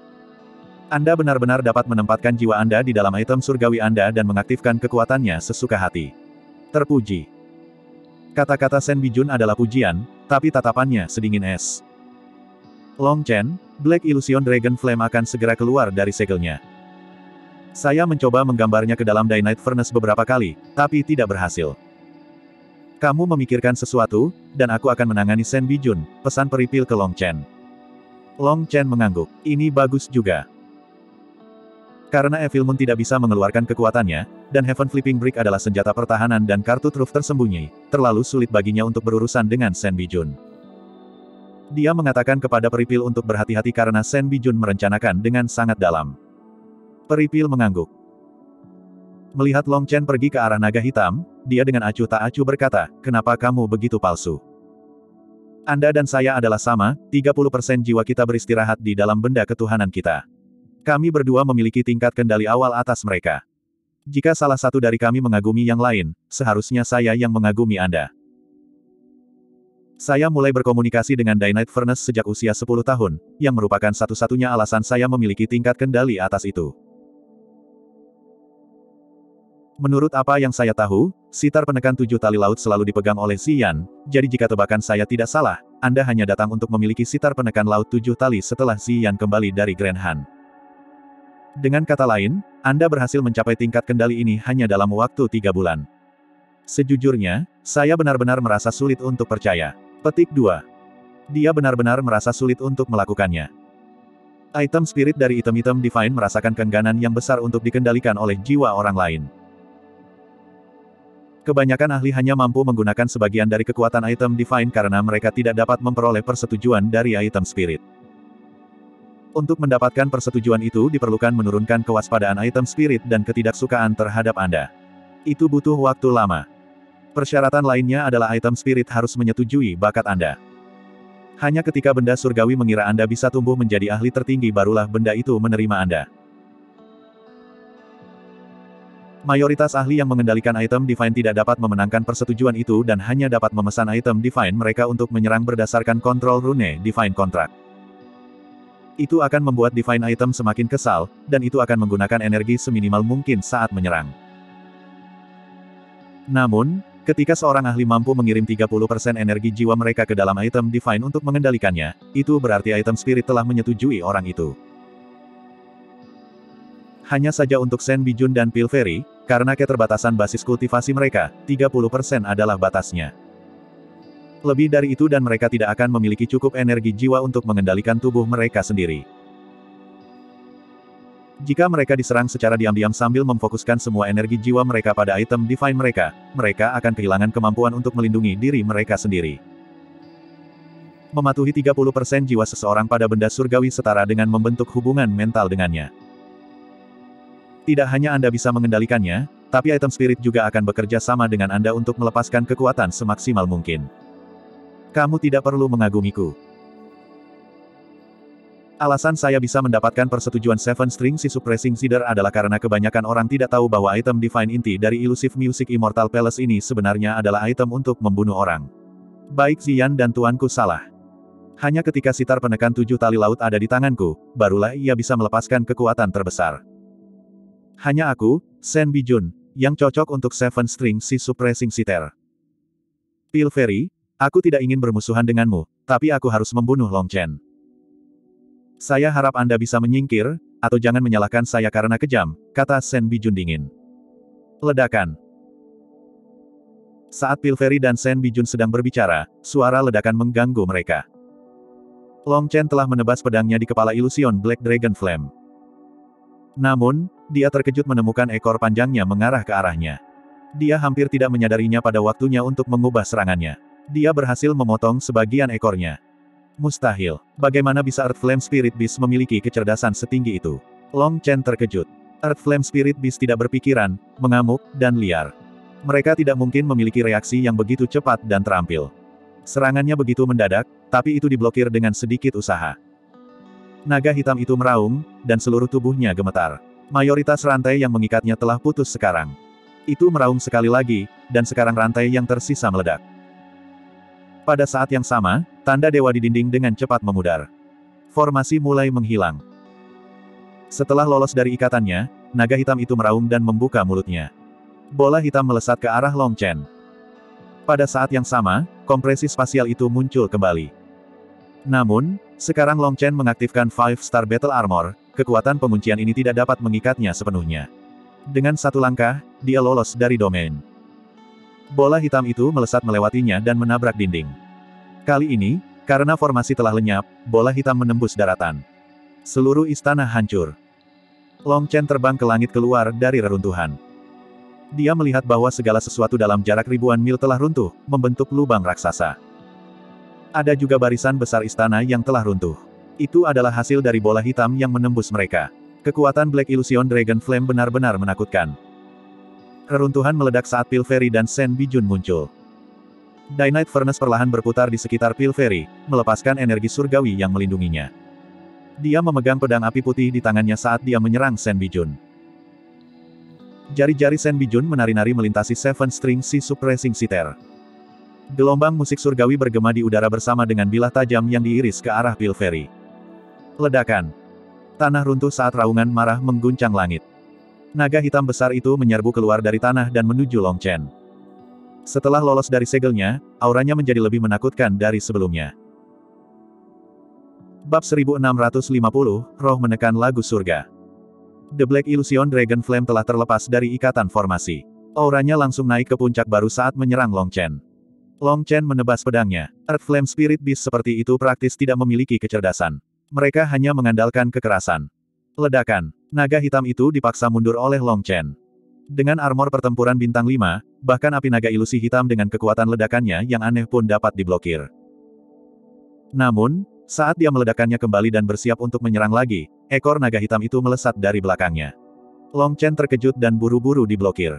Anda benar-benar dapat menempatkan jiwa Anda di dalam item surgawi Anda dan mengaktifkan kekuatannya sesuka hati. Terpuji. Kata-kata Sen Bijun adalah pujian, tapi tatapannya sedingin es. Long Chen, Black Illusion Dragon Flame akan segera keluar dari segelnya. Saya mencoba menggambarnya ke dalam Dynite Furnace beberapa kali, tapi tidak berhasil. Kamu memikirkan sesuatu, dan aku akan menangani Sen Bijun, pesan peripil ke Long Chen. Long Chen mengangguk. Ini bagus juga. Karena Evil Moon tidak bisa mengeluarkan kekuatannya, dan Heaven Flipping Brick adalah senjata pertahanan dan kartu truf tersembunyi, terlalu sulit baginya untuk berurusan dengan Sen Bijun. Dia mengatakan kepada Peripil untuk berhati-hati karena Sen Bijun merencanakan dengan sangat dalam. Peripil mengangguk. Melihat Long Chen pergi ke arah naga hitam, dia dengan acuh tak acuh berkata, kenapa kamu begitu palsu? Anda dan saya adalah sama, 30% jiwa kita beristirahat di dalam benda ketuhanan kita. Kami berdua memiliki tingkat kendali awal atas mereka. Jika salah satu dari kami mengagumi yang lain, seharusnya saya yang mengagumi Anda. Saya mulai berkomunikasi dengan Dynite Furnace sejak usia 10 tahun, yang merupakan satu-satunya alasan saya memiliki tingkat kendali atas itu. Menurut apa yang saya tahu, sitar penekan tujuh tali laut selalu dipegang oleh Ziyan, jadi jika tebakan saya tidak salah, Anda hanya datang untuk memiliki sitar penekan laut tujuh tali setelah Ziyan kembali dari Grand Han. Dengan kata lain, Anda berhasil mencapai tingkat kendali ini hanya dalam waktu tiga bulan. Sejujurnya, saya benar-benar merasa sulit untuk percaya. Petik 2. Dia benar-benar merasa sulit untuk melakukannya. Item spirit dari item-item divine merasakan kengganan yang besar untuk dikendalikan oleh jiwa orang lain. Kebanyakan ahli hanya mampu menggunakan sebagian dari kekuatan item divine karena mereka tidak dapat memperoleh persetujuan dari item spirit. Untuk mendapatkan persetujuan itu diperlukan menurunkan kewaspadaan item spirit dan ketidaksukaan terhadap Anda. Itu butuh waktu lama. Persyaratan lainnya adalah item spirit harus menyetujui bakat Anda. Hanya ketika benda surgawi mengira Anda bisa tumbuh menjadi ahli tertinggi barulah benda itu menerima Anda. Mayoritas ahli yang mengendalikan item Divine tidak dapat memenangkan persetujuan itu dan hanya dapat memesan item Divine mereka untuk menyerang berdasarkan kontrol rune Divine Contract. Itu akan membuat divine item semakin kesal, dan itu akan menggunakan energi seminimal mungkin saat menyerang. Namun, ketika seorang ahli mampu mengirim 30% energi jiwa mereka ke dalam item divine untuk mengendalikannya, itu berarti item spirit telah menyetujui orang itu. Hanya saja untuk Sen Bijun dan Pilveri, karena keterbatasan basis kultivasi mereka, 30% adalah batasnya. Lebih dari itu dan mereka tidak akan memiliki cukup energi jiwa untuk mengendalikan tubuh mereka sendiri. Jika mereka diserang secara diam-diam sambil memfokuskan semua energi jiwa mereka pada item divine mereka, mereka akan kehilangan kemampuan untuk melindungi diri mereka sendiri. Mematuhi 30% jiwa seseorang pada benda surgawi setara dengan membentuk hubungan mental dengannya. Tidak hanya Anda bisa mengendalikannya, tapi item spirit juga akan bekerja sama dengan Anda untuk melepaskan kekuatan semaksimal mungkin. Kamu tidak perlu mengagumiku. Alasan saya bisa mendapatkan persetujuan Seven String si Suppressing Cider adalah karena kebanyakan orang tidak tahu bahwa item Divine inti dari Illusive Music Immortal Palace ini sebenarnya adalah item untuk membunuh orang. Baik Zian dan tuanku salah. Hanya ketika sitar penekan tujuh tali laut ada di tanganku, barulah ia bisa melepaskan kekuatan terbesar. Hanya aku, Sen Bijun, yang cocok untuk Seven String si Suppressing Sitar. Pilferi, aku tidak ingin bermusuhan denganmu, tapi aku harus membunuh Long Chen. Saya harap Anda bisa menyingkir, atau jangan menyalahkan saya karena kejam, kata Sen Bijun dingin. Ledakan. Saat Pilferi dan Sen Bijun sedang berbicara, suara ledakan mengganggu mereka. Long Chen telah menebas pedangnya di kepala ilusion Black Dragon Flame. Namun, dia terkejut menemukan ekor panjangnya mengarah ke arahnya. Dia hampir tidak menyadarinya pada waktunya untuk mengubah serangannya. Dia berhasil memotong sebagian ekornya. Mustahil. Bagaimana bisa Earth Flame Spirit Beast memiliki kecerdasan setinggi itu? Long Chen terkejut. Earth Flame Spirit Beast tidak berpikiran, mengamuk, dan liar. Mereka tidak mungkin memiliki reaksi yang begitu cepat dan terampil. Serangannya begitu mendadak, tapi itu diblokir dengan sedikit usaha. Naga hitam itu meraung, dan seluruh tubuhnya gemetar. Mayoritas rantai yang mengikatnya telah putus sekarang. Itu meraung sekali lagi, dan sekarang rantai yang tersisa meledak. Pada saat yang sama, tanda dewa di dinding dengan cepat memudar. Formasi mulai menghilang. Setelah lolos dari ikatannya, naga hitam itu meraung dan membuka mulutnya. Bola hitam melesat ke arah Long Chen. Pada saat yang sama, kompresi spasial itu muncul kembali. Namun, sekarang Long Chen mengaktifkan Five Star Battle Armor, kekuatan penguncian ini tidak dapat mengikatnya sepenuhnya. Dengan satu langkah, dia lolos dari domain. Bola hitam itu melesat melewatinya dan menabrak dinding. Kali ini, karena formasi telah lenyap, bola hitam menembus daratan. Seluruh istana hancur. Long Chen terbang ke langit keluar dari reruntuhan. Dia melihat bahwa segala sesuatu dalam jarak ribuan mil telah runtuh, membentuk lubang raksasa. Ada juga barisan besar istana yang telah runtuh. Itu adalah hasil dari bola hitam yang menembus mereka. Kekuatan Black Illusion Dragon Flame benar-benar menakutkan. Reruntuhan meledak saat Pilferi dan Sen Bijun muncul. Dynite Furnace perlahan berputar di sekitar Pilferi, melepaskan energi surgawi yang melindunginya. Dia memegang pedang api putih di tangannya saat dia menyerang Sen Bijun. Jari-jari Sen Bijun menari-nari melintasi Seven String Si Suppressing Sitar. Gelombang musik surgawi bergema di udara bersama dengan bilah tajam yang diiris ke arah Pilferi. Ledakan. Tanah runtuh saat raungan marah mengguncang langit. Naga hitam besar itu menyerbu keluar dari tanah dan menuju Long Chen. Setelah lolos dari segelnya, auranya menjadi lebih menakutkan dari sebelumnya. Bab 1650, Roh Menekan Lagu Surga. The Black Illusion Dragon Flame telah terlepas dari ikatan formasi. Auranya langsung naik ke puncak baru saat menyerang Long Chen. Long Chen menebas pedangnya. Earth Flame Spirit Beast seperti itu praktis tidak memiliki kecerdasan. Mereka hanya mengandalkan kekerasan. Ledakan. Naga hitam itu dipaksa mundur oleh Long Chen. Dengan armor pertempuran bintang 5, bahkan api naga ilusi hitam dengan kekuatan ledakannya yang aneh pun dapat diblokir. Namun, saat dia meledakannya kembali dan bersiap untuk menyerang lagi, ekor naga hitam itu melesat dari belakangnya. Long Chen terkejut dan buru-buru diblokir.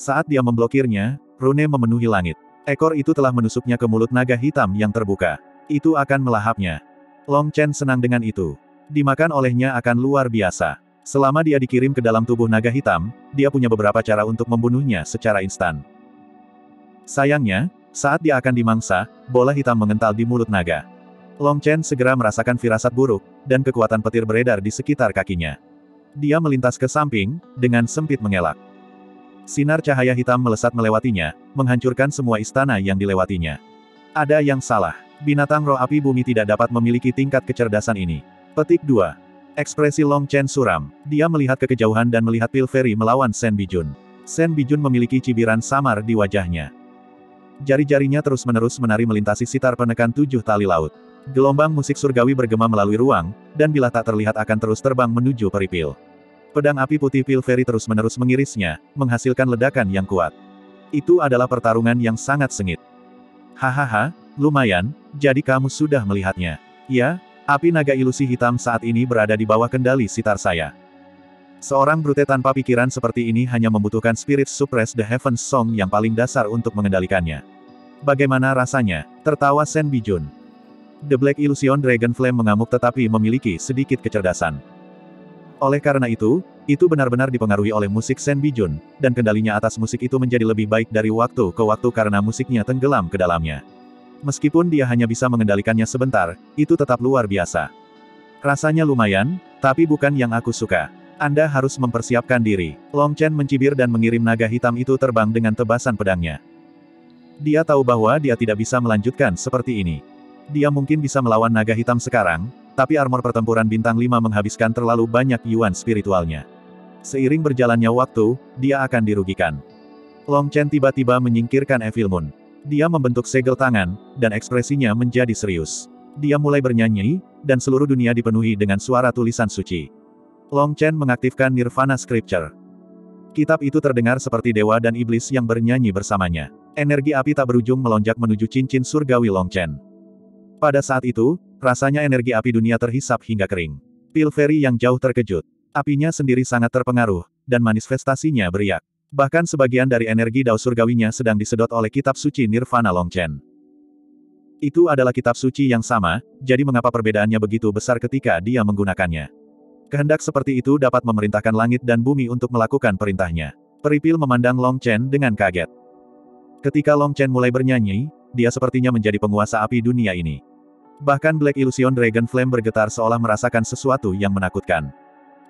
Saat dia memblokirnya, rune memenuhi langit. Ekor itu telah menusuknya ke mulut naga hitam yang terbuka. Itu akan melahapnya. Long Chen senang dengan itu. Dimakan olehnya akan luar biasa. Selama dia dikirim ke dalam tubuh naga hitam, dia punya beberapa cara untuk membunuhnya secara instan. Sayangnya, saat dia akan dimangsa, bola hitam mengental di mulut naga. Long Chen segera merasakan firasat buruk, dan kekuatan petir beredar di sekitar kakinya. Dia melintas ke samping, dengan sempit mengelak. Sinar cahaya hitam melesat melewatinya, menghancurkan semua istana yang dilewatinya. Ada yang salah. Binatang roh api bumi tidak dapat memiliki tingkat kecerdasan ini. Petik 2. Ekspresi Long Chen suram. Dia melihat ke kejauhan dan melihat Pilferi melawan Sen Bijun. Sen Bijun memiliki cibiran samar di wajahnya. Jari-jarinya terus-menerus menari melintasi sitar penekan tujuh tali laut. Gelombang musik surgawi bergema melalui ruang, dan bila tak terlihat akan terus terbang menuju peripil. Pedang api putih Pilferi terus-menerus mengirisnya, menghasilkan ledakan yang kuat. Itu adalah pertarungan yang sangat sengit. Hahaha, lumayan, jadi kamu sudah melihatnya. Ya, Api naga ilusi hitam saat ini berada di bawah kendali sitar saya. Seorang brute tanpa pikiran seperti ini hanya membutuhkan Spirit Suppress the Heavens Song yang paling dasar untuk mengendalikannya. Bagaimana rasanya? Tertawa Sen Bijun. The Black Illusion Dragon Flame mengamuk tetapi memiliki sedikit kecerdasan. Oleh karena itu, itu benar-benar dipengaruhi oleh musik Sen Bijun, dan kendalinya atas musik itu menjadi lebih baik dari waktu ke waktu karena musiknya tenggelam ke dalamnya. Meskipun dia hanya bisa mengendalikannya sebentar, itu tetap luar biasa. Rasanya lumayan, tapi bukan yang aku suka. Anda harus mempersiapkan diri. Long Chen mencibir dan mengirim naga hitam itu terbang dengan tebasan pedangnya. Dia tahu bahwa dia tidak bisa melanjutkan seperti ini. Dia mungkin bisa melawan naga hitam sekarang, tapi armor pertempuran bintang 5 menghabiskan terlalu banyak yuan spiritualnya. Seiring berjalannya waktu, dia akan dirugikan. Long Chen tiba-tiba menyingkirkan Evil Moon. Dia membentuk segel tangan, dan ekspresinya menjadi serius. Dia mulai bernyanyi, dan seluruh dunia dipenuhi dengan suara tulisan suci. Long Chen mengaktifkan Nirvana Scripture. Kitab itu terdengar seperti dewa dan iblis yang bernyanyi bersamanya. Energi api tak berujung melonjak menuju cincin surgawi Long Chen. Pada saat itu, rasanya energi api dunia terhisap hingga kering. Pilferi yang jauh terkejut. Apinya sendiri sangat terpengaruh, dan manifestasinya beriak. Bahkan sebagian dari energi dao surgawinya sedang disedot oleh kitab suci Nirvana Longchen. Itu adalah kitab suci yang sama, jadi mengapa perbedaannya begitu besar ketika dia menggunakannya. Kehendak seperti itu dapat memerintahkan langit dan bumi untuk melakukan perintahnya. Peripil memandang Long Chen dengan kaget. Ketika Long Chen mulai bernyanyi, dia sepertinya menjadi penguasa api dunia ini. Bahkan Black Illusion Dragon Flame bergetar seolah merasakan sesuatu yang menakutkan.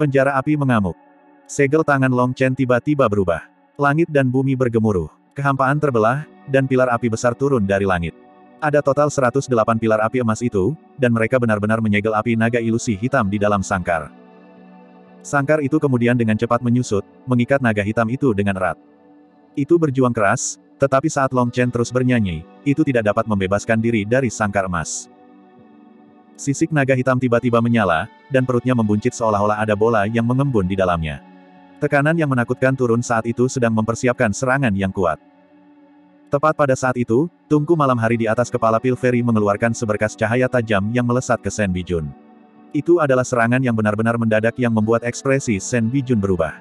Penjara api mengamuk. Segel tangan Long Chen tiba-tiba berubah. Langit dan bumi bergemuruh. Kehampaan terbelah, dan pilar api besar turun dari langit. Ada total 108 pilar api emas itu, dan mereka benar-benar menyegel api naga ilusi hitam di dalam sangkar. Sangkar itu kemudian dengan cepat menyusut, mengikat naga hitam itu dengan erat. Itu berjuang keras, tetapi saat Long Chen terus bernyanyi, itu tidak dapat membebaskan diri dari sangkar emas. Sisik naga hitam tiba-tiba menyala, dan perutnya membuncit seolah-olah ada bola yang mengembun di dalamnya. Tekanan yang menakutkan turun saat itu sedang mempersiapkan serangan yang kuat. Tepat pada saat itu, tungku malam hari di atas kepala Pilferi mengeluarkan seberkas cahaya tajam yang melesat ke Sen Bijun. Itu adalah serangan yang benar-benar mendadak yang membuat ekspresi Sen Bijun berubah.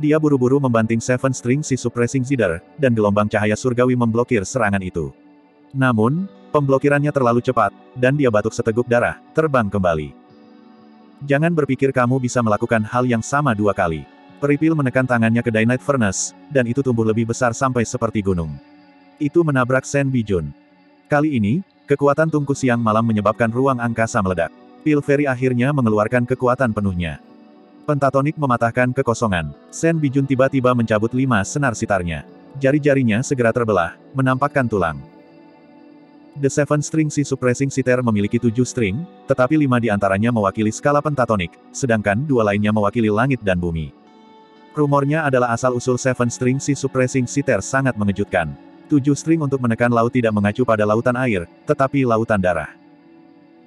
Dia buru-buru membanting Seven String si Suppressing Zider, dan gelombang cahaya surgawi memblokir serangan itu. Namun, Pemblokirannya terlalu cepat, dan dia batuk seteguk darah, terbang kembali. Jangan berpikir kamu bisa melakukan hal yang sama dua kali. Peripil menekan tangannya ke Dynamite Furnace, dan itu tumbuh lebih besar sampai seperti gunung. Itu menabrak Sen Bijun. Kali ini, kekuatan tungku siang malam menyebabkan ruang angkasa meledak. Pilferi akhirnya mengeluarkan kekuatan penuhnya. Pentatonik mematahkan kekosongan. Sen Bijun tiba-tiba mencabut lima senar sitarnya. Jari-jarinya segera terbelah, menampakkan tulang. The Seven String Si Suppressing Sitar memiliki tujuh string, tetapi lima di antaranya mewakili skala pentatonik, sedangkan dua lainnya mewakili langit dan bumi. Rumornya adalah asal-usul Seven String Si Suppressing Sitar sangat mengejutkan. Tujuh string untuk menekan laut tidak mengacu pada lautan air, tetapi lautan darah.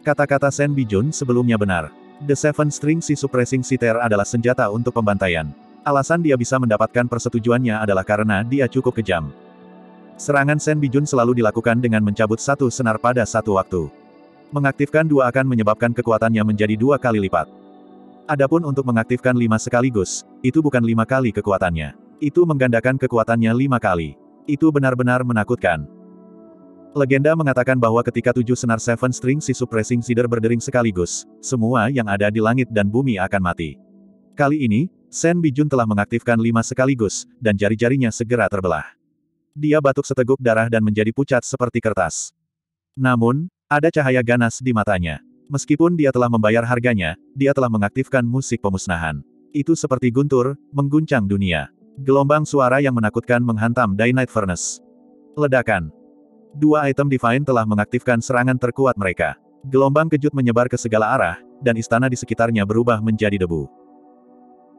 Kata-kata Sen Bijun sebelumnya benar. The Seven String Si Suppressing Sitar adalah senjata untuk pembantaian. Alasan dia bisa mendapatkan persetujuannya adalah karena dia cukup kejam. Serangan Sen Bijun selalu dilakukan dengan mencabut satu senar pada satu waktu. Mengaktifkan dua akan menyebabkan kekuatannya menjadi dua kali lipat. Adapun untuk mengaktifkan lima sekaligus, itu bukan lima kali kekuatannya. Itu menggandakan kekuatannya lima kali. Itu benar-benar menakutkan. Legenda mengatakan bahwa ketika tujuh senar Seven String si Suppressing Cider berdering sekaligus, semua yang ada di langit dan bumi akan mati. Kali ini, Sen Bijun telah mengaktifkan lima sekaligus, dan jari-jarinya segera terbelah. Dia batuk seteguk darah dan menjadi pucat seperti kertas. Namun, ada cahaya ganas di matanya. Meskipun dia telah membayar harganya, dia telah mengaktifkan musik pemusnahan. Itu seperti guntur, mengguncang dunia. Gelombang suara yang menakutkan menghantam Dynamite Furnace. Ledakan. Dua item Divine telah mengaktifkan serangan terkuat mereka. Gelombang kejut menyebar ke segala arah, dan istana di sekitarnya berubah menjadi debu.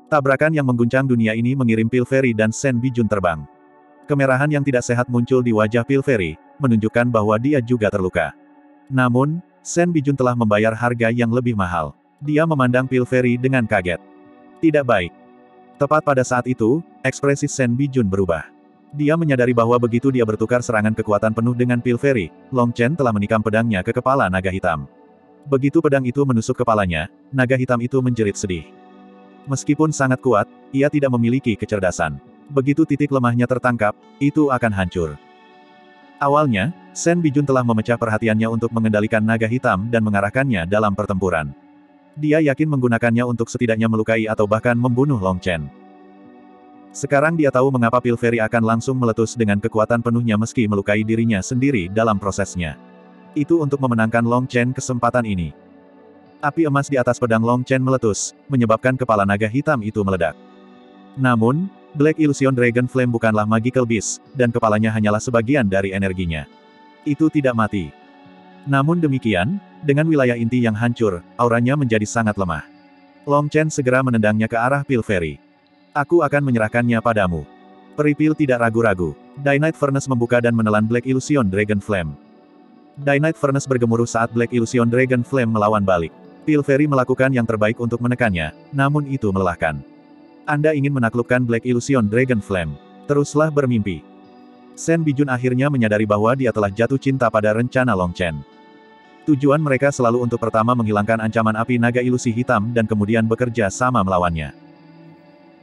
Tabrakan yang mengguncang dunia ini mengirim Pilferi dan Sen Bijun terbang. Kemerahan yang tidak sehat muncul di wajah Pilferi, menunjukkan bahwa dia juga terluka. Namun, Sen Bijun telah membayar harga yang lebih mahal. Dia memandang Pilferi dengan kaget. Tidak baik. Tepat pada saat itu, ekspresi Sen Bijun berubah. Dia menyadari bahwa begitu dia bertukar serangan kekuatan penuh dengan Pilferi, Long Chen telah menikam pedangnya ke kepala naga hitam. Begitu pedang itu menusuk kepalanya, naga hitam itu menjerit sedih. Meskipun sangat kuat, ia tidak memiliki kecerdasan. Begitu titik lemahnya tertangkap, itu akan hancur. Awalnya, Sen Bijun telah memecah perhatiannya untuk mengendalikan naga hitam dan mengarahkannya dalam pertempuran. Dia yakin menggunakannya untuk setidaknya melukai atau bahkan membunuh Long Chen. Sekarang dia tahu mengapa Pilferi akan langsung meletus dengan kekuatan penuhnya meski melukai dirinya sendiri dalam prosesnya. Itu untuk memenangkan Long Chen kesempatan ini. Api emas di atas pedang Long Chen meletus, menyebabkan kepala naga hitam itu meledak. Namun, Black Illusion Dragon Flame bukanlah magical beast, dan kepalanya hanyalah sebagian dari energinya. Itu tidak mati. Namun demikian, dengan wilayah inti yang hancur, auranya menjadi sangat lemah. Long Chen segera menendangnya ke arah Pilferi. Aku akan menyerahkannya padamu. Peripil tidak ragu-ragu. Dynite Furnace membuka dan menelan Black Illusion Dragon Flame. Dynite Furnace bergemuruh saat Black Illusion Dragon Flame melawan balik. Pilferi melakukan yang terbaik untuk menekannya, namun itu melelahkan. Anda ingin menaklukkan Black Illusion Dragon Flame. Teruslah bermimpi. Sen Bijun akhirnya menyadari bahwa dia telah jatuh cinta pada rencana Long Chen. Tujuan mereka selalu untuk pertama menghilangkan ancaman api naga ilusi hitam dan kemudian bekerja sama melawannya.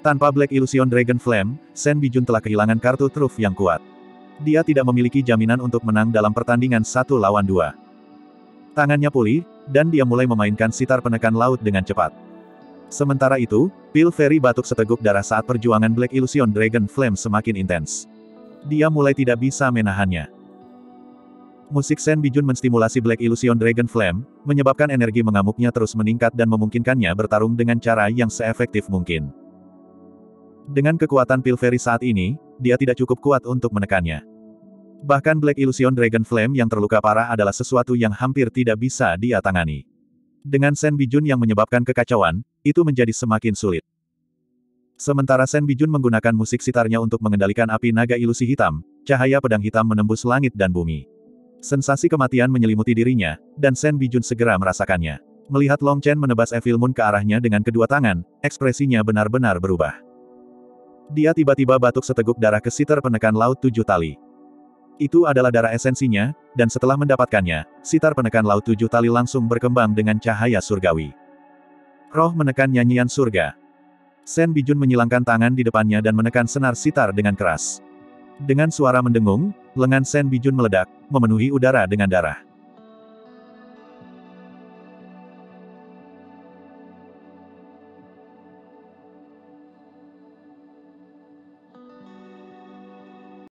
Tanpa Black Illusion Dragon Flame, Sen Bijun telah kehilangan kartu truf yang kuat. Dia tidak memiliki jaminan untuk menang dalam pertandingan satu lawan dua. Tangannya pulih, dan dia mulai memainkan sitar penekan laut dengan cepat. Sementara itu, Pil Fairy batuk seteguk darah saat perjuangan Black Illusion Dragon Flame semakin intens. Dia mulai tidak bisa menahannya. Musik Sen Bijun menstimulasi Black Illusion Dragon Flame, menyebabkan energi mengamuknya terus meningkat dan memungkinkannya bertarung dengan cara yang seefektif mungkin. Dengan kekuatan Pilferi saat ini, dia tidak cukup kuat untuk menekannya. Bahkan Black Illusion Dragon Flame yang terluka parah adalah sesuatu yang hampir tidak bisa dia tangani. Dengan Sen Bijun yang menyebabkan kekacauan, itu menjadi semakin sulit. Sementara Sen Bijun menggunakan musik sitarnya untuk mengendalikan api naga ilusi hitam, cahaya pedang hitam menembus langit dan bumi. Sensasi kematian menyelimuti dirinya, dan Sen Bijun segera merasakannya. Melihat Long Chen menebas Evil Moon ke arahnya dengan kedua tangan, ekspresinya benar-benar berubah. Dia tiba-tiba batuk seteguk darah ke sitar penekan laut tujuh tali. Itu adalah darah esensinya, dan setelah mendapatkannya, sitar penekan laut tujuh tali langsung berkembang dengan cahaya surgawi. Roh menekan nyanyian surga. Sen Bijun menyilangkan tangan di depannya dan menekan senar sitar dengan keras. Dengan suara mendengung, lengan Sen Bijun meledak, memenuhi udara dengan darah.